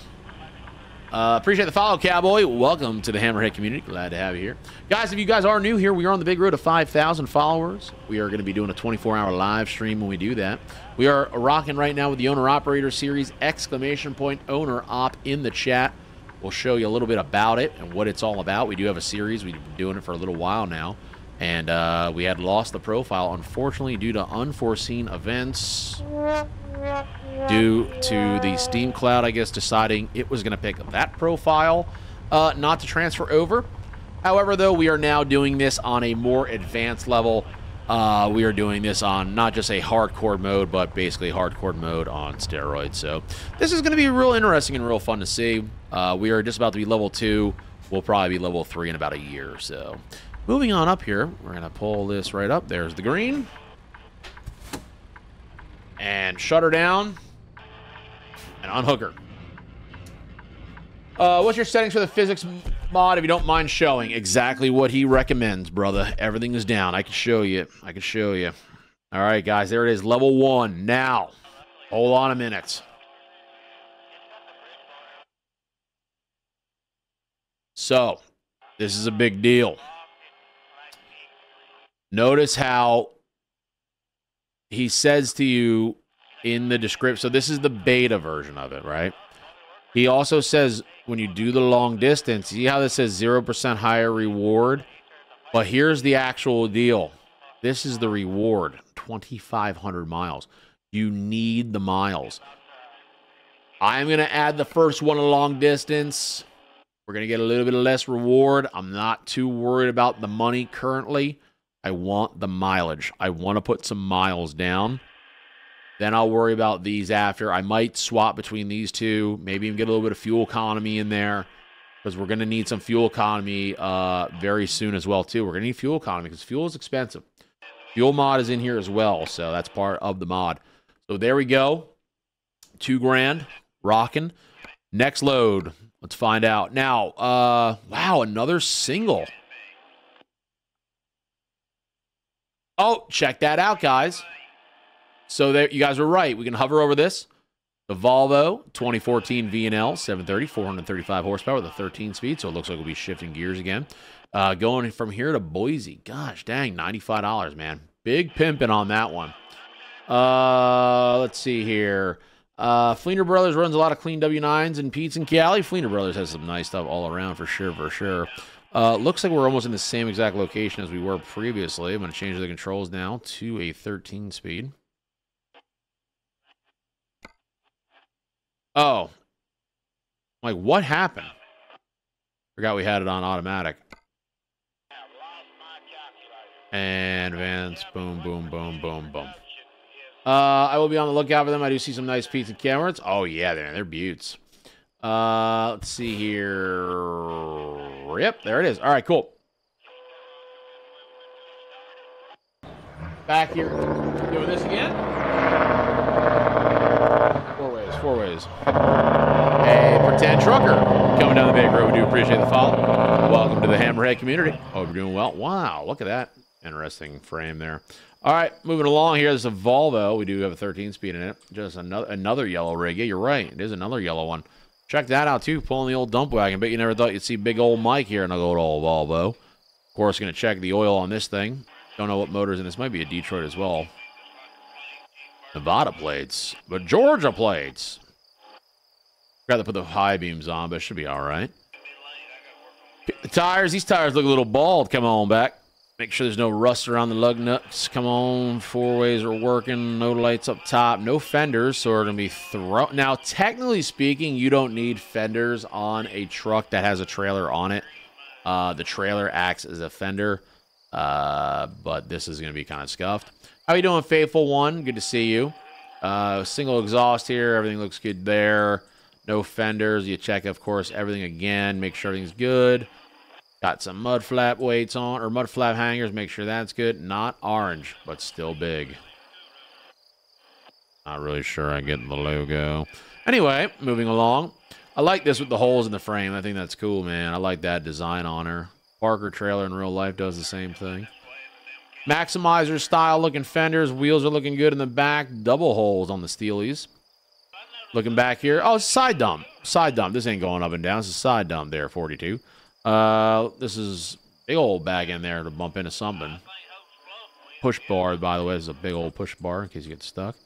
Uh, appreciate the follow, Cowboy. Welcome to the Hammerhead community. Glad to have you here. Guys, if you guys are new here, we are on the big road to 5,000 followers. We are going to be doing a 24-hour live stream when we do that. We are rocking right now with the Owner-Operator Series, exclamation point, owner-op in the chat. We'll show you a little bit about it and what it's all about. We do have a series. We've been doing it for a little while now. And uh, we had lost the profile, unfortunately, due to unforeseen events. Due to the Steam Cloud, I guess, deciding it was going to pick that profile uh, not to transfer over. However, though, we are now doing this on a more advanced level. Uh, we are doing this on not just a hardcore mode, but basically hardcore mode on steroids. So this is going to be real interesting and real fun to see. Uh, we are just about to be level 2. We'll probably be level 3 in about a year or so. Moving on up here, we're going to pull this right up. There's the green. And shut her down. And unhook her. Uh, what's your settings for the physics Mod, if you don't mind showing exactly what he recommends, brother. Everything is down. I can show you. I can show you. All right, guys, there it is. Level one. Now, hold on a minute. So, this is a big deal. Notice how he says to you in the description. So, this is the beta version of it, right? He also says when you do the long distance, see how this says 0% higher reward? But here's the actual deal this is the reward 2,500 miles. You need the miles. I'm going to add the first one a long distance. We're going to get a little bit less reward. I'm not too worried about the money currently. I want the mileage. I want to put some miles down. Then I'll worry about these after. I might swap between these two, maybe even get a little bit of fuel economy in there because we're going to need some fuel economy uh, very soon as well too. We're going to need fuel economy because fuel is expensive. Fuel mod is in here as well, so that's part of the mod. So there we go. Two grand, rocking. Next load. Let's find out. Now, uh, wow, another single. Oh, check that out, guys. So there, you guys were right. We can hover over this. The Volvo 2014 VNL 730, 435 horsepower with a 13 speed. So it looks like we'll be shifting gears again. Uh, going from here to Boise. Gosh dang, $95, man. Big pimping on that one. Uh, let's see here. Uh, Fleener Brothers runs a lot of clean W9s and Pete's and Cali. Fleener Brothers has some nice stuff all around for sure, for sure. Uh, looks like we're almost in the same exact location as we were previously. I'm going to change the controls now to a 13 speed. Oh. Like, what happened? Forgot we had it on automatic. And Vance, boom, boom, boom, boom, boom. Uh, I will be on the lookout for them. I do see some nice pizza cameras. Oh, yeah, they're, they're buttes. Uh, let's see here. Yep, there it is. All right, cool. Back here. Doing this again four ways. Hey, pretend trucker coming down the big road. We do appreciate the follow. Welcome to the Hammerhead community. Hope you're doing well. Wow, look at that interesting frame there. All right, moving along here. There's a Volvo. We do have a 13 speed in it. Just another another yellow rig. Yeah, you're right. It is another yellow one. Check that out too. Pulling the old dump wagon. Bet you never thought you'd see big old Mike here in a good old Volvo. Of course, going to check the oil on this thing. Don't know what motor's in this. Might be a Detroit as well. Nevada plates, but Georgia plates. Got to put the high beams on, but it should be all right. The tires, these tires look a little bald. Come on back. Make sure there's no rust around the lug nuts. Come on, four ways are working. No lights up top. No fenders, so we're gonna be thrown. Now, technically speaking, you don't need fenders on a truck that has a trailer on it. Uh, the trailer acts as a fender, uh, but this is gonna be kind of scuffed. How you doing, faithful one? Good to see you. Uh, single exhaust here. Everything looks good there. No fenders. You check, of course, everything again. Make sure everything's good. Got some mud flap weights on, or mud flap hangers. Make sure that's good. Not orange, but still big. Not really sure I get the logo. Anyway, moving along. I like this with the holes in the frame. I think that's cool, man. I like that design on her. Parker trailer in real life does the same thing. Maximizer style looking fenders. Wheels are looking good in the back. Double holes on the Steelies. Looking back here. Oh, side dump. Side dump. This ain't going up and down. It's a side dump there, 42. Uh, this is big old bag in there to bump into something. Push bar, by the way, is a big old push bar in case you get stuck.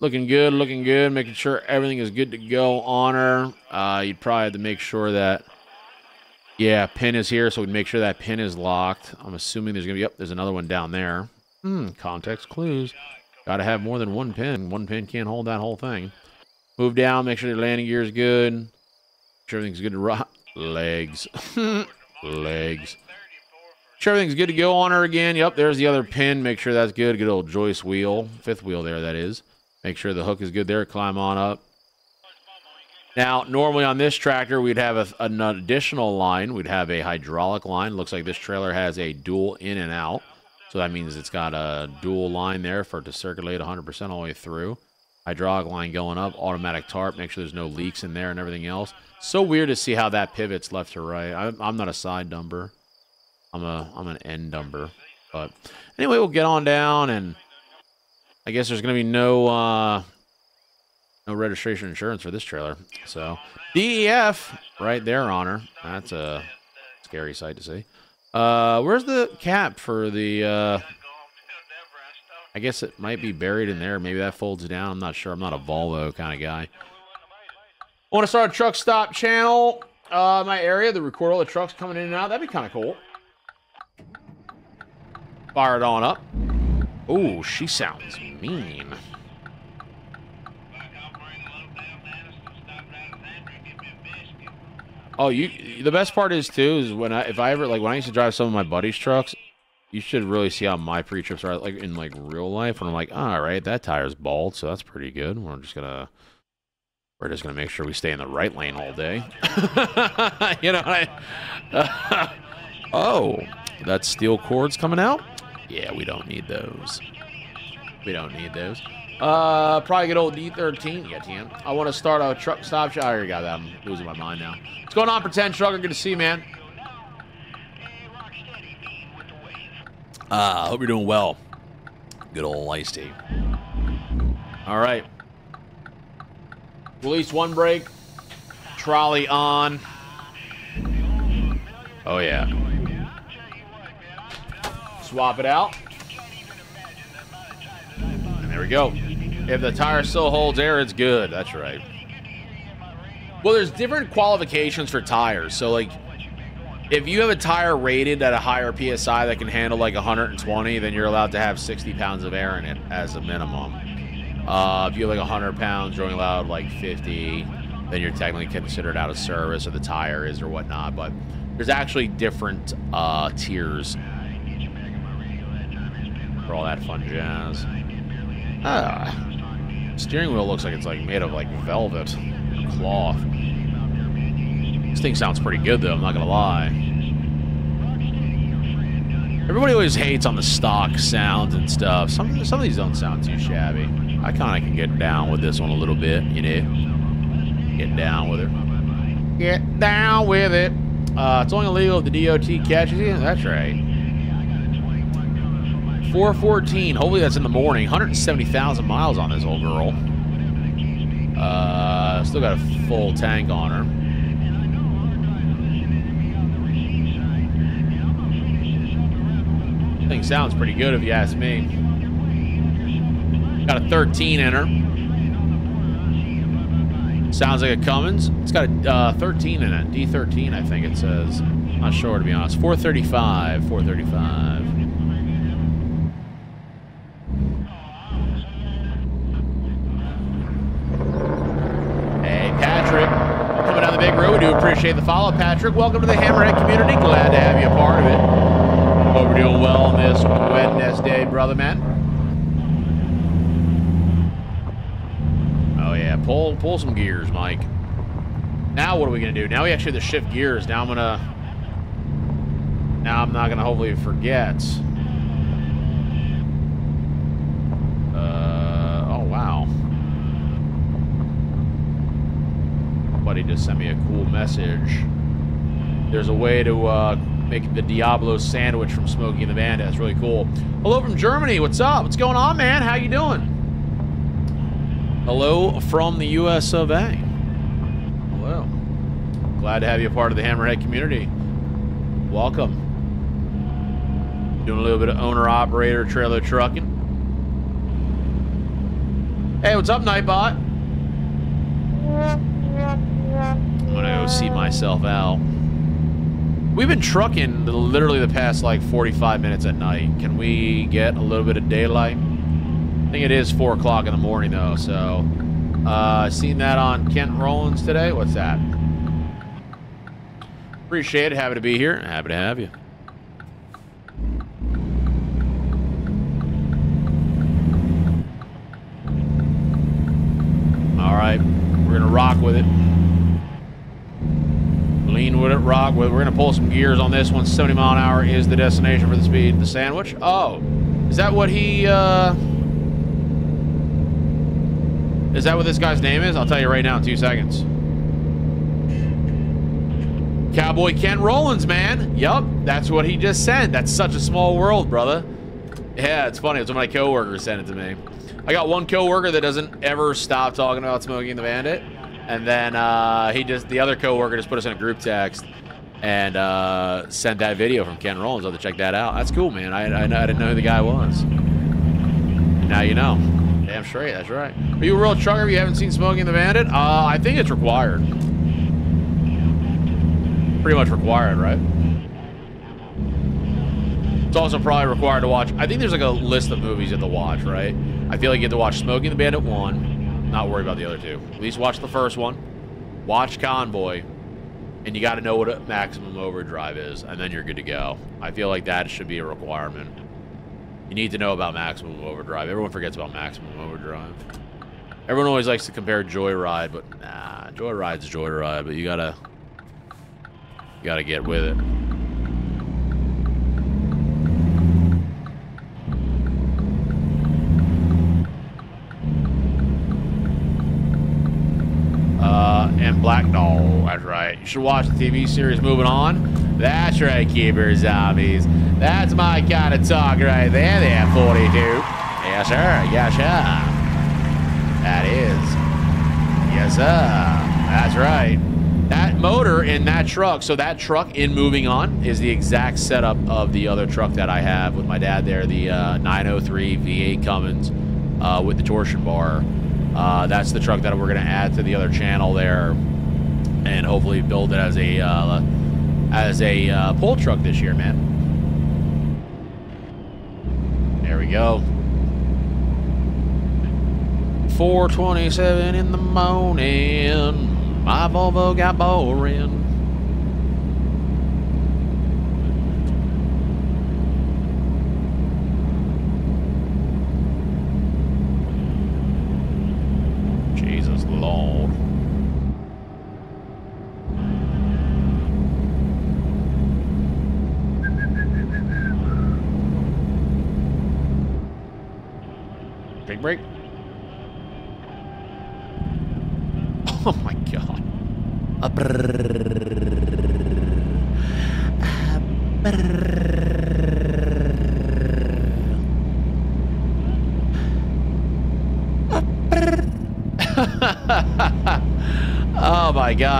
Looking good, looking good. Making sure everything is good to go on her. Uh, you'd probably have to make sure that yeah, pin is here, so we make sure that pin is locked. I'm assuming there's going to be, yep, there's another one down there. Hmm, context clues. Got to have more than one pin. One pin can't hold that whole thing. Move down, make sure the landing gear is good. Make sure everything's good to rock. Legs. Legs. Sure everything's good to go on her again. Yep, there's the other pin. Make sure that's good. Good old Jost wheel. Fifth wheel there, that is. Make sure the hook is good there. Climb on up. Now, normally on this tractor, we'd have a, an additional line. We'd have a hydraulic line. Looks like this trailer has a dual in and out. So that means it's got a dual line there for it to circulate 100% all the way through. hydraulic line going up, automatic tarp, make sure there's no leaks in there and everything else. So weird to see how that pivots left to right. I, I'm not a side dumper. I'm a I'm an end dumper. But anyway, we'll get on down, and I guess there's gonna be no uh, no registration insurance for this trailer. So DEF right there on her. That's a scary sight to see. Uh, where's the cap for the? Uh, I guess it might be buried in there. Maybe that folds down. I'm not sure. I'm not a Volvo kind of guy. I want to start a truck stop channel. Uh, my area, the record all the trucks coming in and out. That'd be kind of cool. Fire it on up. Oh, she sounds mean. Oh, you. The best part is too is when I if I ever like when I used to drive some of my buddies' trucks, you should really see how my pre-trips are like in like real life. When I'm like, all right, that tire's bald, so that's pretty good. We're just gonna we're just gonna make sure we stay in the right lane all day. you know, I, uh, oh, that steel cord's coming out. Yeah, we don't need those. We don't need those. Uh, probably get old D13. Yeah, TM. I want to start a truck stop shop. I already got that. I'm losing my mind now. What's going on, Pretend Trucker? Good to see you, man. Uh, I hope you're doing well. Good old ice tea. All right. Release one brake. Trolley on. Oh, yeah. Swap it out. And there we go. If the tire still holds air, it's good. That's right. Well, there's different qualifications for tires. So, like, if you have a tire rated at a higher PSI that can handle like 120, then you're allowed to have 60 pounds of air in it as a minimum. Uh, if you have like 100 pounds, you're only allowed like 50. Then you're technically considered out of service, or the tire is, or whatnot. But there's actually different uh, tiers for all that fun jazz. Ah. Steering wheel looks like it's like made of like velvet cloth. This thing sounds pretty good though, I'm not gonna lie. Everybody always hates on the stock sounds and stuff. Some some of these don't sound too shabby. I kinda can get down with this one a little bit, you know. Get down with it. Get down with it. Uh, it's only illegal if the DOT catches you. That's right. 414. Hopefully that's in the morning. 170,000 miles on this old girl. Uh, still got a full tank on her. Thing sounds pretty good if you ask me. Got a 13 in her. Sounds like a Cummins. It's got a uh, 13 in it. D13, I think it says. Not sure, to be honest. 435. 435. We do appreciate the follow, Patrick. Welcome to the Hammerhead community. Glad to have you a part of it. Hope we're doing well on this Wednesday, brother man. Oh yeah, pull pull some gears, Mike. Now what are we gonna do? Now we actually have to shift gears. Now I'm gonna. Now I'm not gonna hopefully forget. Just sent me a cool message. There's a way to uh, make the Diablo sandwich from Smokey and the Bandit. That's really cool. Hello from Germany. What's up? What's going on, man? How you doing? Hello from the U.S. of A. Hello. Glad to have you a part of the Hammerhead community. Welcome. Doing a little bit of owner-operator trailer trucking. Hey, what's up, Nightbot? Go see myself out. We've been trucking literally the past like 45 minutes at night. Can we get a little bit of daylight? I think it is 4 o'clock in the morning though, so... Uh, seen that on Kent Rollins today? What's that? Appreciate it. Happy to be here. Happy to have you. All right. We're going to rock with it. Lean with it, rock with. We're going to pull some gears on this one. 70 mile an hour is the destination for the speed. The sandwich. Oh, is that what he, uh... Is that what this guy's name is? I'll tell you right now in two seconds. Cowboy Kent Rollins, man. Yup, that's what he just sent. That's such a small world, brother. Yeah, it's funny. It's when my coworker sent it to me. I got one coworker that doesn't ever stop talking about Smokey and the Bandit. And then uh, he just, the other coworker just put us in a group text and uh, sent that video from Kent Rollins. I'll have to check that out. That's cool, man. I, I, I didn't know who the guy was. Now you know. Damn straight, that's right. Are you a real trucker if you haven't seen Smokey and the Bandit? Uh, I think it's required pretty much required, right? It's also probably required to watch. I think there's like a list of movies you have to watch, right? I feel like you have to watch Smokey and the Bandit 1, not worry about the other two. At least watch the first one, watch Convoy, and you got to know what a maximum overdrive is, and then you're good to go. I feel like that should be a requirement. You need to know about maximum overdrive. Everyone forgets about maximum overdrive. Everyone always likes to compare Joyride, but nah, Joyride's Joyride, but you gotta you Gotta get with it. Uh, and Black Dog. That's right. You should watch the TV series Moving On. That's right, Keeper Zombies. That's my kind of talk right there, there, 42. Yes, sir. Yes, sir. That is. Yes, sir. That's right. That motor in that truck, so that truck in Moving On is the exact setup of the other truck that I have with my dad there, the uh, 903 V8 Cummins uh, with the torsion bar. Uh, that's the truck that we're going to add to the other channel there and hopefully build it as a uh, as a uh, pull truck this year, man. There we go. 427 in the morning. My Volvo got boring. Jesus Lord. Big break. Oh my god.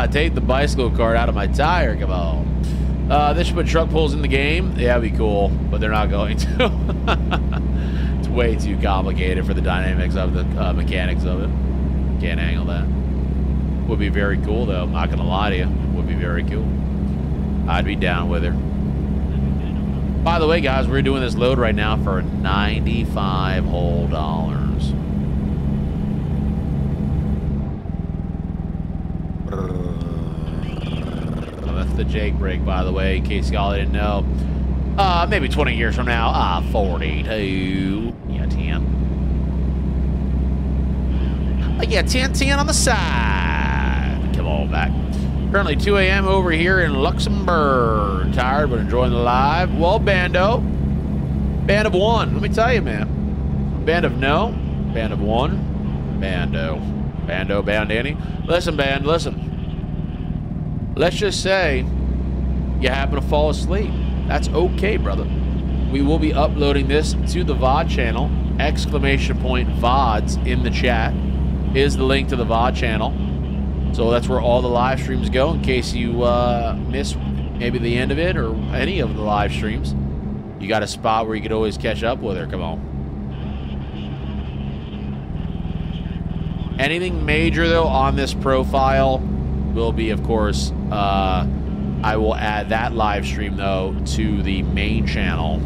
Take the bicycle cart out of my tire, come on. Uh, they should put truck pulls in the game. Yeah, that'd be cool, but they're not going to. it's way too complicated for the dynamics of the uh, mechanics of it. Can't handle that. Would be very cool, though. I'm not going to lie to you. Would be very cool. I'd be down with her. By the way, guys, we're doing this load right now for 95 whole dollars. That's the Jake brake, by the way, in case y'all didn't know. Uh, maybe 20 years from now. Ah, 42. Yeah, 10. yeah, 10, 10 on the side come all back. Currently 2 a.m. over here in Luxembourg. Tired, but enjoying the live. Well, Bando. Band of one. Let me tell you, man. Band of no. Band of one. Bando. Bando, Bandani. Listen, band, listen. Let's just say you happen to fall asleep. That's okay, brother. We will be uploading this to the VOD channel. Exclamation point VODs in the chat is the link to the VOD channel. So that's where all the live streams go in case you uh, miss maybe the end of it or any of the live streams. You got a spot where you could always catch up with her. Come on. Anything major, though, on this profile will be, of course, uh, I will add that live stream, though, to the main channel.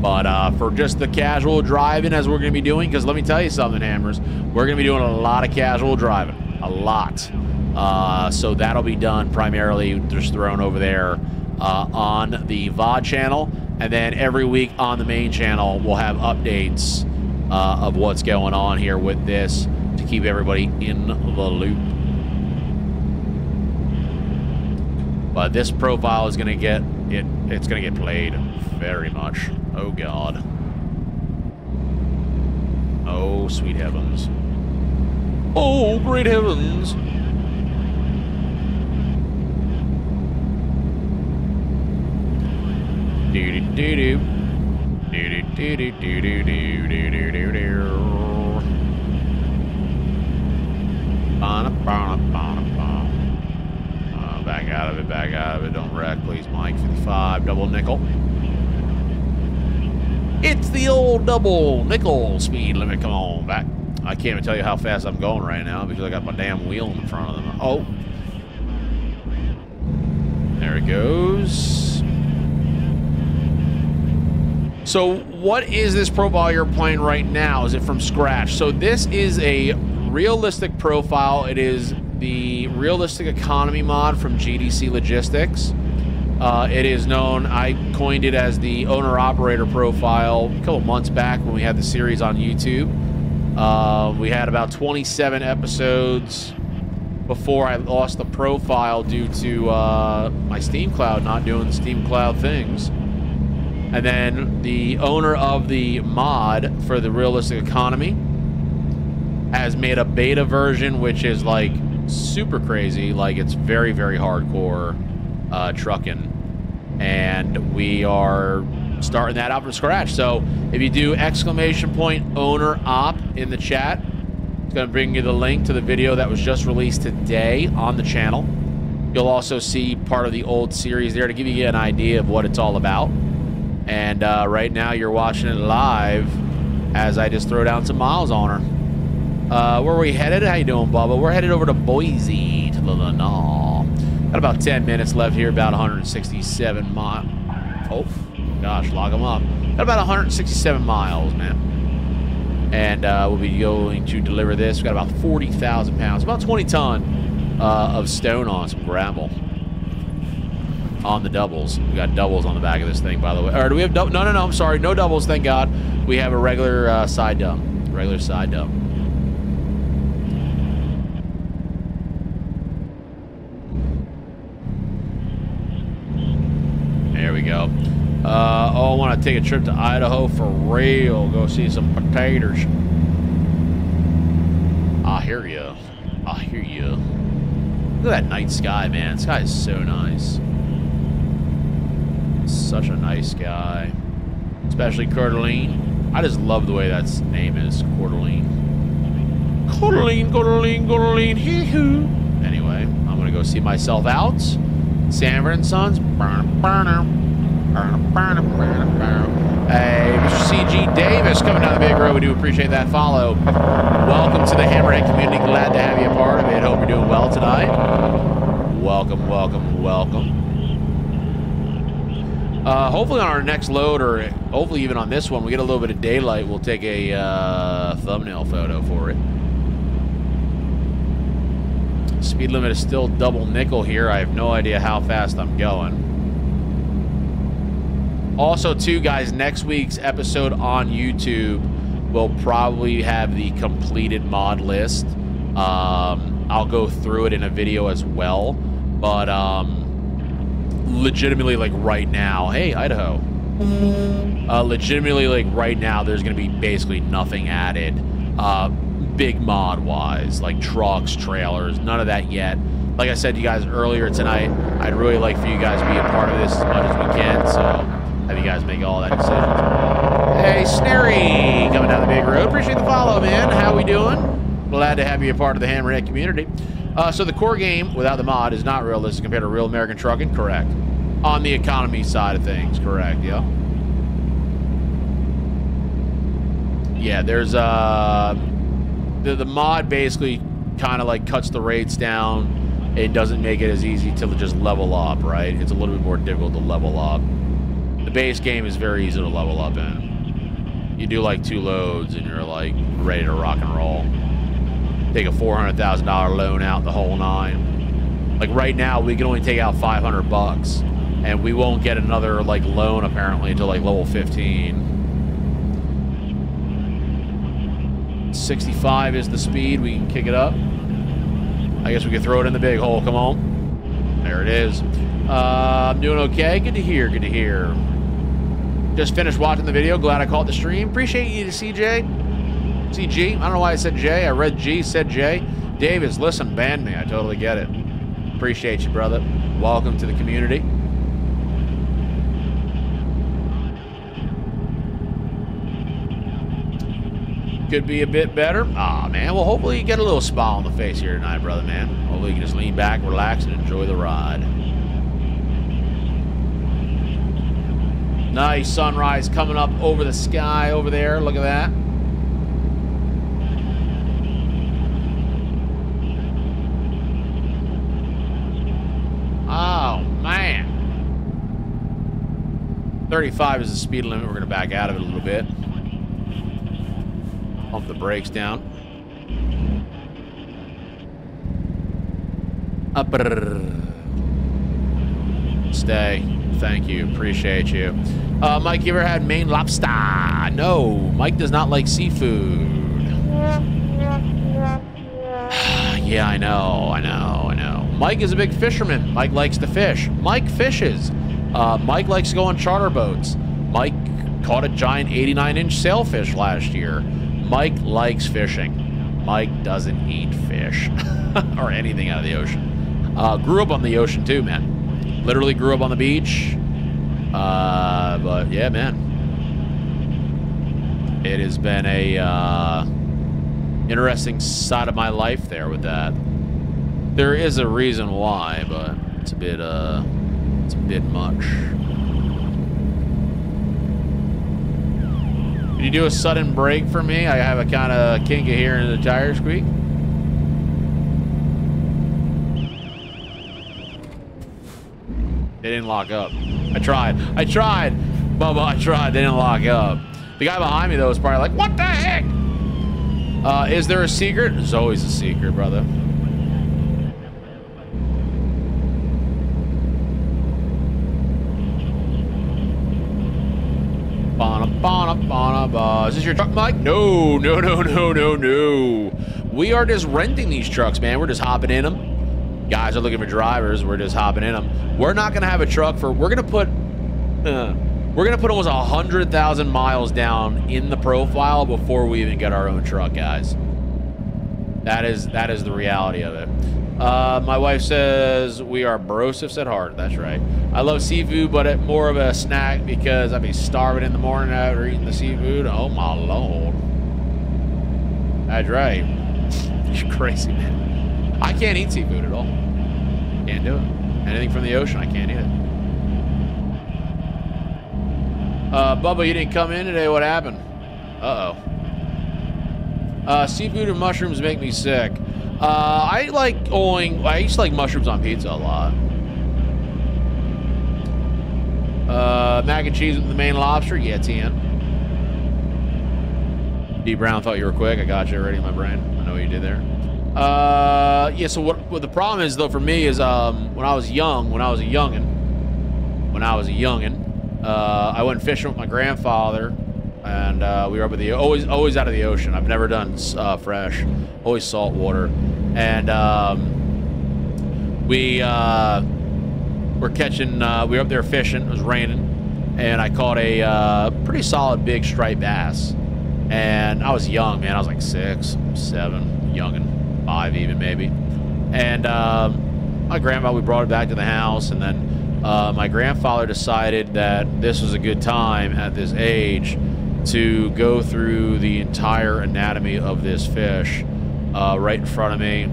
But uh, for just the casual driving, as we're going to be doing, because let me tell you something, Hammers, we're going to be doing a lot of casual driving a lot. Uh, so that'll be done primarily just thrown over there uh, on the VOD channel. And then every week on the main channel, we'll have updates uh, of what's going on here with this to keep everybody in the loop. But this profile is going to get it. It's going to get played very much. Oh God. Oh sweet heavens. Oh, great heavens. Do do do do. Do do do do do do do do do do. Bana, bana, bana. Back out of it, back out of it. Don't wreck, please, Mike. 55, double nickel. It's the old double nickel speed limit. Come on back. I can't even tell you how fast I'm going right now because I got my damn wheel in front of them. Oh. There it goes. So what is this profile you're playing right now? Is it from scratch? So this is a realistic profile. It is the realistic economy mod from GDC Logistics. Uh, it is known, I coined it as the owner operator profile a couple months back when we had the series on YouTube. Uh, we had about 27 episodes before I lost the profile due to uh, my Steam Cloud not doing the Steam Cloud things. And then the owner of the mod for the realistic economy has made a beta version, which is like super crazy. Like it's very, very hardcore uh, trucking. And we are starting that out from scratch. So if you do exclamation point owner op in the chat, it's going to bring you the link to the video that was just released today on the channel. You'll also see part of the old series there to give you an idea of what it's all about. And uh, right now you're watching it live as I just throw down some miles on her. Uh, where are we headed? How you doing, Bubba? We're headed over to Boise to the. Got about 10 minutes left here, about 167 miles. Oh, gosh, log them up. Got about 167 miles, man. And uh, we'll be going to deliver this. We've got about 40,000 pounds, about 20 ton uh, of stone on some gravel on the doubles. We got doubles on the back of this thing, by the way. Or do we have double? No, no, no. I'm sorry. No doubles, thank God. We have a regular uh, side dump. Regular side dump. Uh, oh, I want to take a trip to Idaho for real. Go see some potatoes. I hear you. I hear you. Look at that night sky, man. Sky is so nice. Such a nice guy. Especially Coeur d'Alene. I just love the way that name is, d'Alene, Coeur d'Alene, Coeur hee hoo. Anyway, I'm gonna go see myself out. Sanford and Sons. Hey, Mr. CG Davis coming down the big road. We do appreciate that follow. Welcome to the Hammerhead community. Glad to have you a part of it. Hope you're doing well tonight. Welcome, welcome, welcome. Uh, hopefully on our next load, or hopefully even on this one, we get a little bit of daylight. We'll take a uh, thumbnail photo for it. Speed limit is still double nickel here. I have no idea how fast I'm going. Also, too, guys, next week's episode on YouTube will probably have the completed mod list. Um, I'll go through it in a video as well. But um, legitimately, like right now, hey, Idaho. Uh, legitimately, like right now, there's going to be basically nothing added. Uh, big mod wise, like trucks, trailers, none of that yet. Like I said to you guys earlier tonight, I'd really like for you guys to be a part of this as much as we can. So have you guys make all that decision. Hey, Snary, coming down the big road. Appreciate the follow, man. How we doing? Glad to have you a part of the Hammerhead community. Uh, so the core game, without the mod, is not realistic compared to real American trucking? Correct. On the economy side of things, correct, yeah. Yeah, there's, uh... The, the mod basically kind of like cuts the rates down. It doesn't make it as easy to just level up, right? It's a little bit more difficult to level up. The base game is very easy to level up in. You do like two loads and you're like ready to rock and roll. Take a $400,000 loan out the whole nine. Like right now, we can only take out 500 bucks and we won't get another like loan apparently until like level 15. 65 is the speed. We can kick it up. I guess we could throw it in the big hole. Come on. There it is. Uh, I'm doing okay. Good to hear. Good to hear. Just finished watching the video. Glad I caught the stream. Appreciate you, CJ. See I don't know why I said J. I read G, said J. Davis, listen, ban me. I totally get it. Appreciate you, brother. Welcome to the community. Could be a bit better. Aw, oh, man. Well, hopefully you get a little smile on the face here tonight, brother, man. Hopefully you can just lean back, relax, and enjoy the ride. Nice sunrise coming up over the sky over there. Look at that. Oh, man. 35 is the speed limit. We're going to back out of it a little bit. Pump the brakes down. Up. Stay. Thank you. Appreciate you. Uh, Mike, you ever had Maine lobster? No. Mike does not like seafood. yeah, I know. I know. I know. Mike is a big fisherman. Mike likes to fish. Mike fishes. Uh, Mike likes to go on charter boats. Mike caught a giant 89-inch sailfish last year. Mike likes fishing. Mike doesn't eat fish or anything out of the ocean. Uh, grew up on the ocean too, man. Literally grew up on the beach. Uh, but yeah, man. It has been a uh, interesting side of my life there with that. There is a reason why, but it's a bit uh, it's a bit much. Can you do a sudden break for me? I have a kind of kink of hearing the tire squeak. They didn't lock up. I tried. I tried. Bubba, I tried. They didn't lock up. The guy behind me, though, is probably like, what the heck? Uh, is there a secret? There's always a secret, brother. Is this your truck, Mike? No, no, no, no, no, no. We are just renting these trucks, man. We're just hopping in them guys are looking for drivers. We're just hopping in them. We're not going to have a truck for, we're going to put, uh, we're going to put almost 100,000 miles down in the profile before we even get our own truck, guys. That is, that is the reality of it. Uh, my wife says we are brosifs at heart. That's right. I love seafood, but it more of a snack because I'd be starving in the morning after eating the seafood. Oh my lord. That's right. You're crazy, man. I can't eat seafood at all. Can't do it. Anything from the ocean, I can't eat it. Uh, Bubba, you didn't come in today. What happened? Uh-oh. Uh, seafood and mushrooms make me sick. Uh, I like owing. I used to like mushrooms on pizza a lot. Uh, mac and cheese with the Maine lobster. Yeah, TN. D Brown thought you were quick. I got you already in my brain. I know what you did there. Uh, yeah. So what, what the problem is though for me is um when I was young, when I was a youngin, when I was a youngin, uh, I went fishing with my grandfather, and uh, we were up at the always always out of the ocean. I've never done uh, fresh, always salt water, and um, we uh, were catching. Uh, we were up there fishing. It was raining, and I caught a uh, pretty solid big striped bass. And I was young, man. I was like six, seven, youngin five even maybe. And um, my grandma, we brought it back to the house, and then uh, my grandfather decided that this was a good time at this age to go through the entire anatomy of this fish uh, right in front of me.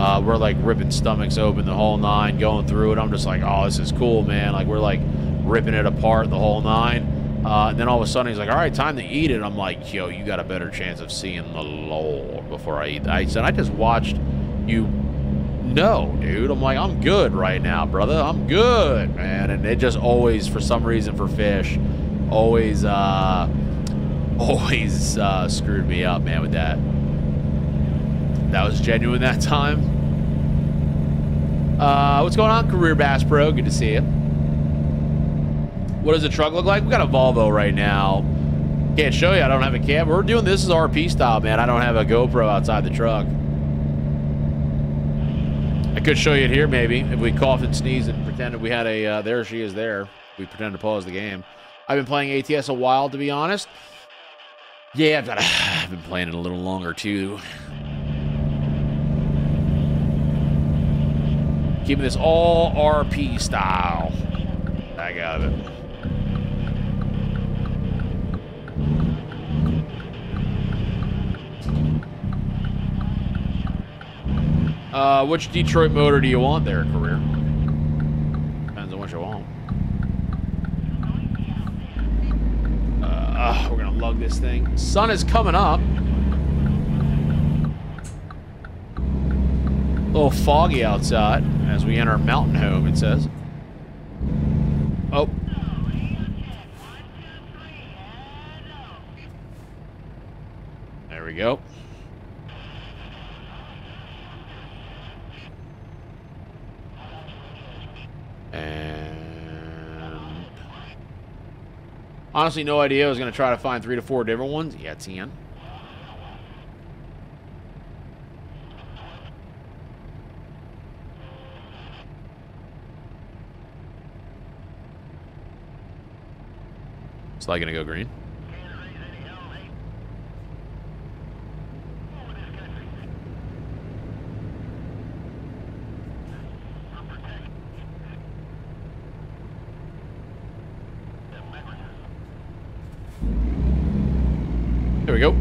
Uh, we're like ripping stomachs open the whole nine, going through it. I'm just like, oh, this is cool, man. Like we're like ripping it apart the whole nine. Uh, and then all of a sudden he's like, all right, time to eat it. I'm like, yo, you got a better chance of seeing the Lord before I eat. I said, I just watched you. No, dude. I'm like, I'm good right now, brother. I'm good, man. And it just always, for some reason, for fish, always, uh, always uh, screwed me up, man, with that. That was genuine that time. Uh, what's going on, Career Bass Pro? Good to see you. What does the truck look like? We got a Volvo right now. Can't show you. I don't have a cam. We're doing this as RP style, man. I don't have a GoPro outside the truck. I could show you it here, maybe, if we cough and sneeze and pretended we had a... Uh, there she is there. We pretend to pause the game. I've been playing ATS a while, to be honest. Yeah, I've, got, I've been playing it a little longer too. Keeping this all RP style. I got it. Uh, which Detroit motor do you want there, career? Depends on what you want. Uh, we're gonna lug this thing. Sun is coming up. A little foggy outside as we enter mountain home, it says. Oh. There we go. And honestly, no idea. I was going to try to find three to four different ones. Yeah, 10. It's like going to go green. There we go.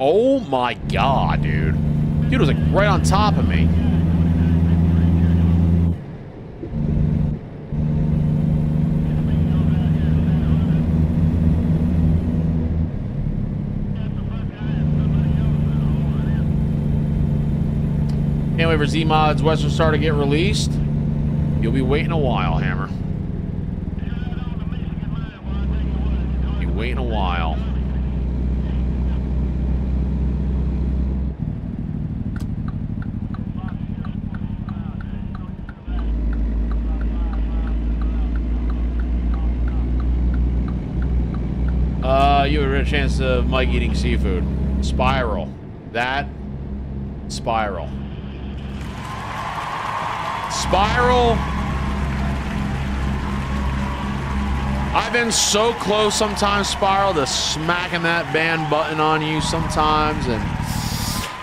Oh my god, dude. Dude was like right on top of me. Can't wait for Z-Mod's Western Star to get released. You'll be waiting a while, Hammer. Be waiting a while. Uh, you have a chance of Mike eating seafood. Spiral. That. Spiral. Spiral. I've been so close sometimes, Spiral, to smacking that ban button on you sometimes. And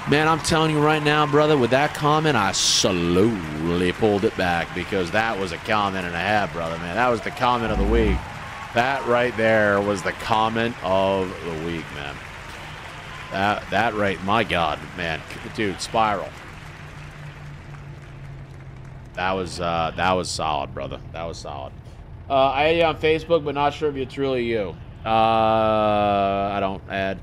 man, I'm telling you right now, brother, with that comment, I slowly pulled it back because that was a comment and a half, brother, man. That was the comment of the week. That right there was the comment of the week, man. That, that right, my God, man. Dude, Spiral. That was uh, that was solid, brother. That was solid. Uh, I add you on Facebook, but not sure if it's really you. Uh, I don't add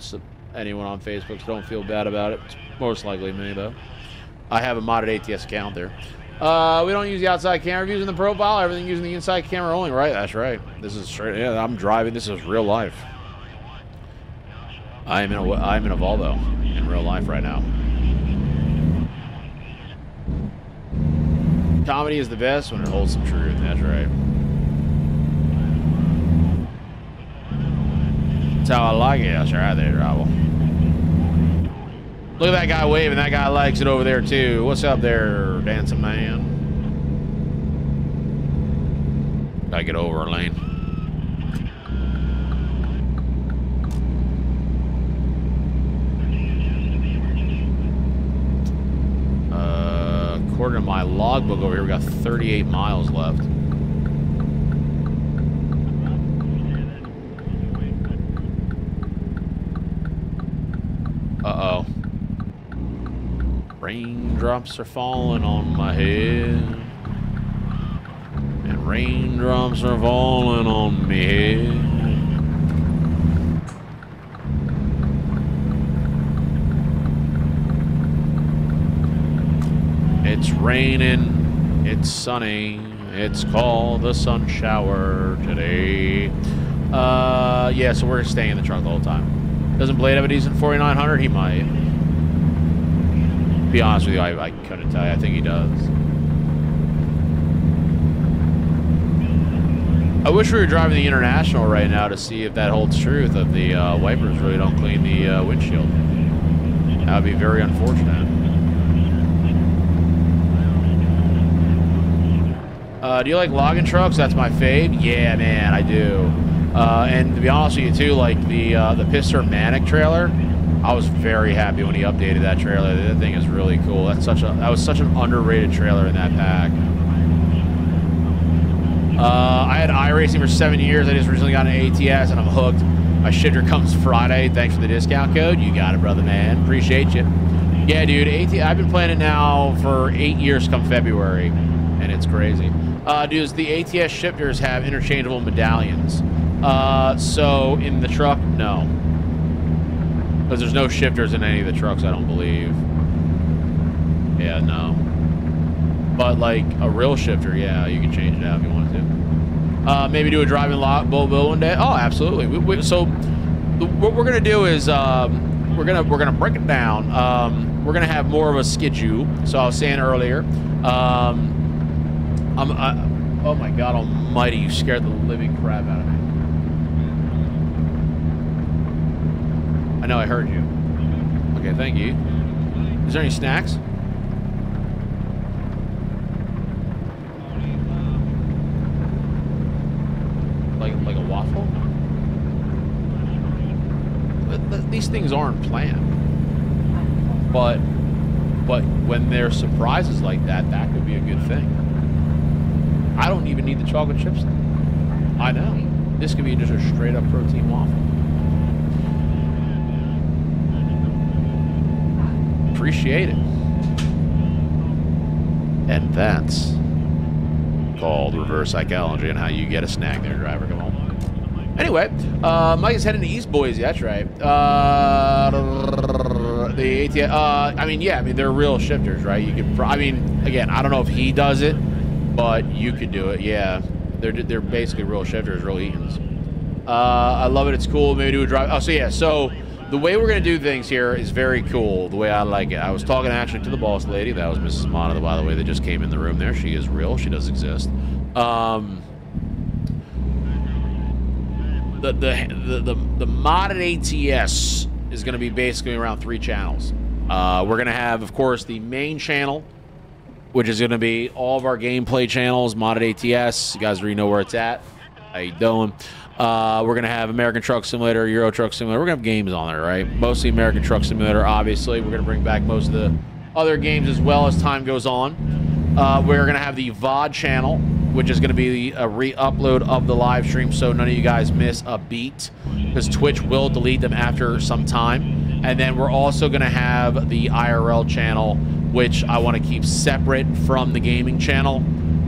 anyone on Facebook, so don't feel bad about it. It's most likely me, though. I have a modded ATS account there. Uh, we don't use the outside camera views in the profile. Everything using the inside camera only, right? That's right. This is straight. Yeah, I'm driving. This is real life. I am in a I'm in a Volvo in real life right now. Comedy is the best when it holds some truth. That's right. That's how I like it. That's right there, Robble. Look at that guy waving. That guy likes it over there, too. What's up there, dancing man? Gotta get over our lane. Uh, according to my logbook over here, we got 38 miles left. Uh-oh. Raindrops are falling on my head. And raindrops are falling on me head. It's raining, it's sunny, it's called the sun shower today. Uh, yeah, so we're staying in the truck the whole time. Doesn't Blade have a decent 4900? He might. Be honest with you, I, I couldn't tell you. I think he does. I wish we were driving the International right now to see if that holds truth, if the uh, wipers really don't clean the uh, windshield. That would be very unfortunate. Uh, do you like logging trucks? That's my fave. Yeah, man, I do. Uh, and to be honest with you, too, like the uh, the Pister Manic trailer, I was very happy when he updated that trailer. That thing is really cool. That's such a that was such an underrated trailer in that pack. Uh, I had iRacing for seven years. I just recently got an ATS and I'm hooked. My shifter comes Friday. Thanks for the discount code. You got it, brother man. Appreciate you. Yeah, dude. AT I've been playing it now for eight years come February, and it's crazy. Uh, the ATS shifters have interchangeable medallions. Uh, so in the truck, no. Because there's no shifters in any of the trucks, I don't believe. Yeah, no. But like a real shifter, yeah, you can change it out if you want to. Uh, maybe do a driving lot bill one day. Oh, absolutely. We, we, so what we're gonna do is um, we're gonna we're gonna break it down. Um, we're gonna have more of a schedule. So I was saying earlier, um, I'm I, oh my god Almighty! You scared the living crap out of me. I know I heard you. Okay, thank you. Is there any snacks? Like like a waffle? These things aren't planned. But but when there's surprises like that, that could be a good thing. I don't even need the chocolate chips. I know. This could be just a straight up protein waffle. Appreciate it. And that's called reverse psychology and how you get a snack there, driver. Come on. Anyway, uh, Mike is heading to East Boise. That's right. Uh, the ATS. Uh, I mean, yeah. I mean, they're real shifters, right? You could. I mean, again, I don't know if he does it, but you could do it. Yeah, they're they're basically real shifters, real Eatons. Uh, I love it. It's cool. Maybe do a drive. Oh, so yeah. So the way we're gonna do things here is very cool. The way I like it. I was talking actually to the boss lady. That was Mrs. Monica, by the way, that just came in the room there. She is real. She does exist. Um, the the the the, the modded ATS is going to be basically around three channels. Uh, we're going to have, of course, the main channel, which is going to be all of our gameplay channels, modded ATS. You guys already know where it's at. How you doing? Uh, we're going to have American Truck Simulator, Euro Truck Simulator. We're going to have games on there, right? Mostly American Truck Simulator, obviously. We're going to bring back most of the other games as well as time goes on. Uh, we're going to have the VOD channel, which is going to be a re-upload of the live stream so none of you guys miss a beat because Twitch will delete them after some time. And then we're also going to have the IRL channel, which I want to keep separate from the gaming channel.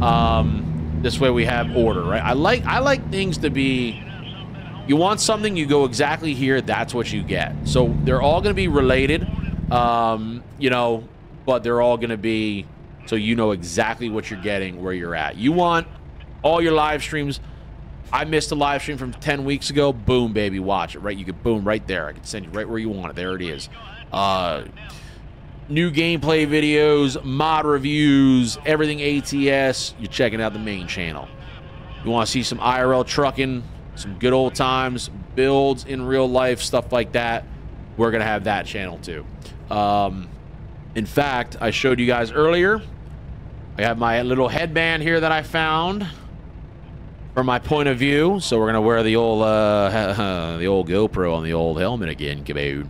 Um, this way we have order, right? I like I like things to be. You want something, you go exactly here. That's what you get. So they're all going to be related, um, you know, but they're all going to be so you know exactly what you're getting where you're at. You want all your live streams. I missed a live stream from 10 weeks ago. Boom, baby, watch it, right? You could boom right there. I can send you right where you want it. There it is. Uh, new gameplay videos, mod reviews, everything ATS. You're checking out the main channel. You want to see some IRL trucking, some good old times, builds in real life, stuff like that. We're going to have that channel too. Um, in fact, I showed you guys earlier. I have my little headband here that I found from my point of view. So we're gonna wear the old uh, the old GoPro on the old helmet again, kaboom.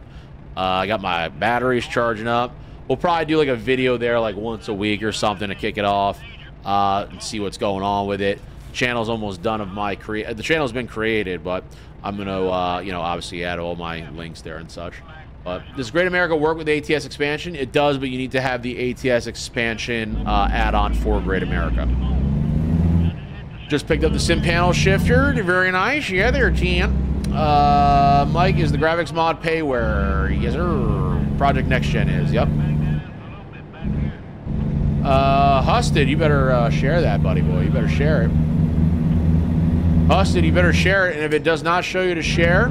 Uh, I got my batteries charging up. We'll probably do like a video there like once a week or something to kick it off uh, and see what's going on with it. channel's almost done of my create. The channel's been created, but I'm gonna uh, you know obviously add all my links there and such. But does Great America work with ATS expansion? It does, but you need to have the ATS expansion uh, add-on for Great America. Just picked up the sim panel shifter. Very nice. Yeah, there, Tian. Uh, Mike, is the graphics mod payware? Yes, sir. Project Next Gen is. Yep. Uh, Husted, you better uh, share that, buddy boy. You better share it. Husted, you better share it. And if it does not show you to share,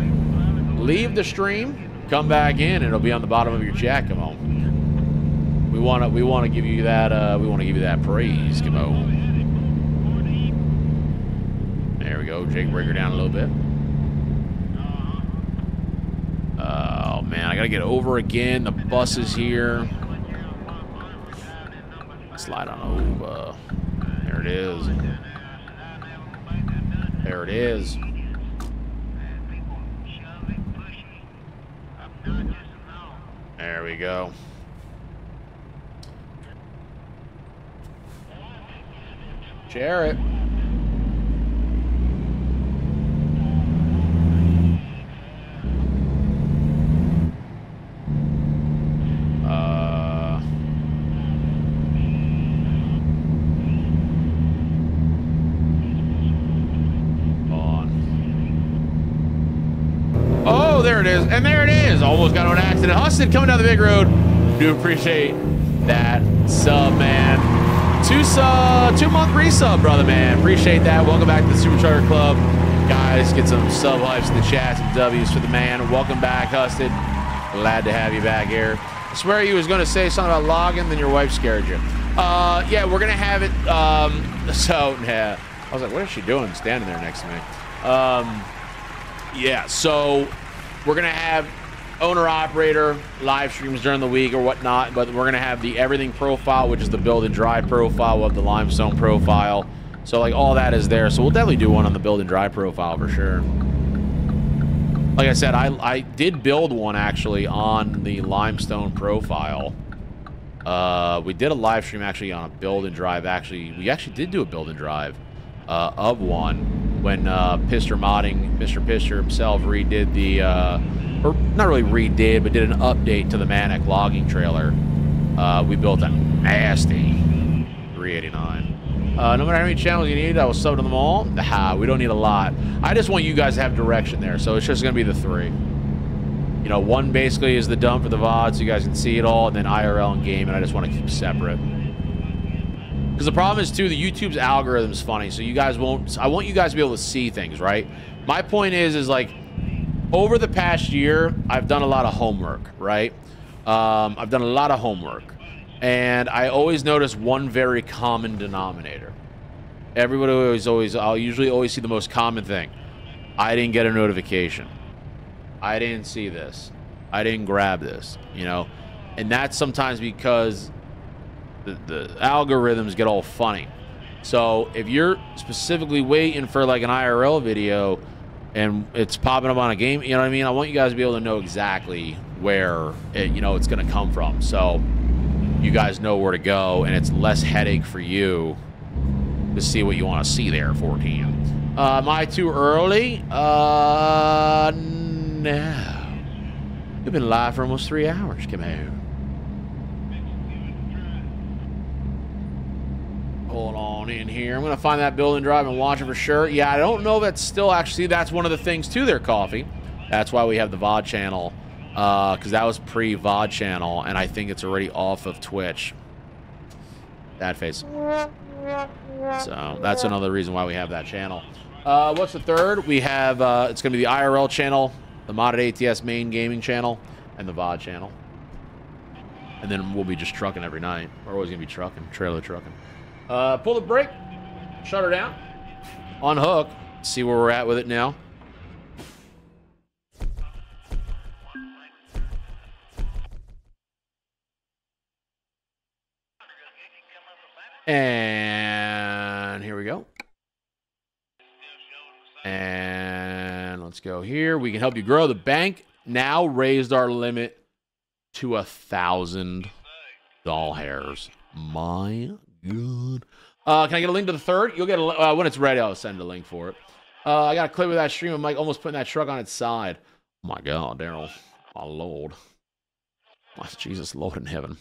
leave the stream come back in it'll be on the bottom of your chat come on we want to we want to give you that uh we want to give you that praise come on there we go Jake brake her down a little bit oh man i gotta get over again the bus is here slide on over there it is. There it is. There we go. Jarrett. Uh, on. Oh, there it is. And there it is. Almost got on accident. Huston coming down the big road. Do appreciate that sub, man. Two sub, two month resub, brother, man. Appreciate that. Welcome back to the Supercharger Club. Guys, get some sub lives in the chat, some W's for the man. Welcome back, Husted. Glad to have you back here. I swear you was going to say something about logging, then your wife scared you. Uh, yeah, we're going to have it. Um, so, yeah. I was like, what is she doing standing there next to me? Um, yeah, so we're going to have owner operator live streams during the week or whatnot, but we're going to have the everything profile, which is the build and dry profile of the limestone profile. So, like, all that is there. So, we'll definitely do one on the build and dry profile for sure. Like I said, I, I did build one actually on the limestone profile. Uh, we did a live stream actually on a build and drive. Actually, we actually did do a build and drive uh, of one when uh, Pister Modding, Mr. Pister himself redid the, uh, or not really redid, but did an update to the Manic logging trailer. Uh, we built a nasty 389. Uh, no matter how many channels you need, I will sub to them all. Nah, we don't need a lot. I just want you guys to have direction there, so it's just going to be the three. You know, one basically is the dump for the VOD, so you guys can see it all, and then IRL and game, and I just want to keep separate. Because the problem is, too, the YouTube's algorithm is funny, so you guys won't... I want you guys to be able to see things, right? My point is, is like, over the past year, I've done a lot of homework, right? Um, I've done a lot of homework. And I always notice one very common denominator. Everybody always, always, I'll usually always see the most common thing. I didn't get a notification. I didn't see this. I didn't grab this, you know? And that's sometimes because the, algorithms get all funny. So if you're specifically waiting for like an IRL video and it's popping up on a game, you know what I mean? I want you guys to be able to know exactly where it, you know, it's going to come from. So you guys know where to go, and it's less headache for you to see what you want to see there, 14. Uh, am I too early? Uh, no. You've been live for almost three hours. Come here. Hold on in here. I'm going to find that building drive and watch it for sure. Yeah, I don't know if that's still actually, that's one of the things to their coffee. That's why we have the VOD channel because uh, that was pre-VOD channel, and I think it's already off of Twitch. That face. So that's another reason why we have that channel. Uh, what's the third? We have, uh, it's going to be the IRL channel, the modded ATS main gaming channel, and the VOD channel. And then we'll be just trucking every night. We're always going to be trucking, trailer trucking. Uh, pull the brake, shut her down, unhook, see where we're at with it now. And here we go. And let's go here. We can help you grow. The bank now raised our limit to a thousand doll hairs. My God. Uh, can I get a link to the third? You'll get a uh, when it's ready. I'll send a link for it. Uh, I got a clip of that stream of Mike almost putting that truck on its side. Oh my God, Daryl. My Lord. My Jesus, Lord in heaven.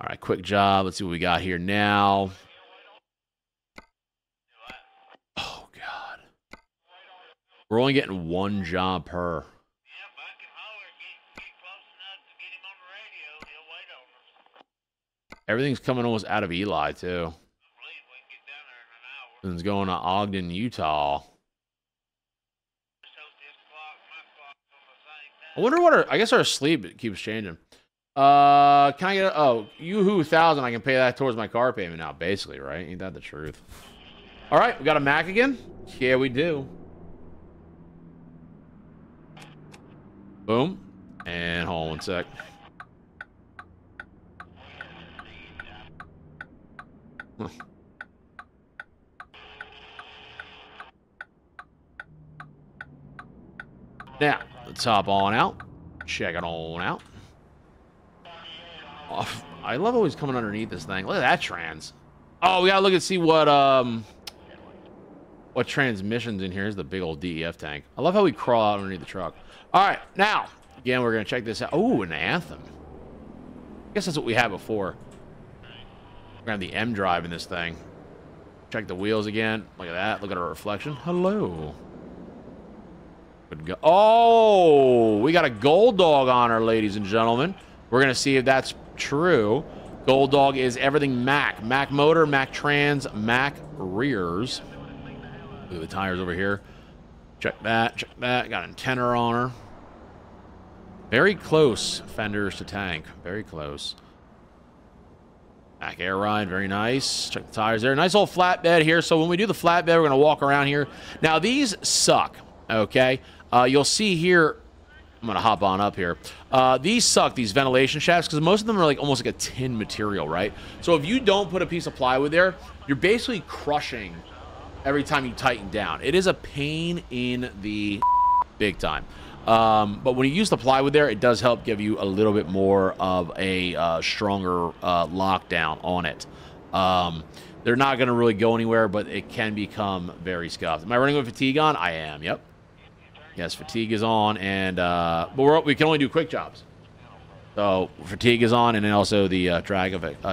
All right, quick job. Let's see what we got here now. Oh, God. We're only getting one job per. Everything's coming almost out of Ely, too. It's going to Ogden, Utah. I wonder what our, I guess our sleep keeps changing. Uh, can I get, a, oh, Yoo-hoo 1000, I can pay that towards my car payment now, basically, right? Ain't that the truth? All right, we got a Mack again? Yeah, we do. Boom. And hold on one sec. now, let's hop on out. Check it on out. Oh, I love always coming underneath this thing. Look at that trans. Oh, we gotta look and see what um what transmissions in here is the big old DEF tank. I love how we crawl out underneath the truck. All right, now again we're gonna check this out. Oh, an anthem. I guess that's what we had before. We're gonna have the M drive in this thing. Check the wheels again. Look at that. Look at our reflection. Hello. Good go. Oh, we got a gold dog on her, ladies and gentlemen. We're going to see if that's true. Gold dog is everything Mack. Mack motor, Mack trans, Mack rears. Look at the tires over here. Check that, check that. Got antenna on her. Very close fenders to tank. Very close. Back air ride, very nice. Check the tires there. Nice old flatbed here. So when we do the flatbed, we're going to walk around here. Now, these suck, okay? Uh, you'll see here, I'm going to hop on up here. Uh, these suck, these ventilation shafts, because most of them are like almost like a tin material, right? So if you don't put a piece of plywood there, you're basically crushing every time you tighten down. It is a pain in the big time. Um, but when you use the plywood there, it does help give you a little bit more of a uh, stronger uh, lockdown on it. Um, they're not going to really go anywhere, but it can become very scuffed. Am I running with fatigue on? I am, yep. Yes, fatigue is on, and uh, but we can only do quick jobs. So fatigue is on, and then also the uh, uh,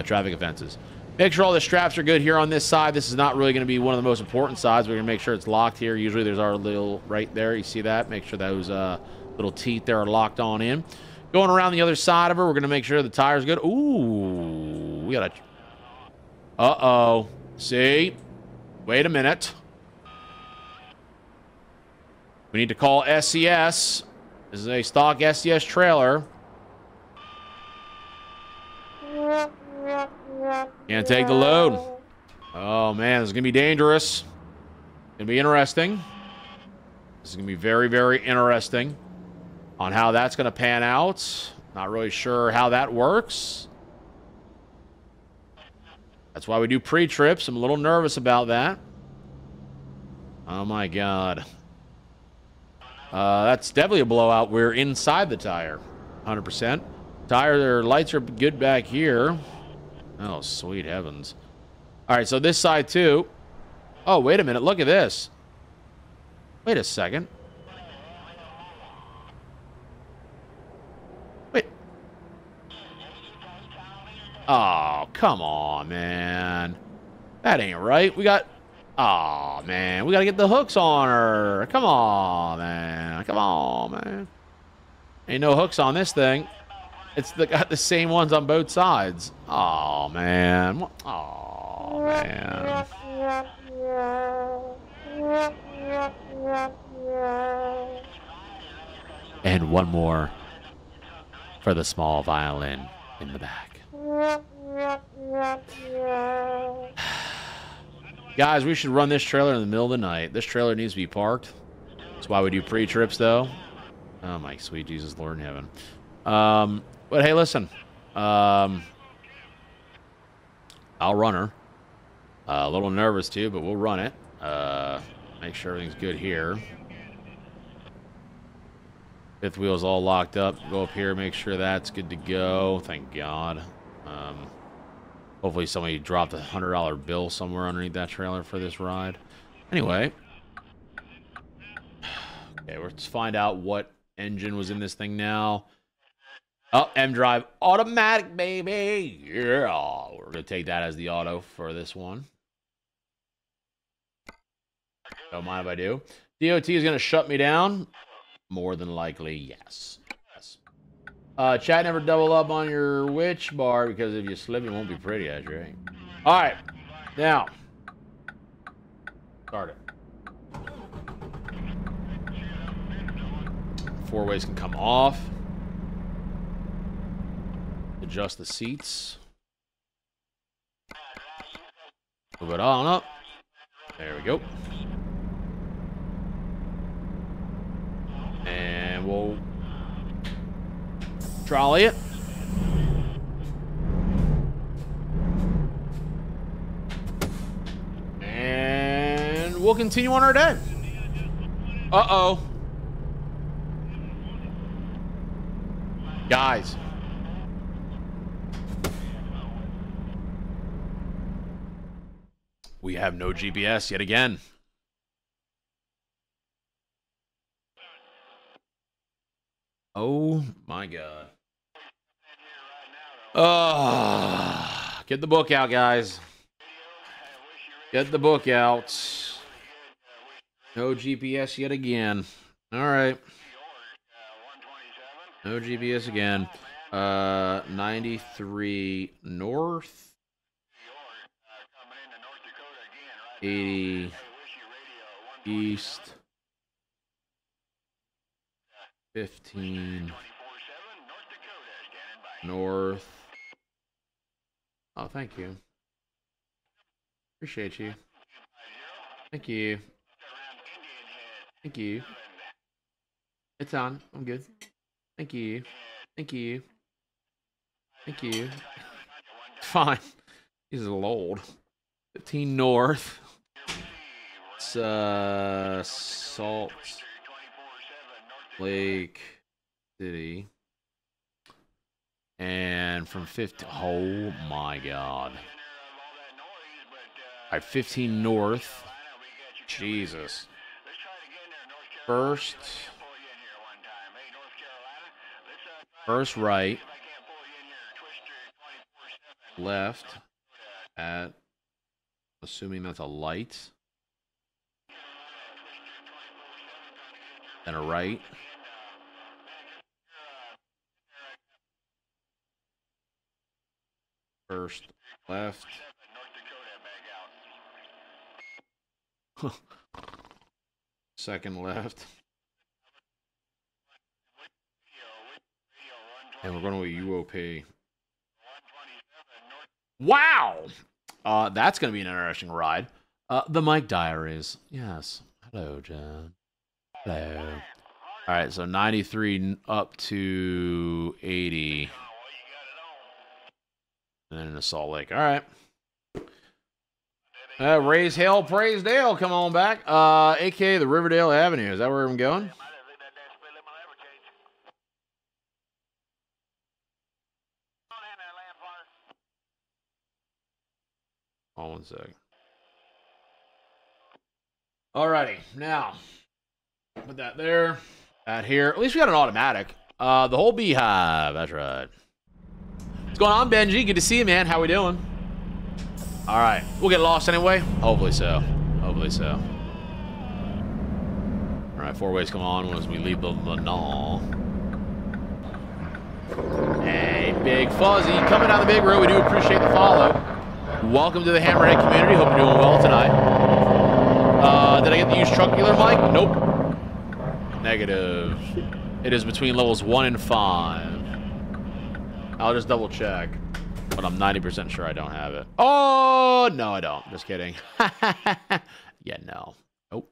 traffic offenses. Make sure all the straps are good here on this side. This is not really going to be one of the most important sides. We're going to make sure it's locked here. Usually there's our little right there. You see that? Make sure those uh, little teeth there are locked on in. Going around the other side of her, we're going to make sure the tire's good. Ooh, we got a... Uh-oh. See? Wait a minute. We need to call SCS. This is a stock SCS trailer. Can't take the load. Oh, man, this is going to be dangerous. Going to be interesting. This is going to be very, very interesting on how that's going to pan out. Not really sure how that works. That's why we do pre-trips. I'm a little nervous about that. Oh, my God. Uh, that's definitely a blowout. We're inside the tire. 100%. Tire, their lights are good back here. Oh, sweet heavens. All right, so this side too. Oh, wait a minute. Look at this. Wait a second. Wait. Oh, come on, man. That ain't right. We got... Oh, man. We got to get the hooks on her. Come on, man. Come on, man. Ain't no hooks on this thing. It's the, got the same ones on both sides. Oh man. Oh man. And one more for the small violin in the back. Guys, we should run this trailer in the middle of the night. This trailer needs to be parked. That's why we do pre-trips, though. Oh, my sweet Jesus, Lord in heaven. Um, but hey, listen. Um, I'll run her. Uh, a little nervous too, but we'll run it. Uh, make sure everything's good here. Fifth wheel's all locked up. Go up here, make sure that's good to go. Thank God. Um, hopefully somebody dropped a $100 bill somewhere underneath that trailer for this ride. Anyway. Okay, let's find out what engine was in this thing now. Oh, M drive automatic, baby. Yeah, we're gonna take that as the auto for this one. Don't mind if I do. DOT is gonna shut me down. More than likely, yes. Yes. Uh, chat never double up on your winch bar because if you slip, it won't be pretty, as right. All right, now start it. Four ways can come off. Adjust the seats. Move it on up. There we go. And we'll trolley it. And we'll continue on our day. Uh-oh. Guys. We have no GPS yet again. Oh my god. Oh, get the book out, guys. Get the book out. No GPS yet again. All right. No GPS again. Uh, 93 north. 80 east. 15 north. Oh, thank you. Appreciate you. Thank you. Thank you. It's on. I'm good. Thank you. Thank you. Thank you. Fine. He's a old. 15 north. Uh Salt Lake City. And from 50 oh my god. Alright, 15 north. Jesus. First First right. Left at assuming that's a light. Then a right. First left. Second left. And we're going to UOP. Wow! Uh, that's going to be an interesting ride. Uh, the Mike Diaries. Yes. Hello, John. All right, so 93 up to 80. And then into Salt Lake. All right. Uh, raise hell, praise Dale. Come on back. Uh, aka the Riverdale Avenue. Is that where I'm going? Hold one sec. Alrighty, now put that there, that here. At least we got an automatic. Uh, the whole beehive. That's right. What's going on, Benji? Good to see you, man. How we doing? All right, we'll get lost anyway. Hopefully so. Hopefully so. All right, four ways come on as we leave the Lanal. Hey, Big Fuzzy, coming down the big road. We do appreciate the follow. Welcome to the Hammerhead community. Hope you're doing well tonight. Uh, did I get the used truck dealer mic? Nope. Negative. It is between levels 1 and 5. I'll just double check. But I'm 90% sure I don't have it. Oh, no, I don't. Just kidding. yeah, no. Nope.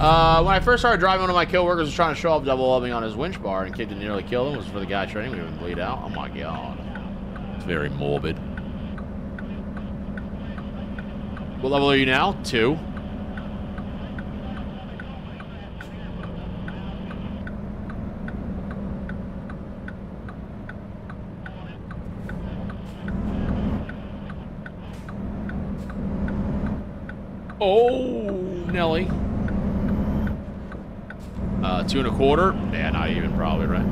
Uh, when I first started driving, one of my coworkers was trying to show up double upping on his winch bar, and kid didn't nearly kill him. It was for the guy training me to bleed out. Oh my god It's very morbid. What level are you now? Two. Oh, Nelly. Uh, two and a quarter. Yeah, not even probably, right?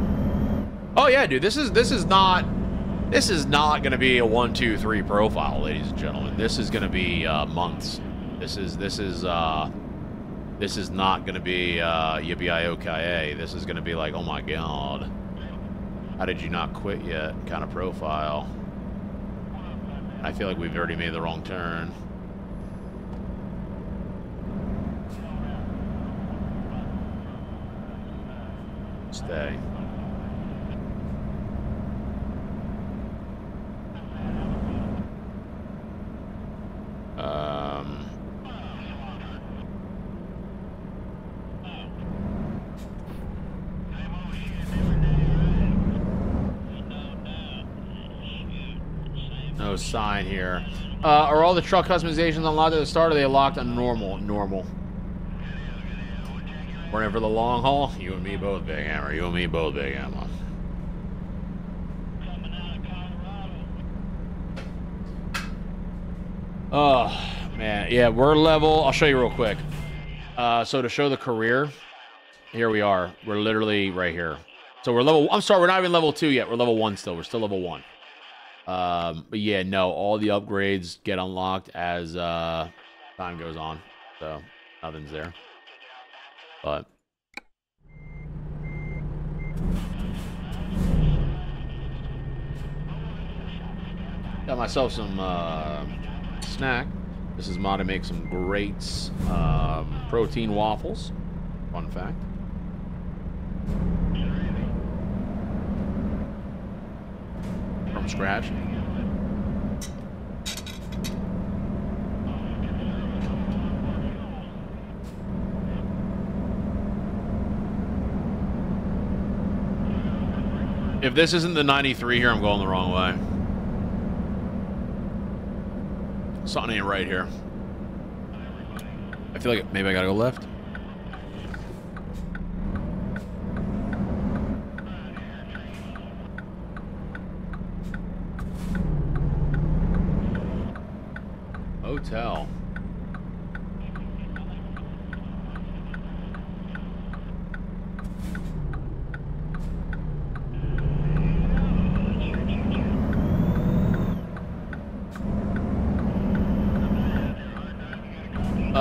Oh yeah, dude. This is this is not this is not going to be a one, two, three profile, ladies and gentlemen. This is going to be uh, months. This is this is uh, this is not going to be uh, yippee This is going to be like, oh my god, how did you not quit yet? Kind of profile. I feel like we've already made the wrong turn. Stay. Um, no sign here. Uh, are all the truck customizations unlocked at the start, or are they locked on normal? Normal. We're in for the long haul. You and me both, Big Hammer. You and me both, Big Hammer. Oh, man. Yeah, we're level. I'll show you real quick. Uh, so to show the career, here we are. We're literally right here. So we're level. I'm sorry, we're not even level two yet. We're level one still. We're still level one. Um, but yeah, no, all the upgrades get unlocked as uh, time goes on. So nothing's there. But got myself some uh, snack. This is Ma to make some great um, protein waffles. Fun fact. From scratch. If this isn't the 93 here, I'm going the wrong way. Something ain't right here. I feel like maybe I gotta go left. Hotel.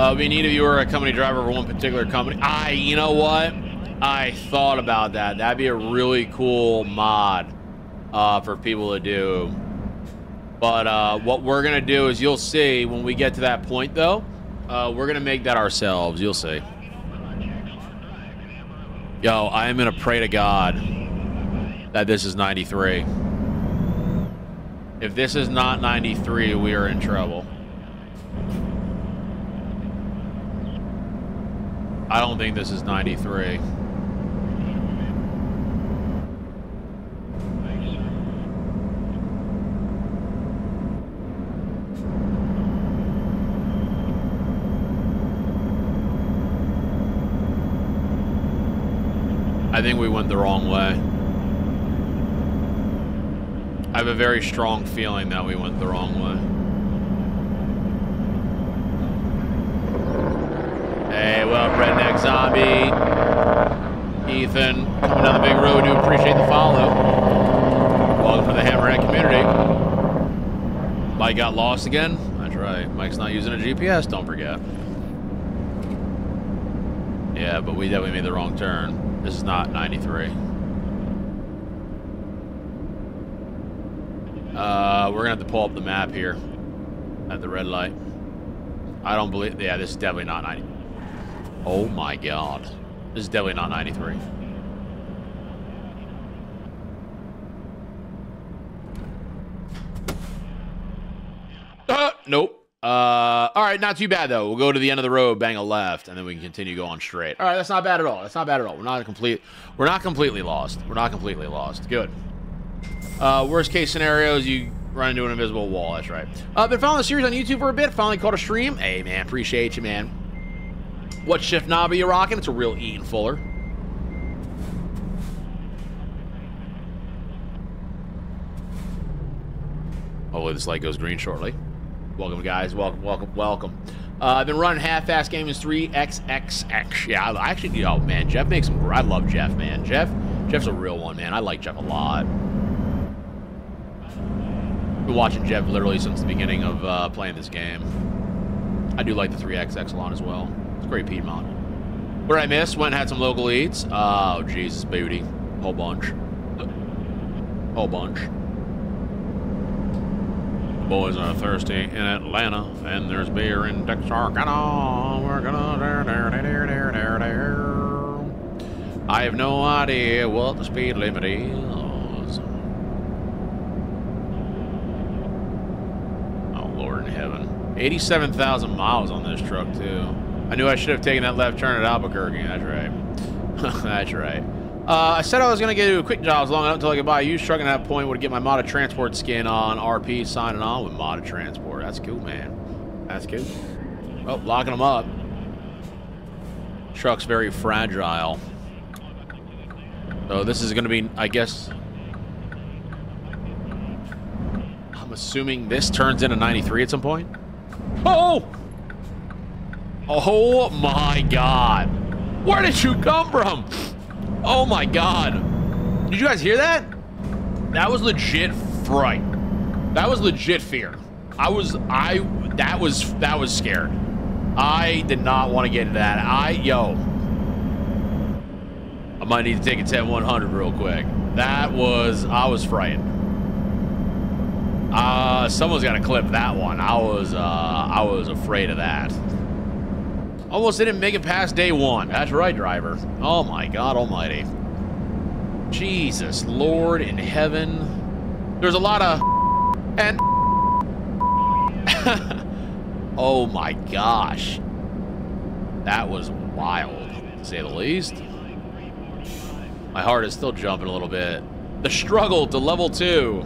Uh, we need if you were a company driver for one particular company. I, you know what? I thought about that. That'd be a really cool mod uh, for people to do. But uh, what we're gonna do is you'll see when we get to that point, though. Uh, we're gonna make that ourselves. You'll see. Yo, I am gonna pray to God that this is 93. If this is not 93, we are in trouble. I don't think this is 93. I think we went the wrong way. I have a very strong feeling that we went the wrong way. Hey, well, Redneck Zombie, Ethan, coming down the big road. Do appreciate the follow. Welcome to the Hammerhead community. Mike got lost again? That's right. Mike's not using a GPS, don't forget. Yeah, but we definitely made the wrong turn. This is not 93. Uh, we're gonna have to pull up the map here at the red light. I don't believe, yeah, this is definitely not 90. Oh my god. This is definitely not 93. Uh, nope. Uh, all right, not too bad though. We'll go to the end of the road, bang a left, and then we can continue going straight. All right, that's not bad at all. That's not bad at all. We're not complete. We're not completely lost. We're not completely lost. Good. Uh, worst case scenario is you run into an invisible wall. That's right. Uh, been following the series on YouTube for a bit. Finally caught a stream. Hey man, appreciate you, man. What shift knob are you rocking? It's a real Eaton Fuller. Hopefully this light goes green shortly. Welcome, guys. Welcome, welcome, welcome. Uh, I've been running half-fast games 3XXX. Yeah, I actually, oh man, Jeff makes some. I love Jeff, man. Jeff, Jeff's a real one, man. I like Jeff a lot. Been watching Jeff literally since the beginning of uh, playing this game. I do like the 3XX a lot as well. Great Piedmont. What did I miss? Went and had some local eats. Oh, Jesus, booty. Whole bunch. Whole bunch. The boys are thirsty in Atlanta, and there's beer in Texarkana. We're gonna. I have no idea what the speed limit is. Oh, Lord in heaven. 87,000 miles on this truck, too. I knew I should have taken that left turn at Albuquerque. That's right. That's right. Uh, I said I was going to get a quick jobs long enough until I could buy a used truck, and at that point would get my Modded Transport skin on RP, signing on with Modded Transport. That's cool, man. That's cool. Oh, locking them up. Truck's very fragile. So this is going to be, I guess... I'm assuming this turns into 93 at some point? Oh! Oh my god. Where did you come from? Oh my god. Did you guys hear that? That was legit fright. That was legit fear. I was, I, that was, that was scared. I did not want to get into that. I, yo. I might need to take a 10-100 real quick. That was, I was frightened. Uh, someone's got to clip that one. I was, uh, I was afraid of that. Oh, Almost didn't make it past day one. That's right, driver. Oh my God almighty. Jesus, Lord in heaven. There's a lot of and oh my gosh. That was wild, to say the least. My heart is still jumping a little bit. The struggle to level two.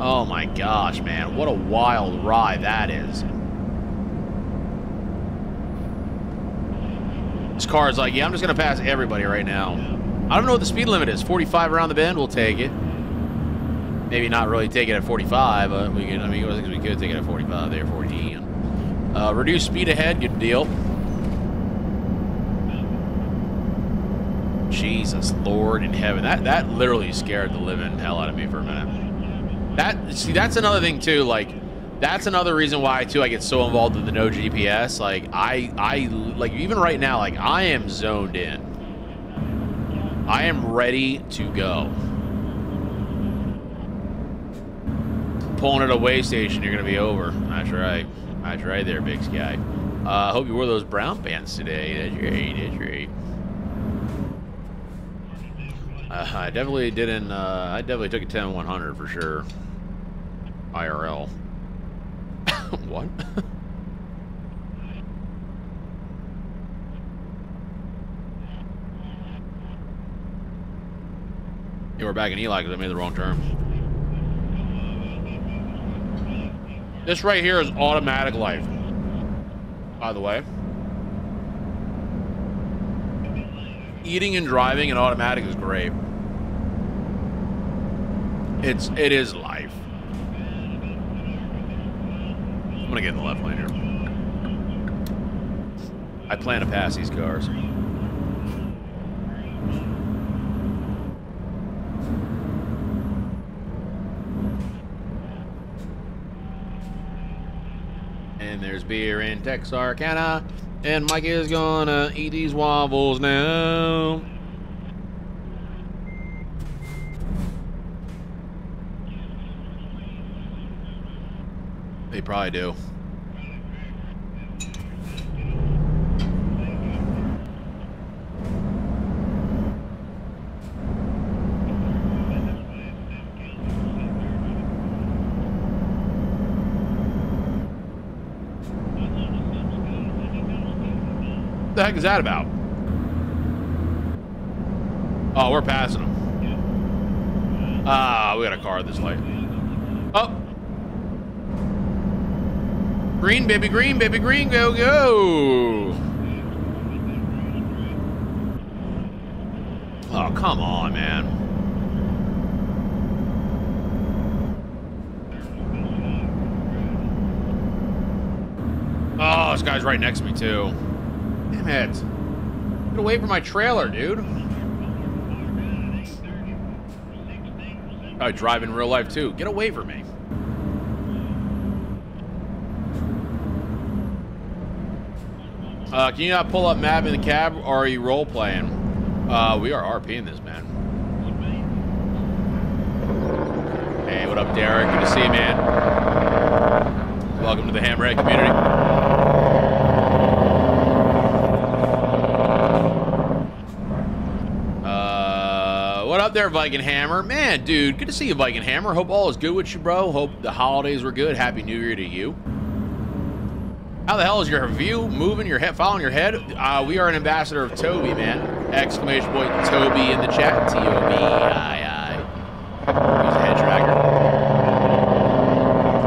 Oh my gosh, man. What a wild ride that is. This car is like, yeah, I'm just going to pass everybody right now. I don't know what the speed limit is. 45 around the bend, we'll take it. Maybe not really take it at 45, but we could, I mean, we could take it at 45 there, 40. Uh, reduce speed ahead, good deal. Jesus, Lord in heaven. That that literally scared the living hell out of me for a minute. That see, that's another thing too. Like, that's another reason why too I get so involved in the no GPS. Like, I I like even right now, like I am zoned in. I am ready to go. Pulling at a way station, you're gonna be over. That's right. That's right there, big sky. I uh, hope you wore those brown pants today. That's right. That's right. Uh, I definitely didn't. Uh, I definitely took a 10 100 for sure. IRL. what? you were back in Ely because I made the wrong turn. This right here is automatic life. By the way. eating and driving and automatic is great. It's it is life. I'm gonna get in the left lane here. I plan to pass these cars. And there's beer in Texarkana. And Mike is gonna eat these waffles now. They probably do. the heck is that about? Oh, we're passing them. Ah, we got a car this late. Oh. Green, baby, green, baby, green, go, go. Oh, come on, man. Oh, this guy's right next to me, too. Damn it. Get away from my trailer, dude. Oh, I drive in real life, too. Get away from me. Uh, can you not pull up map in the cab, or are you role playing? Uh, we are RPing this, man. Hey, what up, Derek? Good to see you, man. Welcome to the Hammerhead community. What up there, Viking Hammer? Man, dude, good to see you, Viking Hammer. Hope all is good with you, bro. Hope the holidays were good. Happy New Year to you. How the hell is your view moving, your head, following your head? Uh, we are an ambassador of Tobii, man. Exclamation point Tobii in the chat. T-O-B, aye, aye. Use a head tracker.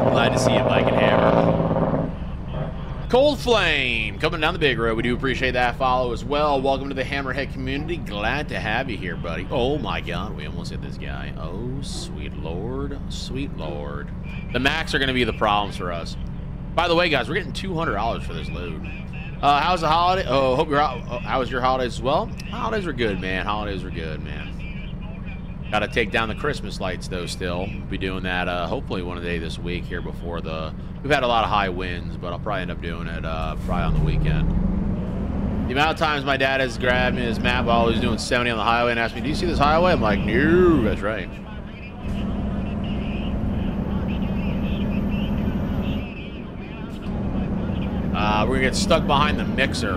Glad to see you, Viking Hammer. Cold Flame coming down the big road. We do appreciate that follow as well. Welcome to the Hammerhead community. Glad to have you here, buddy. Oh my God, we almost hit this guy. Oh, sweet Lord, sweet Lord. The Macks are going to be the problems for us. By the way, guys, we're getting $200 for this load. Uh, how's the holiday? Oh, hope your oh, how was your holidays as well? Holidays were good, man. Holidays were good, man. Got to take down the Christmas lights though. Still, be doing that uh, hopefully one day this week here before the We've had a lot of high winds, but I'll probably end up doing it uh, probably on the weekend. The amount of times my dad has grabbed me his map while he's doing 70 on the highway and asked me, do you see this highway? I'm like, no, that's right. Uh, we're gonna get stuck behind the mixer.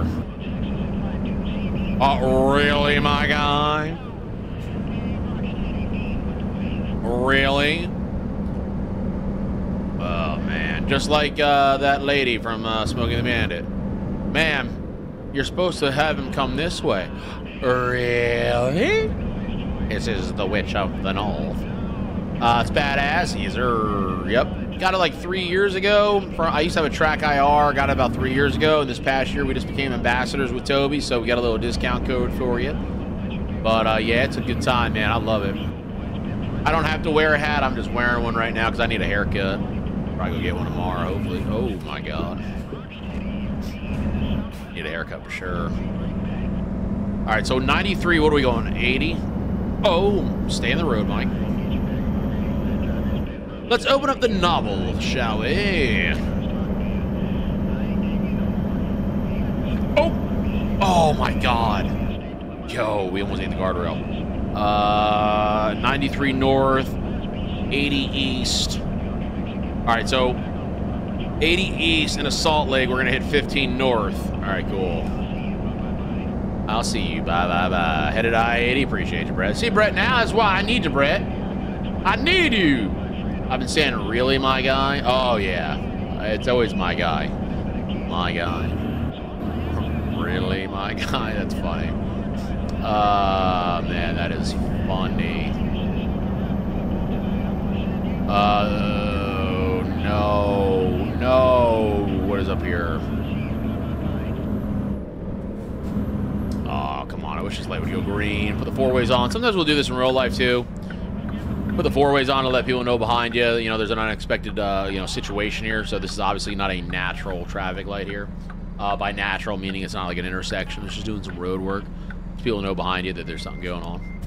Oh, really, my guy? Really? Oh, man. Just like uh, that lady from uh, Smokey the Bandit. Ma'am, you're supposed to have him come this way. Really? This is the Witch of the North. Uh, it's badass. He's er, yep. Got it like three years ago. I used to have a TrackIR. Got it about three years ago. And this past year, we just became ambassadors with Tobii, so we got a little discount code for you. But uh, yeah, it's a good time, man. I love it. I don't have to wear a hat. I'm just wearing one right now because I need a haircut. Probably go get one tomorrow, hopefully. Oh my god. Need a haircut for sure. Alright, so 93, what are we going? 80? Oh, stay in the road, Mike. Let's open up the novel, shall we? Oh! Oh my god. Yo, we almost hit the guardrail. Uh, 93 north, 80 east. All right, so 80 east and a Salt Lake. We're to hit 15 north. All right, cool. I'll see you. Bye, bye, bye. Headed I-80. Appreciate you, Brett. See, Brett, now is why I need you, Brett. I need you. I've been saying, really, my guy? Oh, yeah. It's always my guy. My guy. Really, my guy? That's funny. Uh, man, that is funny. Uh... No, no. What is up here? Oh, come on. I wish this light would go green. Put the four ways on. Sometimes we'll do this in real life, too. Put the four ways on to let people know behind you. You know, there's an unexpected, uh, you know, situation here. So this is obviously not a natural traffic light here. Uh, by natural, meaning it's not like an intersection. It's just doing some road work. So people know behind you that there's something going on.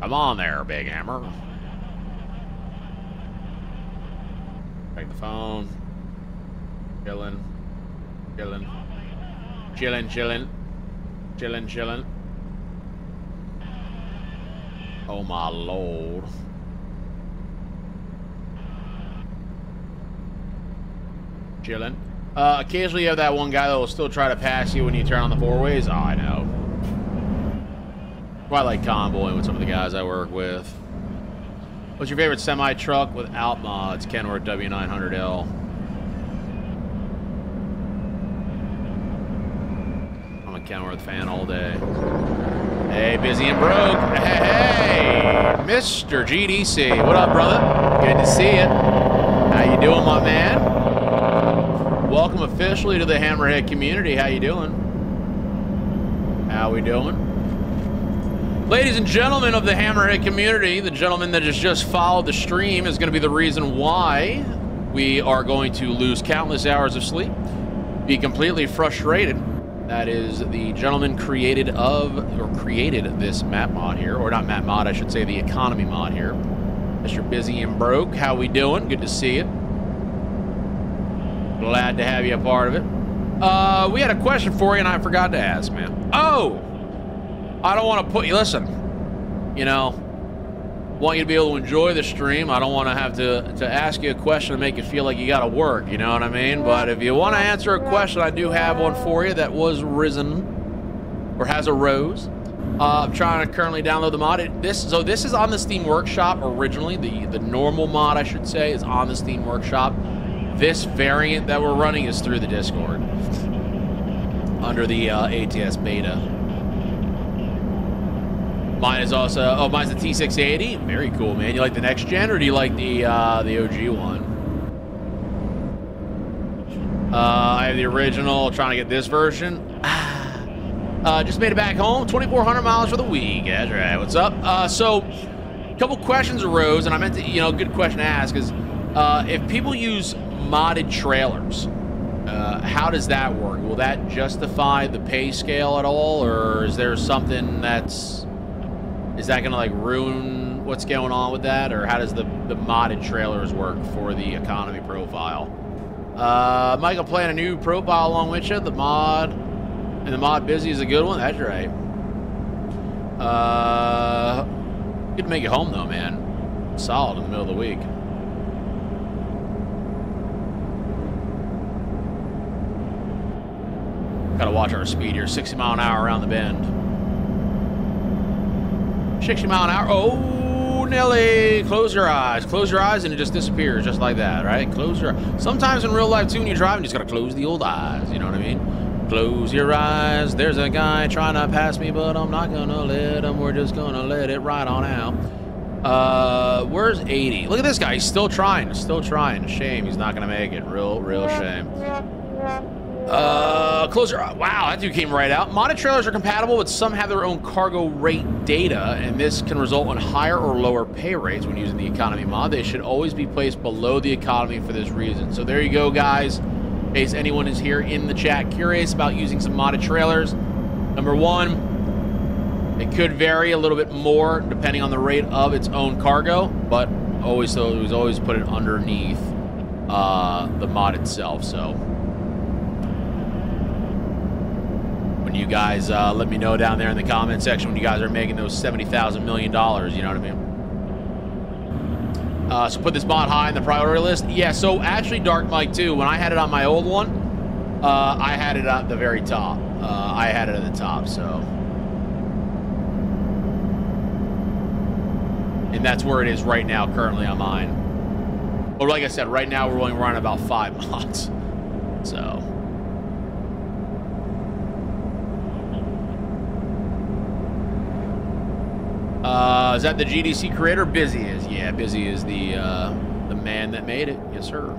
Come on there, Big Hammer. Take the phone. Chilling. Chilling. Chilling, chilling. Chilling, chilling. Oh my lord. Chilling. Uh, occasionally you have that one guy that will still try to pass you when you turn on the four ways. Oh, I know. Quite like convoying with some of the guys I work with. What's your favorite semi truck without mods? Kenworth W900L. I'm a Kenworth fan all day. Hey, busy and broke. Hey, Mr. GDC. What up, brother? Good to see you. How you doing, my man? Welcome officially to the Hammerhead community. How you doing? How we doing? Ladies and gentlemen of the Hammerhead community, the gentleman that has just followed the stream is going to be the reason why we are going to lose countless hours of sleep, be completely frustrated. That is the gentleman created of, or created this map mod here, or not map mod, I should say the economy mod here. Mr. Busy and Broke, how we doing? Good to see you. Glad to have you a part of it. Uh, we had a question for you and I forgot to ask, man. Oh! I don't want to put you, listen, you know, want you to be able to enjoy the stream. I don't want to have to, to ask you a question to make you feel like you got to work, you know what I mean? But if you want to answer a question, I do have one for you that was risen or has arose. Uh, I'm trying to currently download the mod. It, this so this is on the Steam Workshop originally. The the normal mod, I should say, is on the Steam Workshop. This variant that we're running is through the Discord under the uh, ATS beta. Mine is also, oh, mine's the T680. Very cool, man. You like the next gen or do you like the uh, the OG one? Uh, I have the original, trying to get this version. Uh, just made it back home, 2,400 miles for the week. That's right. What's up? Uh, so, a couple questions arose, and I meant to, you know, good question to ask is uh, if people use modded trailers, uh, how does that work? Will that justify the pay scale at all, or is there something that's is that going to like ruin what's going on with that, or how does the the modded trailers work for the economy profile? Uh, Michael playing a new profile along with you. The mod and the mod busy is a good one. That's right. Uh, good to make it home though, man. Solid in the middle of the week. Gotta watch our speed here. 60 mile an hour around the bend. 60 mile an hour. Oh, Nelly. Close your eyes. Close your eyes and it just disappears just like that, right? Close your Sometimes in real life, too, when you're driving, you just gotta close the old eyes. You know what I mean? Close your eyes. There's a guy trying to pass me, but I'm not gonna let him. We're just gonna let it right on out. Uh, where's 80? Look at this guy. He's still trying. Still trying. Shame he's not gonna make it. Real, real shame. Uh, closer. Wow, that dude came right out. Modded trailers are compatible, but some have their own cargo rate data, and this can result in higher or lower pay rates when using the economy mod. They should always be placed below the economy for this reason. So there you go, guys. In case anyone is here in the chat curious about using some modded trailers. Number one, it could vary a little bit more depending on the rate of its own cargo, but always so it was always put it underneath uh, the mod itself. So when you guys uh, let me know down there in the comment section when you guys are making those $70,000 million, you know what I mean? Uh, so put this mod high in the priority list. Yeah, so actually Dark Mike too, when I had it on my old one, uh, I had it at the very top. Uh, I had it at the top, so. And that's where it is right now, currently on mine. But like I said, right now we're only running about five mods. So. Uh, is that the GDC creator? Busy is. Yeah, Busy is the uh, the man that made it. Yes, sir.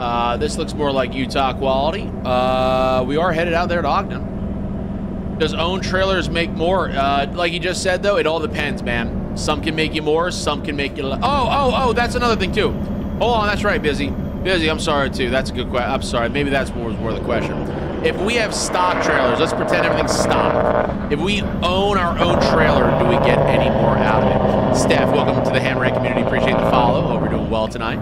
Uh, this looks more like Utah quality. Uh, we are headed out there to Ogden. Does own trailers make more? Uh, like you just said, though, it all depends, man. Some can make you more, some can make you... less. Oh, oh, oh, that's another thing, too. Hold on, that's right, Busy. Busy, I'm sorry, too. That's a good question. I'm sorry. Maybe that's more, more the question. If we have stock trailers, let's pretend everything's stock. If we own our own trailer, do we get any more out of it? Steph, welcome to the Hammerhead community. Appreciate the follow. Hope you're doing well tonight.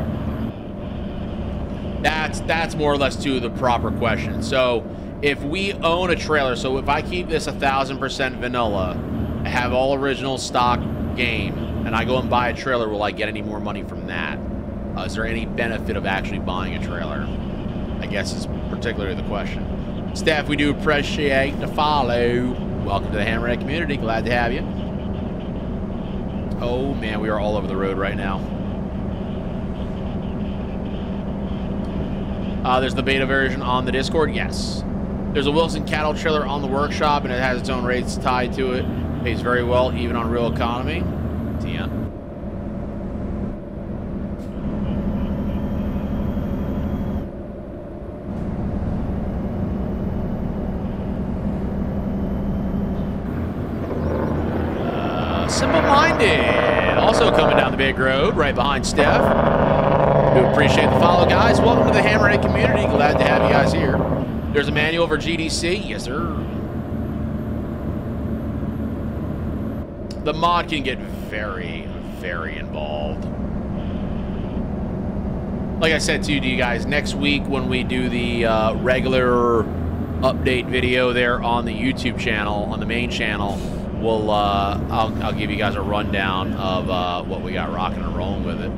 That's that's more or less to the proper question. So if we own a trailer, so if I keep this a thousand percent vanilla, I have all original stock game, and I go and buy a trailer, will I get any more money from that? Uh, is there any benefit of actually buying a trailer? I guess is particularly the question. Steph, we do appreciate the follow. Welcome to the Hammerhead community. Glad to have you. Oh man, we are all over the road right now. Uh, there's the beta version on the Discord. Yes. There's a Wilson cattle trailer on the workshop, and it has its own rates tied to it. Pays very well, even on real economy. TN. Uh, Simple-minded. Also road, right behind Steph. We appreciate the follow, guys. Welcome to the Hammerhead community. Glad to have you guys here. There's a manual for GDC. Yes, sir. The mod can get very, very involved. Like I said to you guys, next week when we do the uh, regular update video there on the YouTube channel, on the main channel, we'll uh, I'll, I'll give you guys a rundown of uh, what we got rocking and rolling with it.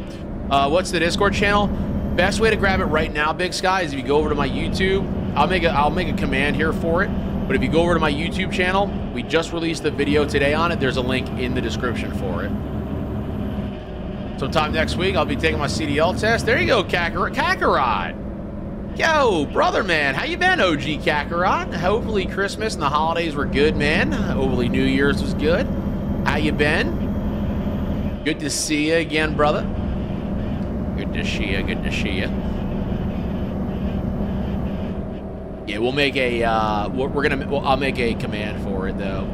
Uh, what's the Discord channel? Best way to grab it right now, Big Sky, is if you go over to my YouTube. I'll make a I'll make a command here for it. But if you go over to my YouTube channel, we just released the video today on it. There's a link in the description for it. Sometime next week, I'll be taking my CDL test. There you go, Kakarot. Kakarot. Yo, brother, man. How you been, OG Kakarot? Hopefully Christmas and the holidays were good, man. Hopefully New Year's was good. How you been? Good to see you again, brother. Good to see you. Good to see you. Yeah, we'll make a. Uh, we're, gonna. Well, I'll make a command for it though.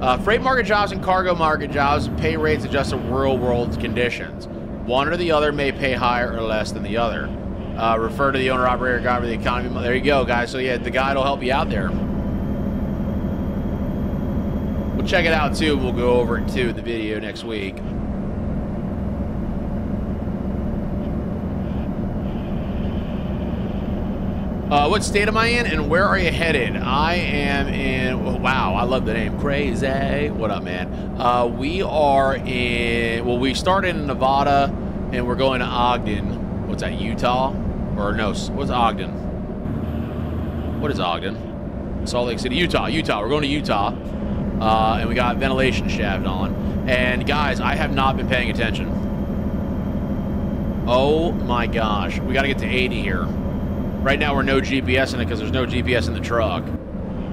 Uh, freight market jobs and cargo market jobs pay rates adjust to real world conditions. One or the other may pay higher or less than the other. Uh, refer to the owner operator guide for the economy. There you go, guys. So yeah, the guide will help you out there. We'll check it out too. We'll go over it too in the video next week. Uh, what state am I in and where are you headed? I am in, wow, I love the name, Crazy. What up, man? Uh, we are in, well, we started in Nevada and we're going to Ogden. What's that, Utah? Or no, what's Ogden? What is Ogden? Salt Lake City, Utah, Utah. We're going to Utah. Uh, and we got ventilation shaft on. And guys, I have not been paying attention. Oh my gosh. We got to get to 80 here. Right now, we're no GPS in it because there's no GPS in the truck.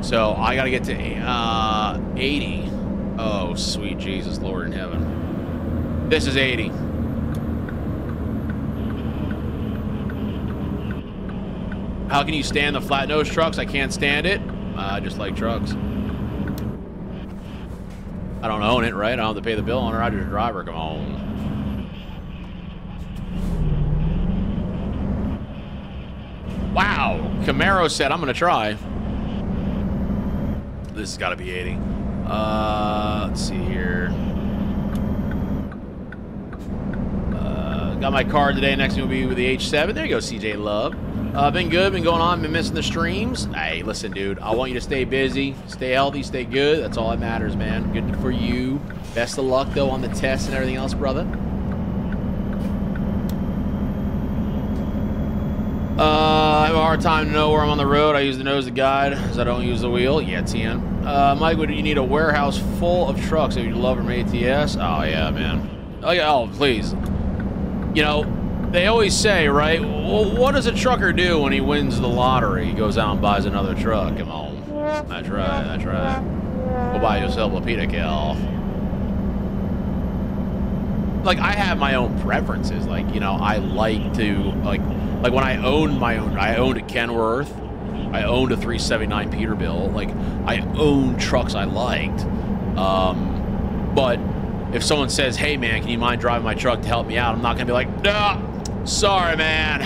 So I got to get to uh, 80. Oh, sweet Jesus, Lord in heaven. This is 80. How can you stand the flat nose trucks? I can't stand it. I just like trucks. I don't own it, right? I don't have to pay the bill on it. I just drive her. Come on. Wow. Camaro said, I'm going to try. This has got to be 80. Uh, let's see here. Uh, got my card today. Next will be with the H7. There you go, CJ Love. Uh, been good. Been going on. Been missing the streams. Hey, listen, dude. I want you to stay busy, stay healthy, stay good. That's all that matters, man. Good for you. Best of luck, though, on the test and everything else, brother. Uh, I have a hard time to know where I'm on the road. I use the nose to guide as I don't use the wheel. Yeah, TN. Uh, Mike, would you need a warehouse full of trucks if you love from ATS? Oh, yeah, man. Oh, yeah, oh, please. You know, they always say, right, well, what does a trucker do when he wins the lottery? He goes out and buys another truck. Come on. That's right, that's right. Go buy yourself a Peter Cal. Like, I have my own preferences. Like, you know, I like to, like, like when I owned my own, I owned a Kenworth, I owned a 379 Peterbilt. Like I owned trucks I liked. Um, but if someone says, "Hey man, can you mind driving my truck to help me out?" I'm not gonna be like, "No, sorry man,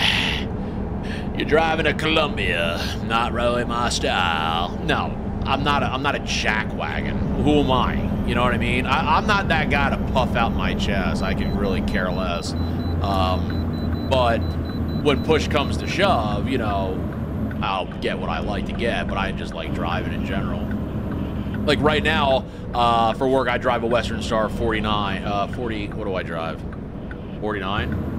you're driving a Columbia, not really my style." No, I'm not. A, I'm not a jack wagon. Who am I? You know what I mean? I, am not that guy to puff out my chest. I can really care less. Um, but when push comes to shove, you know, I'll get what I like to get, but I just like driving in general. Like right now, uh, for work, I drive a Western Star 49, uh, 40, what do I drive? 49?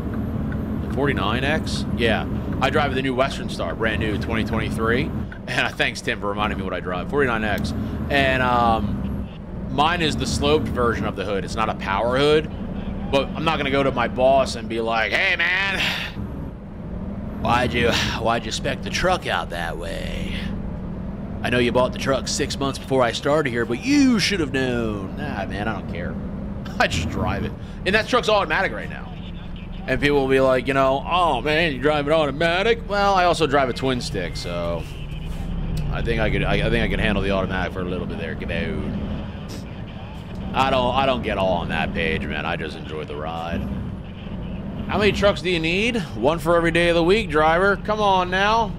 49X? Yeah. I drive the new Western Star, brand new 2023. And thanks, Tim, for reminding me what I drive. 49X. And um, mine is the sloped version of the hood. It's not a power hood. But I'm not going to go to my boss and be like, hey, man, Why'd you, why'd you spec the truck out that way? I know you bought the truck six months before I started here, but you should have known. Nah, man, I don't care. I just drive it. And that truck's automatic right now. And people will be like, you know, oh man, you drive it automatic? Well, I also drive a twin stick, so I think I could I, I think I can handle the automatic for a little bit there, dude. I don't I don't get all on that page, man. I just enjoy the ride. How many trucks do you need? One for every day of the week, driver. Come on now.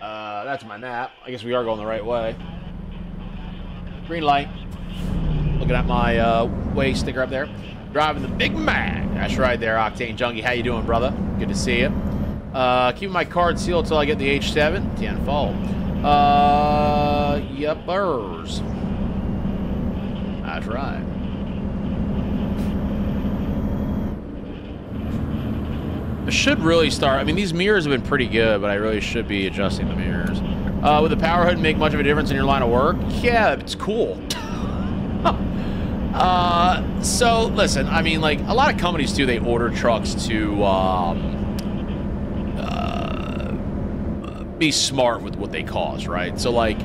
Uh, that's my nap. I guess we are going the right way. Green light. Looking at my uh, way sticker up there. Driving the Big Mac. That's right there, Octane Junkie. How you doing, brother? Good to see you. Uh, keeping my card sealed until I get the H7. 10 fall. Uh, yuppers. That's right. I should really start. I mean, these mirrors have been pretty good, but I really should be adjusting the mirrors. Uh, would the power hood make much of a difference in your line of work? Yeah, it's cool. uh, so, listen, I mean, like, a lot of companies, do, they order trucks to um, uh, be smart with what they cost, right? So, like,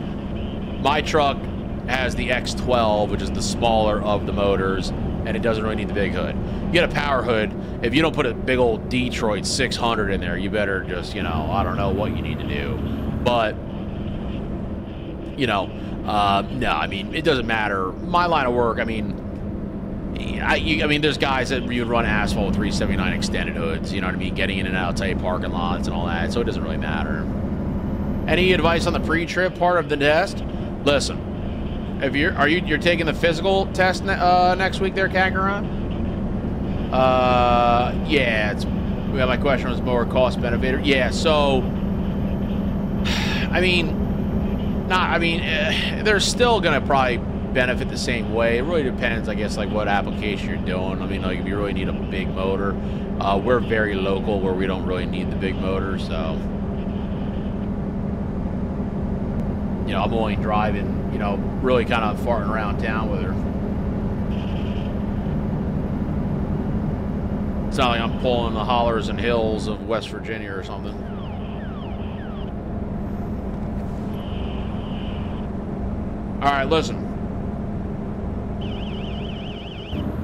my truck has the X12, which is the smaller of the motors, and it doesn't really need the big hood. You get a power hood. If you don't put a big old Detroit 600 in there, you better just, you know, I don't know what you need to do. But, you know, uh, no, I mean, it doesn't matter. My line of work, I mean, I, you, I mean, there's guys that you'd run asphalt with 379 extended hoods, you know what I mean, getting in and out tight parking lots and all that, so it doesn't really matter. Any advice on the pre-trip part of the test? Listen, if you're are you you're taking the physical test ne uh, next week there, Kakarot? Uh, yeah. It's yeah, my question was more cost benefit. Yeah. So, I mean, not. I mean, uh, they're still gonna probably benefit the same way. It really depends, I guess, like what application you're doing. I mean, like if you really need a big motor, uh, we're very local where we don't really need the big motor, so. you know, I'm only driving, you know, really kind of farting around town with her. It's not like I'm pulling the hollers and hills of West Virginia or something. All right, listen.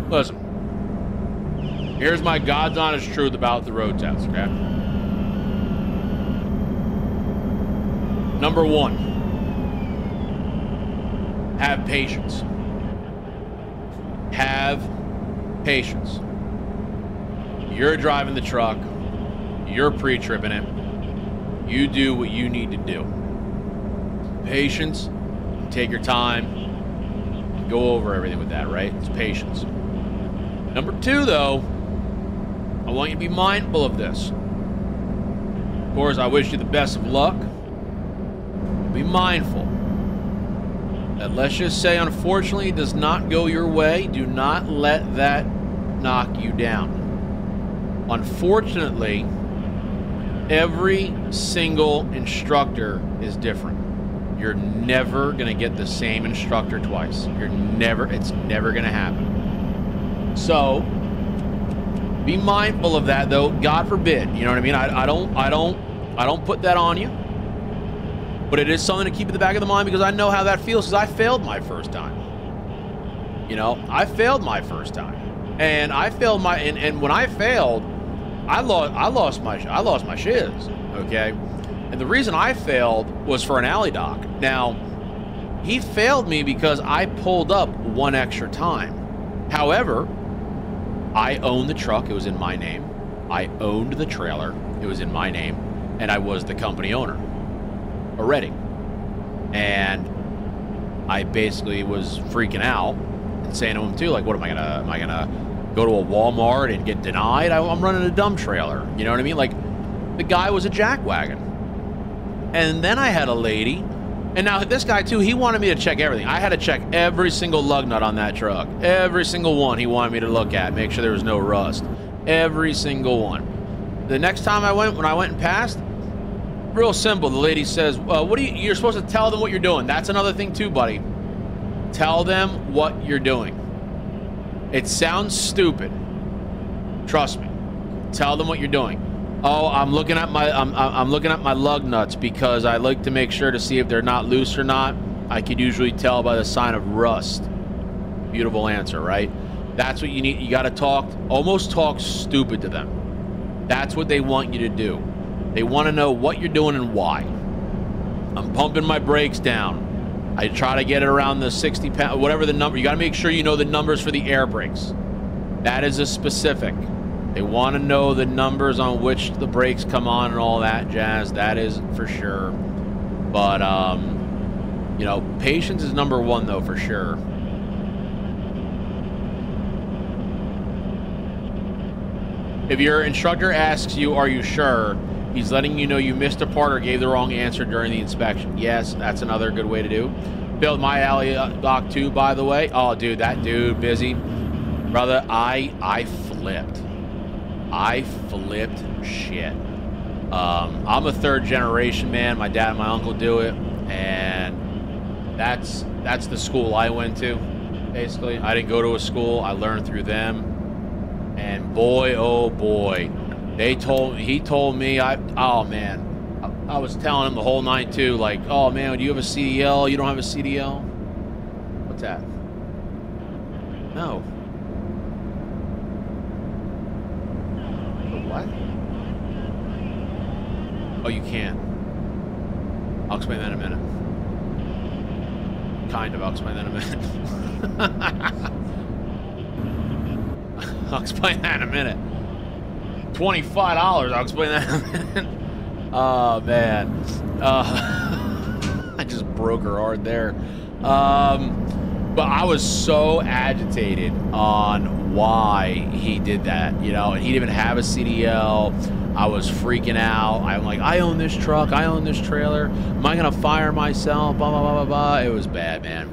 Listen. Here's my God's honest truth about the road test, okay? Number one have patience. Have patience. You're driving the truck. You're pre-tripping it. You do what you need to do. Patience. Take your time. Go over everything with that, right? It's patience. Number two, though, I want you to be mindful of this. Of course, I wish you the best of luck. Be mindful that let's just say unfortunately it does not go your way, do not let that knock you down. Unfortunately, every single instructor is different. You're never going to get the same instructor twice. You're never, it's never going to happen. So, be mindful of that though. God forbid, you know what I mean? I, I don't, I don't, I don't put that on you. But it is something to keep in the back of the mind because I know how that feels because I failed my first time. You know, I failed my first time. And I failed my and, and when I failed, I lost I lost my I lost my shiz, okay? And the reason I failed was for an alley dock. Now, he failed me because I pulled up one extra time. However, I owned the truck, it was in my name. I owned the trailer, it was in my name, and I was the company owner already. And I basically was freaking out and saying to him too, like, what am I gonna, am I gonna go to a Walmart and get denied? I, am running a dump trailer. You know what I mean? Like, the guy was a jackwagon. And then I had a lady, and now this guy too, he wanted me to check everything. I had to check every single lug nut on that truck. Every single one he wanted me to look at, make sure there was no rust. Every single one. The next time I went, when I went and passed, real simple. The lady says, uh, "What do you? You're supposed to tell them what you're doing." That's another thing too, buddy. Tell them what you're doing. It sounds stupid. Trust me. Tell them what you're doing. Oh, I'm looking at my I'm I'm looking at my lug nuts because I like to make sure to see if they're not loose or not. I could usually tell by the sign of rust. Beautiful answer, right? That's what you need. You got to talk, almost talk stupid to them. That's what they want you to do. They want to know what you're doing and why. I'm pumping my brakes down. I try to get it around the 60 pound, whatever the number. You got to make sure you know the numbers for the air brakes. That is a specific. They want to know the numbers on which the brakes come on and all that jazz. That is for sure. But, um, you know, patience is number one, though, for sure. If your instructor asks you, are you sure? He's letting you know you missed a part or gave the wrong answer during the inspection. Yes, that's another good way to do. Built my alley dock too, by the way. Oh, dude, that dude busy, brother. I I flipped. I flipped shit. Um, I'm a third generation man. My dad and my uncle do it, and that's that's the school I went to. Basically, I didn't go to a school. I learned through them, and boy, oh boy, they told he told me I oh man I, was telling him the whole night too like oh man do you have a CDL you don't have a CDL What's that? No. What? Oh, you can't. I'll explain that in a minute. Kind of. I'll explain that in a minute. I'll explain that in a minute. $25. I'll explain that in a minute. Oh, man. Uh, I just broke her hard there. Um, but I was so agitated on why he did that, you know, and he didn't even have a CDL. I was freaking out. I'm like, I own this truck. I own this trailer. Am I going to fire myself? Blah, blah, blah, blah, blah. It was bad, man.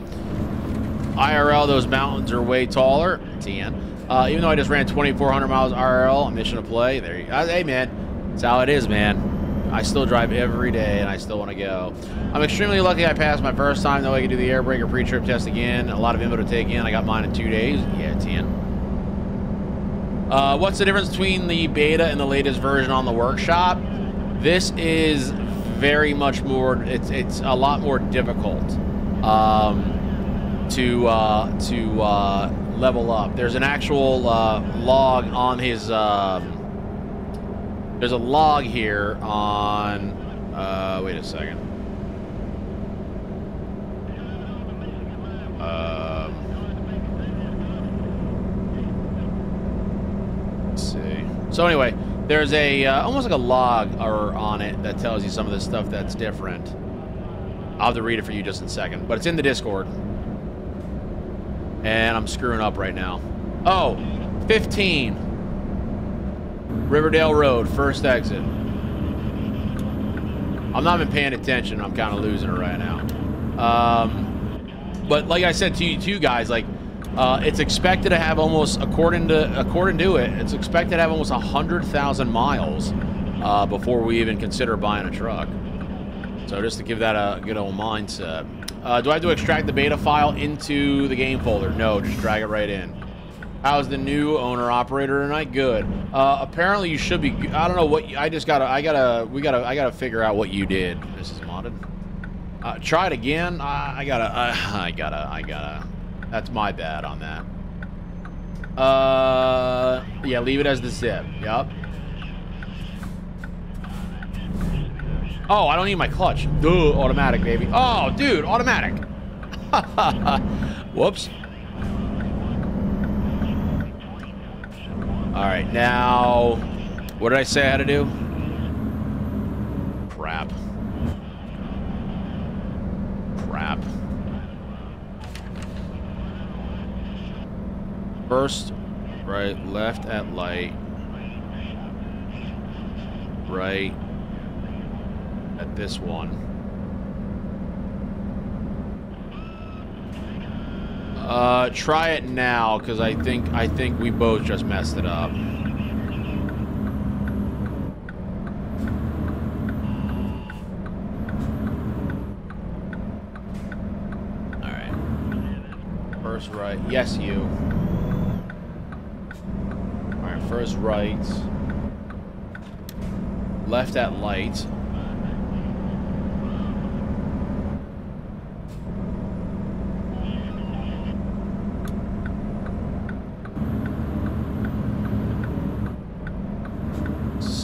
IRL, those mountains are way taller. TN. Uh, even though I just ran 2,400 miles RL, mission to play. There you go. Hey, man. That's how it is, man. I still drive every day, and I still want to go. I'm extremely lucky I passed my first time, though I can do the air brake or pre-trip test again. A lot of info to take in. I got mine in two days. Yeah, 10. Uh, what's the difference between the beta and the latest version on the workshop? This is very much more, it's, it's a lot more difficult um, to, uh, to uh, level up. There's an actual uh, log on his... Um, there's a log here on... Uh, wait a second. Um, let's see. So anyway, there's a uh, almost like a log or on it that tells you some of the stuff that's different. I'll have to read it for you just in a second, but it's in the Discord. And I'm screwing up right now. Oh, 15. Riverdale Road, first exit. I'm not even paying attention. I'm kind of losing it right now. Um, but like I said to you, to you guys, like uh, it's expected to have almost, according to according to it, it's expected to have almost hundred thousand miles uh, before we even consider buying a truck. So just to give that a good old mindset. Uh, do I have to extract the beta file into the game folder? No, just drag it right in. How's the new owner operator tonight? Good. Uh, apparently you should be. I don't know what. I just gotta. I gotta. We gotta. I gotta figure out what you did. This is modded. Uh, try it again. I, I gotta. I, I gotta. I gotta. That's my bad on that. Uh, yeah. Leave it as the zip. Yup. Oh, I don't need my clutch. Duh, automatic, baby. Oh, dude, automatic. Whoops. All right, now, what did I say I had to do? Crap. Crap. First, right, left at light. Right at this one. Uh, try it now, because I think I think we both just messed it up. Alright. First right. Yes, you. First right. Left at light.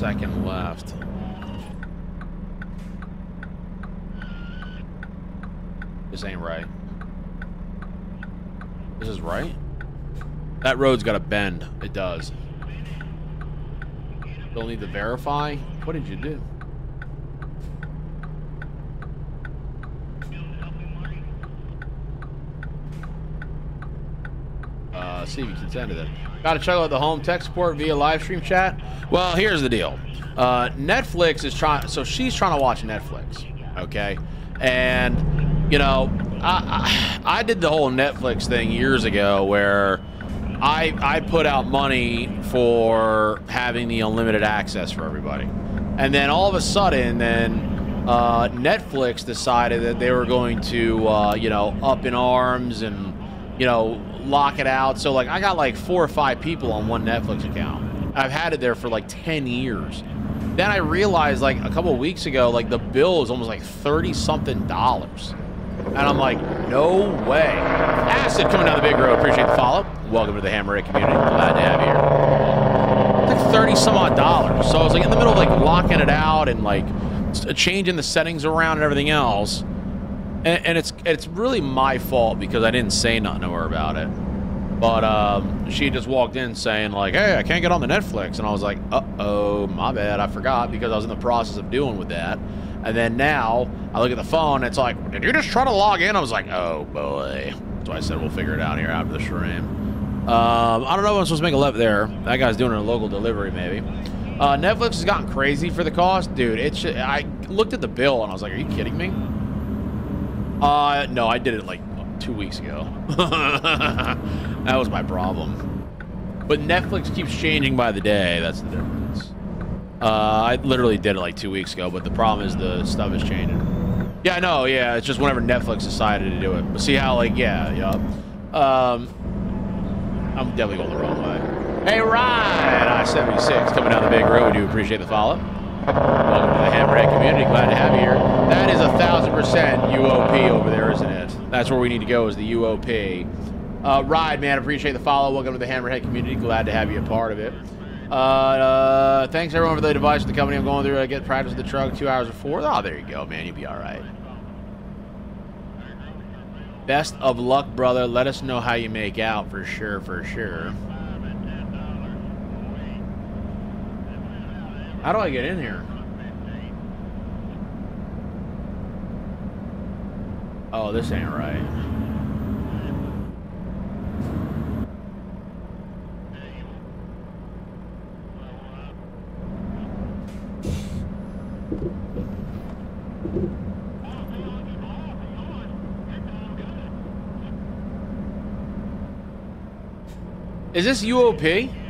second left. This ain't right. This is right? That road's got a bend. It does. Don't need to verify? What did you do? Uh, see if you consented it. Got to check out the home tech support via live stream chat. Well, here's the deal. Uh, Netflix is trying, so she's trying to watch Netflix, okay? And, you know, I, I, I did the whole Netflix thing years ago where I, I put out money for having the unlimited access for everybody. And then all of a sudden, then uh, Netflix decided that they were going to, uh, you know, up in arms and, you know, lock it out. So like I got like four or five people on one Netflix account. I've had it there for like 10 years. Then I realized like a couple weeks ago, like the bill is almost like 30 something dollars. And I'm like, no way. Acid coming down the big road. Appreciate the follow. Welcome to the Hammerhead community. Glad to have you here. Like 30 some odd dollars. So I was like in the middle of like locking it out and like changing the settings around and everything else. And, and it's it's really my fault because I didn't say nothing to her about it. But um, she just walked in saying like, "Hey, I can't get on the Netflix," and I was like, "Uh-oh, my bad, I forgot," because I was in the process of doing with that. And then now I look at the phone, and it's like, "Did you just try to log in?" I was like, "Oh boy." So I said, "We'll figure it out here after the stream." Um, I don't know if I'm supposed to make a left there. That guy's doing a local delivery, maybe. Uh, Netflix has gotten crazy for the cost, dude. It's I looked at the bill and I was like, "Are you kidding me?" Uh, no, I did it like two weeks ago. that was my problem. But Netflix keeps changing by the day. That's the difference. Uh, I literally did it like two weeks ago, but the problem is the stuff is changing. Yeah, I know. Yeah, it's just whenever Netflix decided to do it. But see how, like, yeah, yeah. Um, I'm definitely going the wrong way. Hey, Ryan, I-76 coming down the big road. We do appreciate the follow. Welcome to the Hammerhead community. Glad to have you here. That is a thousand percent UOP over there, isn't it? That's where we need to go is the UOP. Uh, Ride, man, appreciate the follow. Welcome to the Hammerhead community. Glad to have you a part of it. Uh, uh, thanks everyone for the advice the company I'm going through. I get practice with the truck two hours before. Oh, there you go, man. You'll be all right. Best of luck, brother. Let us know how you make out for sure, for sure. How do I get in here? Oh, this ain't right. Is this UOP?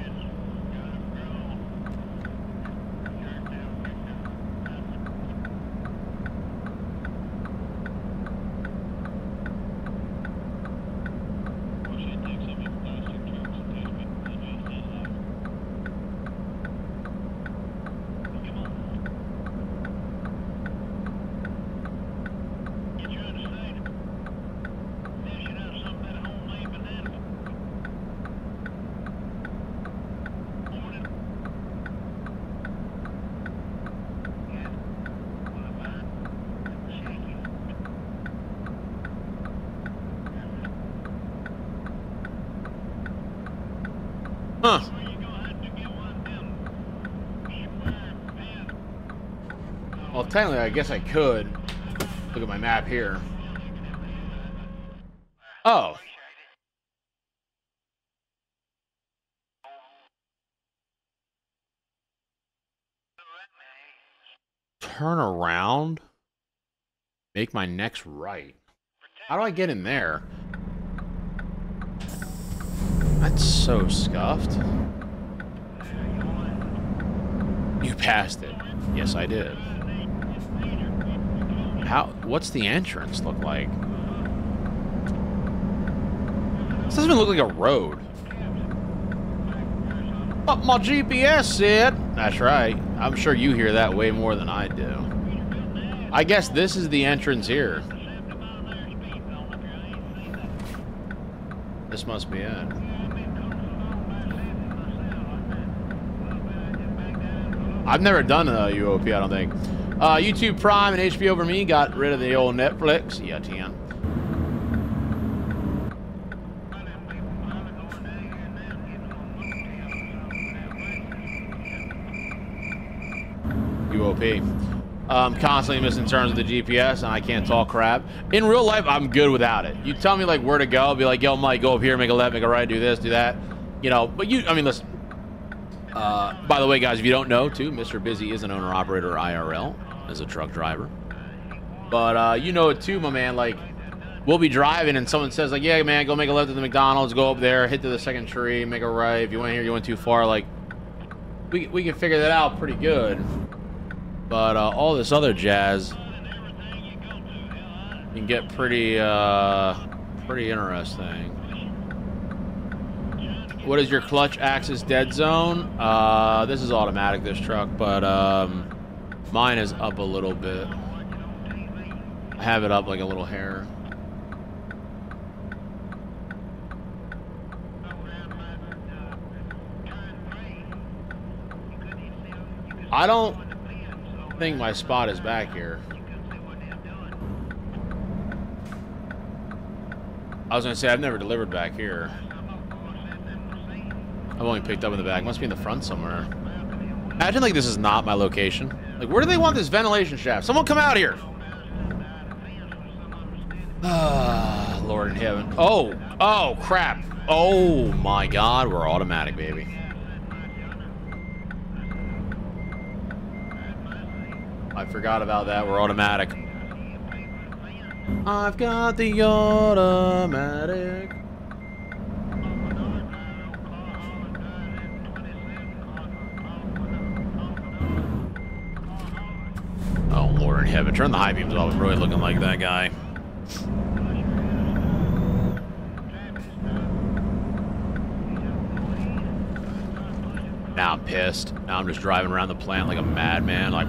Technically, I guess I could. Look at my map here. Oh. Turn around. Make my next right. How do I get in there? That's so scuffed. You passed it. Yes, I did. What's the entrance look like? This doesn't even look like a road. But my GPS said. That's right. I'm sure you hear that way more than I do. I guess this is the entrance here. This must be it. I've never done a UOP, I don't think. Uh, YouTube Prime and HBO over me got rid of the old Netflix. Yeah, 10. UOP. I'm constantly missing turns with the GPS and I can't talk crap. In real life, I'm good without it. You tell me like where to go, I'll be like, yo, Mike, go up here, make a left, make a right, do this, do that. You know, but you, I mean, listen. Uh, by the way, guys, if you don't know, too, Mr. Busy is an owner-operator IRL as a truck driver. But uh, you know it too, my man. Like, we'll be driving and someone says, like, yeah, man, go make a left at the McDonald's, go up there, hit to the second tree, make a right. If you went here, you went too far. Like, we, we can figure that out pretty good. But uh, all this other jazz can get pretty, uh, pretty interesting. What is your clutch axis dead zone? Uh, this is automatic, this truck, but um, Mine is up a little bit. I have it up like a little hair. I don't think my spot is back here. I was gonna say I've never delivered back here. I've only picked up in the back. Must be in the front somewhere. Imagine like this is not my location. Like where do they want this ventilation shaft? Someone come out here. Ah, Lord in heaven. Oh, oh crap. Oh my god, we're automatic, baby. I forgot about that. We're automatic. I've got the automatic. Oh, Lord in heaven. Turn the high beams off. I'm really looking like that guy. Now I'm pissed. Now I'm just driving around the plant like a madman, like.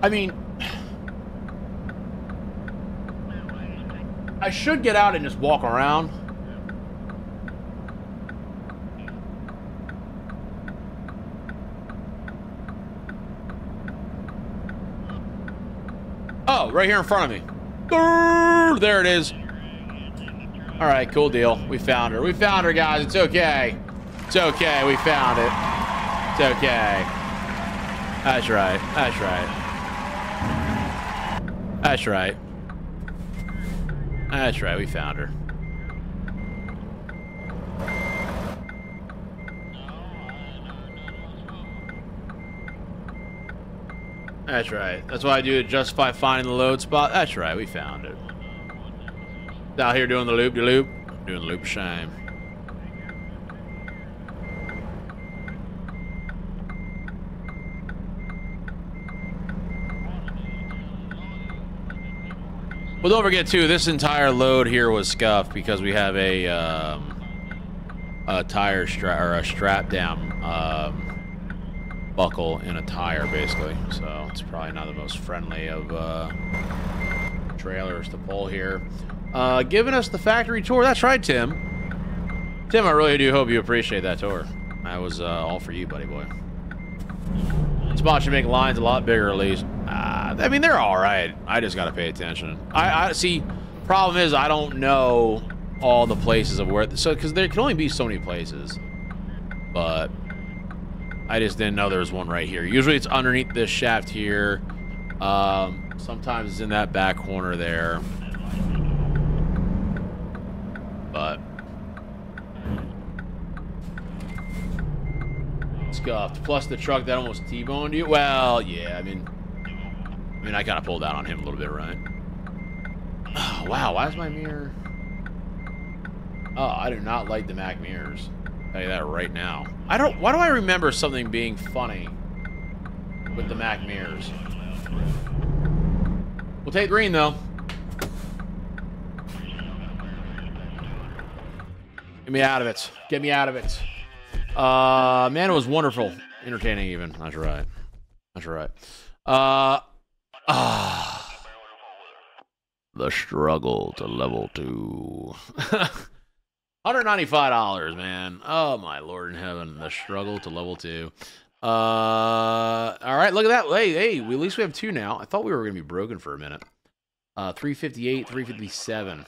I mean, I should get out and just walk around. Oh, right here in front of me. There it is. All right, cool deal. We found her. We found her, guys. It's okay. It's okay. We found it. It's okay. That's right. That's right. That's right. That's right, we found her. That's right. That's why I do it just by finding the load spot. That's right, we found it. Out here doing the loop-de-loop. -loop. Doing the loop shame. Well, don't forget too, this entire load here was scuffed because we have a um, a tire strap or a strap down um, buckle in a tire, basically. So it's probably not the most friendly of uh, trailers to pull here. Uh, giving us the factory tour. That's right, Tim. Tim, I really do hope you appreciate that tour. That was uh, all for you, buddy boy. Spot should make lines a lot bigger, at least. Uh, I mean, they're all right. I just got to pay attention. I, I see. Problem is, I don't know all the places of where. So, because there can only be so many places. But I just didn't know there was one right here. Usually, it's underneath this shaft here. Um, sometimes it's in that back corner there. But scuffed. Plus the truck that almost T-boned you. Well, yeah, I mean, I mean, I kind of pulled out on him a little bit, right? Oh, wow, why is my mirror... Oh, I do not like the Mack mirrors. Tell you that right now. I don't... Why do I remember something being funny with the Mack mirrors? We'll take green, though. Get me out of it. Get me out of it. Uh, man, it was wonderful. Entertaining, even. That's right. That's right. Uh, ah. The struggle to level two. $195, man. Oh, my Lord in heaven. The struggle to level two. Uh, all right, look at that. Hey, hey, we, at least we have two now. I thought we were going to be broken for a minute. Uh, 358, 357.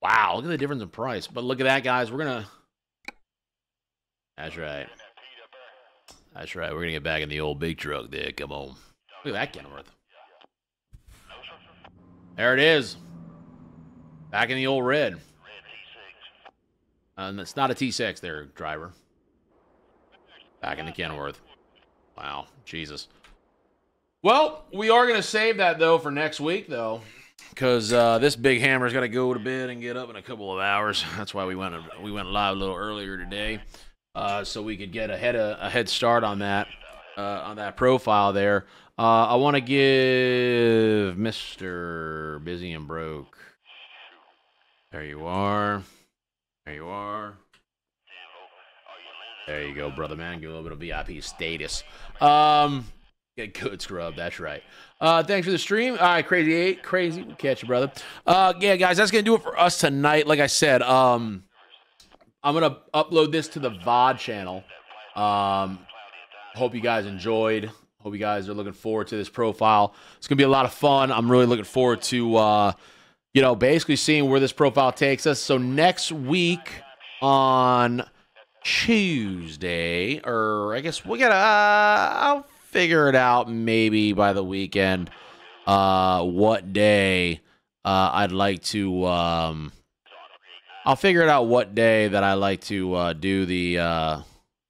Wow, look at the difference in price. But look at that, guys. We're going to that's right. That's right. We're to get back in the old big truck there. Come on. Look at that Kenworth. There it is. Back in the old red. And uh, it's not a T6 there, driver. Back in the Kenworth. Wow. Jesus. Well, we are going to save that, though, for next week, though. Because uh, this big hammer's got to go to bed and get up in a couple of hours. That's why we went we went live a little earlier today uh, so we could get a head a, a head start on that uh, on that profile there. Uh, I want to give Mister Busy and Broke. There you are. There you are. There you go, brother man. Give a little bit of VIP status. Um, Get good scrub. That's right. Uh, thanks for the stream. All right, crazy eight, crazy. Catch you, brother. Uh, yeah, guys, that's gonna do it for us tonight. Like I said, um, I'm gonna upload this to the VOD channel. Um, hope you guys enjoyed. Hope you guys are looking forward to this profile. It's gonna be a lot of fun. I'm really looking forward to, uh, you know, basically seeing where this profile takes us. So next week on Tuesday, or I guess we gotta. Uh, I'll figure it out maybe by the weekend. Uh, what day uh, I'd like to. Um, I'll figure it out what day that I like to uh, do the uh,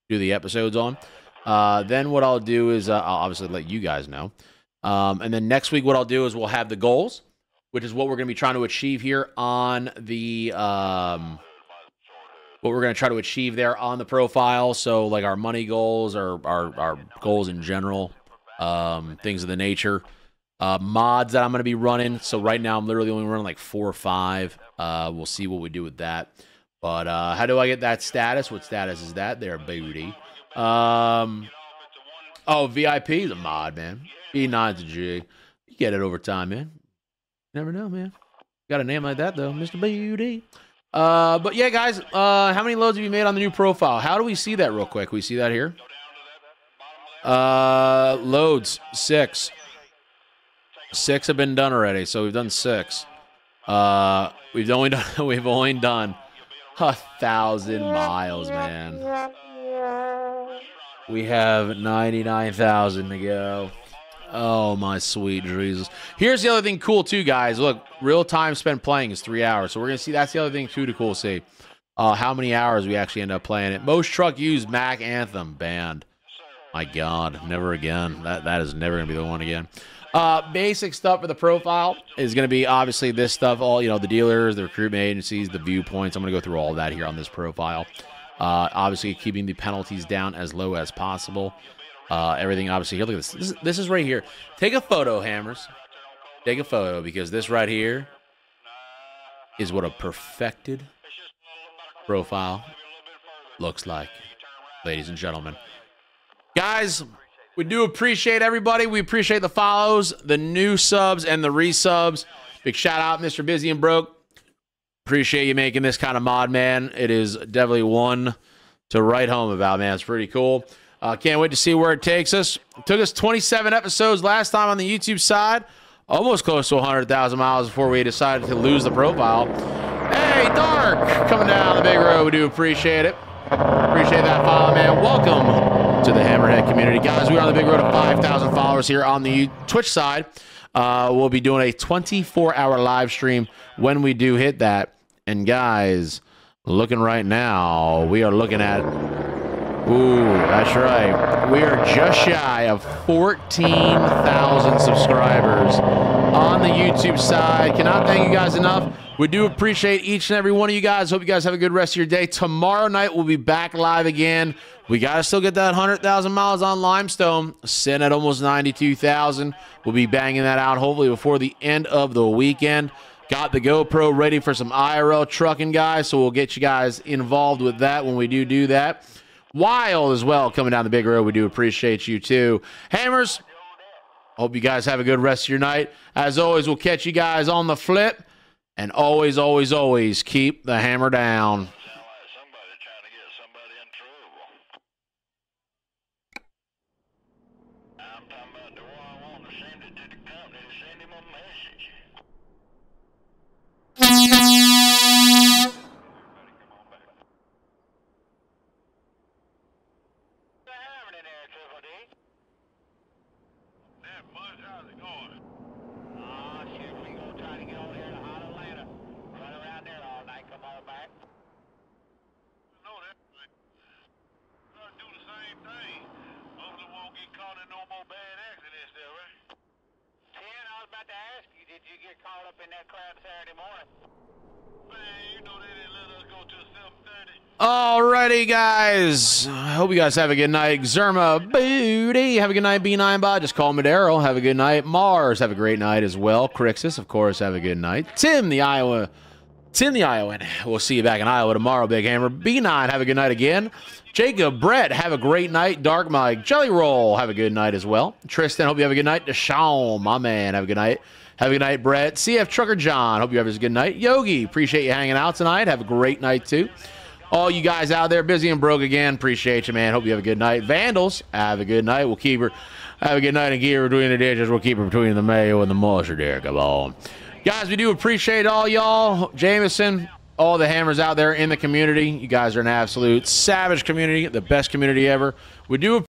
do the episodes on. Uh, then what I'll do is uh, I'll obviously let you guys know. Um, and then next week, what I'll do is we'll have the goals, which is what we're going to be trying to achieve here on the um, what we're going to try to achieve there on the profile. So like our money goals, our our, our goals in general, um, things of the nature. Uh, mods that I'm going to be running. So right now I'm literally only running like four or five. Uh, we'll see what we do with that. But uh, how do I get that status? What status is that there, booty? Um, oh, VIP is a mod, man. B9's G. You get it over time, man. never know, man. Got a name like that, though. Mr. Beauty. Uh, but yeah, guys, uh, how many loads have you made on the new profile? How do we see that real quick? We see that here. Uh, loads, six. Six have been done already, so we've done six. Uh, we've only done we've only done a thousand miles, man. We have ninety nine thousand to go. Oh my sweet Jesus! Here's the other thing, cool too, guys. Look, real time spent playing is three hours, so we're gonna see. That's the other thing too to cool see. Uh, how many hours we actually end up playing it? Most truck used Mack Anthem banned. My God, never again. That that is never gonna be the one again. Uh, basic stuff for the profile is going to be obviously this stuff, all, you know, the dealers, the recruitment agencies, the viewpoints. I'm going to go through all that here on this profile. Uh, obviously, keeping the penalties down as low as possible. Uh, everything, obviously, here, look at this. this. This is right here. Take a photo, Hammers. Take a photo because this right here is what a perfected profile looks like, ladies and gentlemen. Guys, we do appreciate everybody. We appreciate the follows, the new subs, and the resubs. Big shout out, Mr. Busy and Broke. Appreciate you making this kind of mod, man. It is definitely one to write home about, man. It's pretty cool. Uh, can't wait to see where it takes us. It took us 27 episodes last time on the YouTube side, almost close to 100,000 miles before we decided to lose the profile. Hey, Dark, coming down the big road. We do appreciate it. Appreciate that follow, man. Welcome to the Hammerhead community. Guys, we are on the big road to 5,000 followers here on the Twitch side. Uh, we'll be doing a 24 hour live stream when we do hit that. And guys, looking right now, we are looking at. Ooh, that's right. We are just shy of 14,000 subscribers on the YouTube side. Cannot thank you guys enough. We do appreciate each and every one of you guys. Hope you guys have a good rest of your day. Tomorrow night, we'll be back live again. We got to still get that 100,000 miles on Limestone, sitting at almost 92,000. We'll be banging that out hopefully before the end of the weekend. Got the GoPro ready for some IRL trucking, guys, so we'll get you guys involved with that when we do do that. Wild as well coming down the big road. We do appreciate you too. Hammers, hope you guys have a good rest of your night. As always, we'll catch you guys on the flip. And always, always, always keep the hammer down. Guys. I hope you guys have a good night. Zerma Booty. Have a good night, B9 Bot. Just call Daryl. Have a good night. Mars. Have a great night as well. Crixus, of course, have a good night. Tim, the Iowa in the Iowa. We'll see you back in Iowa tomorrow, Big Hammer. B9, have a good night again. Jacob, Brett, have a great night. Dark Mike, Jelly Roll, have a good night as well. Tristan, hope you have a good night. Deshaun, my man, have a good night. Have a good night, Brett. CF Trucker John, hope you have a good night. Yogi, appreciate you hanging out tonight. Have a great night, too. All you guys out there, busy and broke again, appreciate you, man. Hope you have a good night. Vandals, have a good night. We'll keep her. Have a good night and her between the dishes. We'll keep her between the mayo and the mustard there. Come on. Guys, we do appreciate all y'all. Jameson, all the hammers out there in the community. You guys are an absolute savage community, the best community ever. We do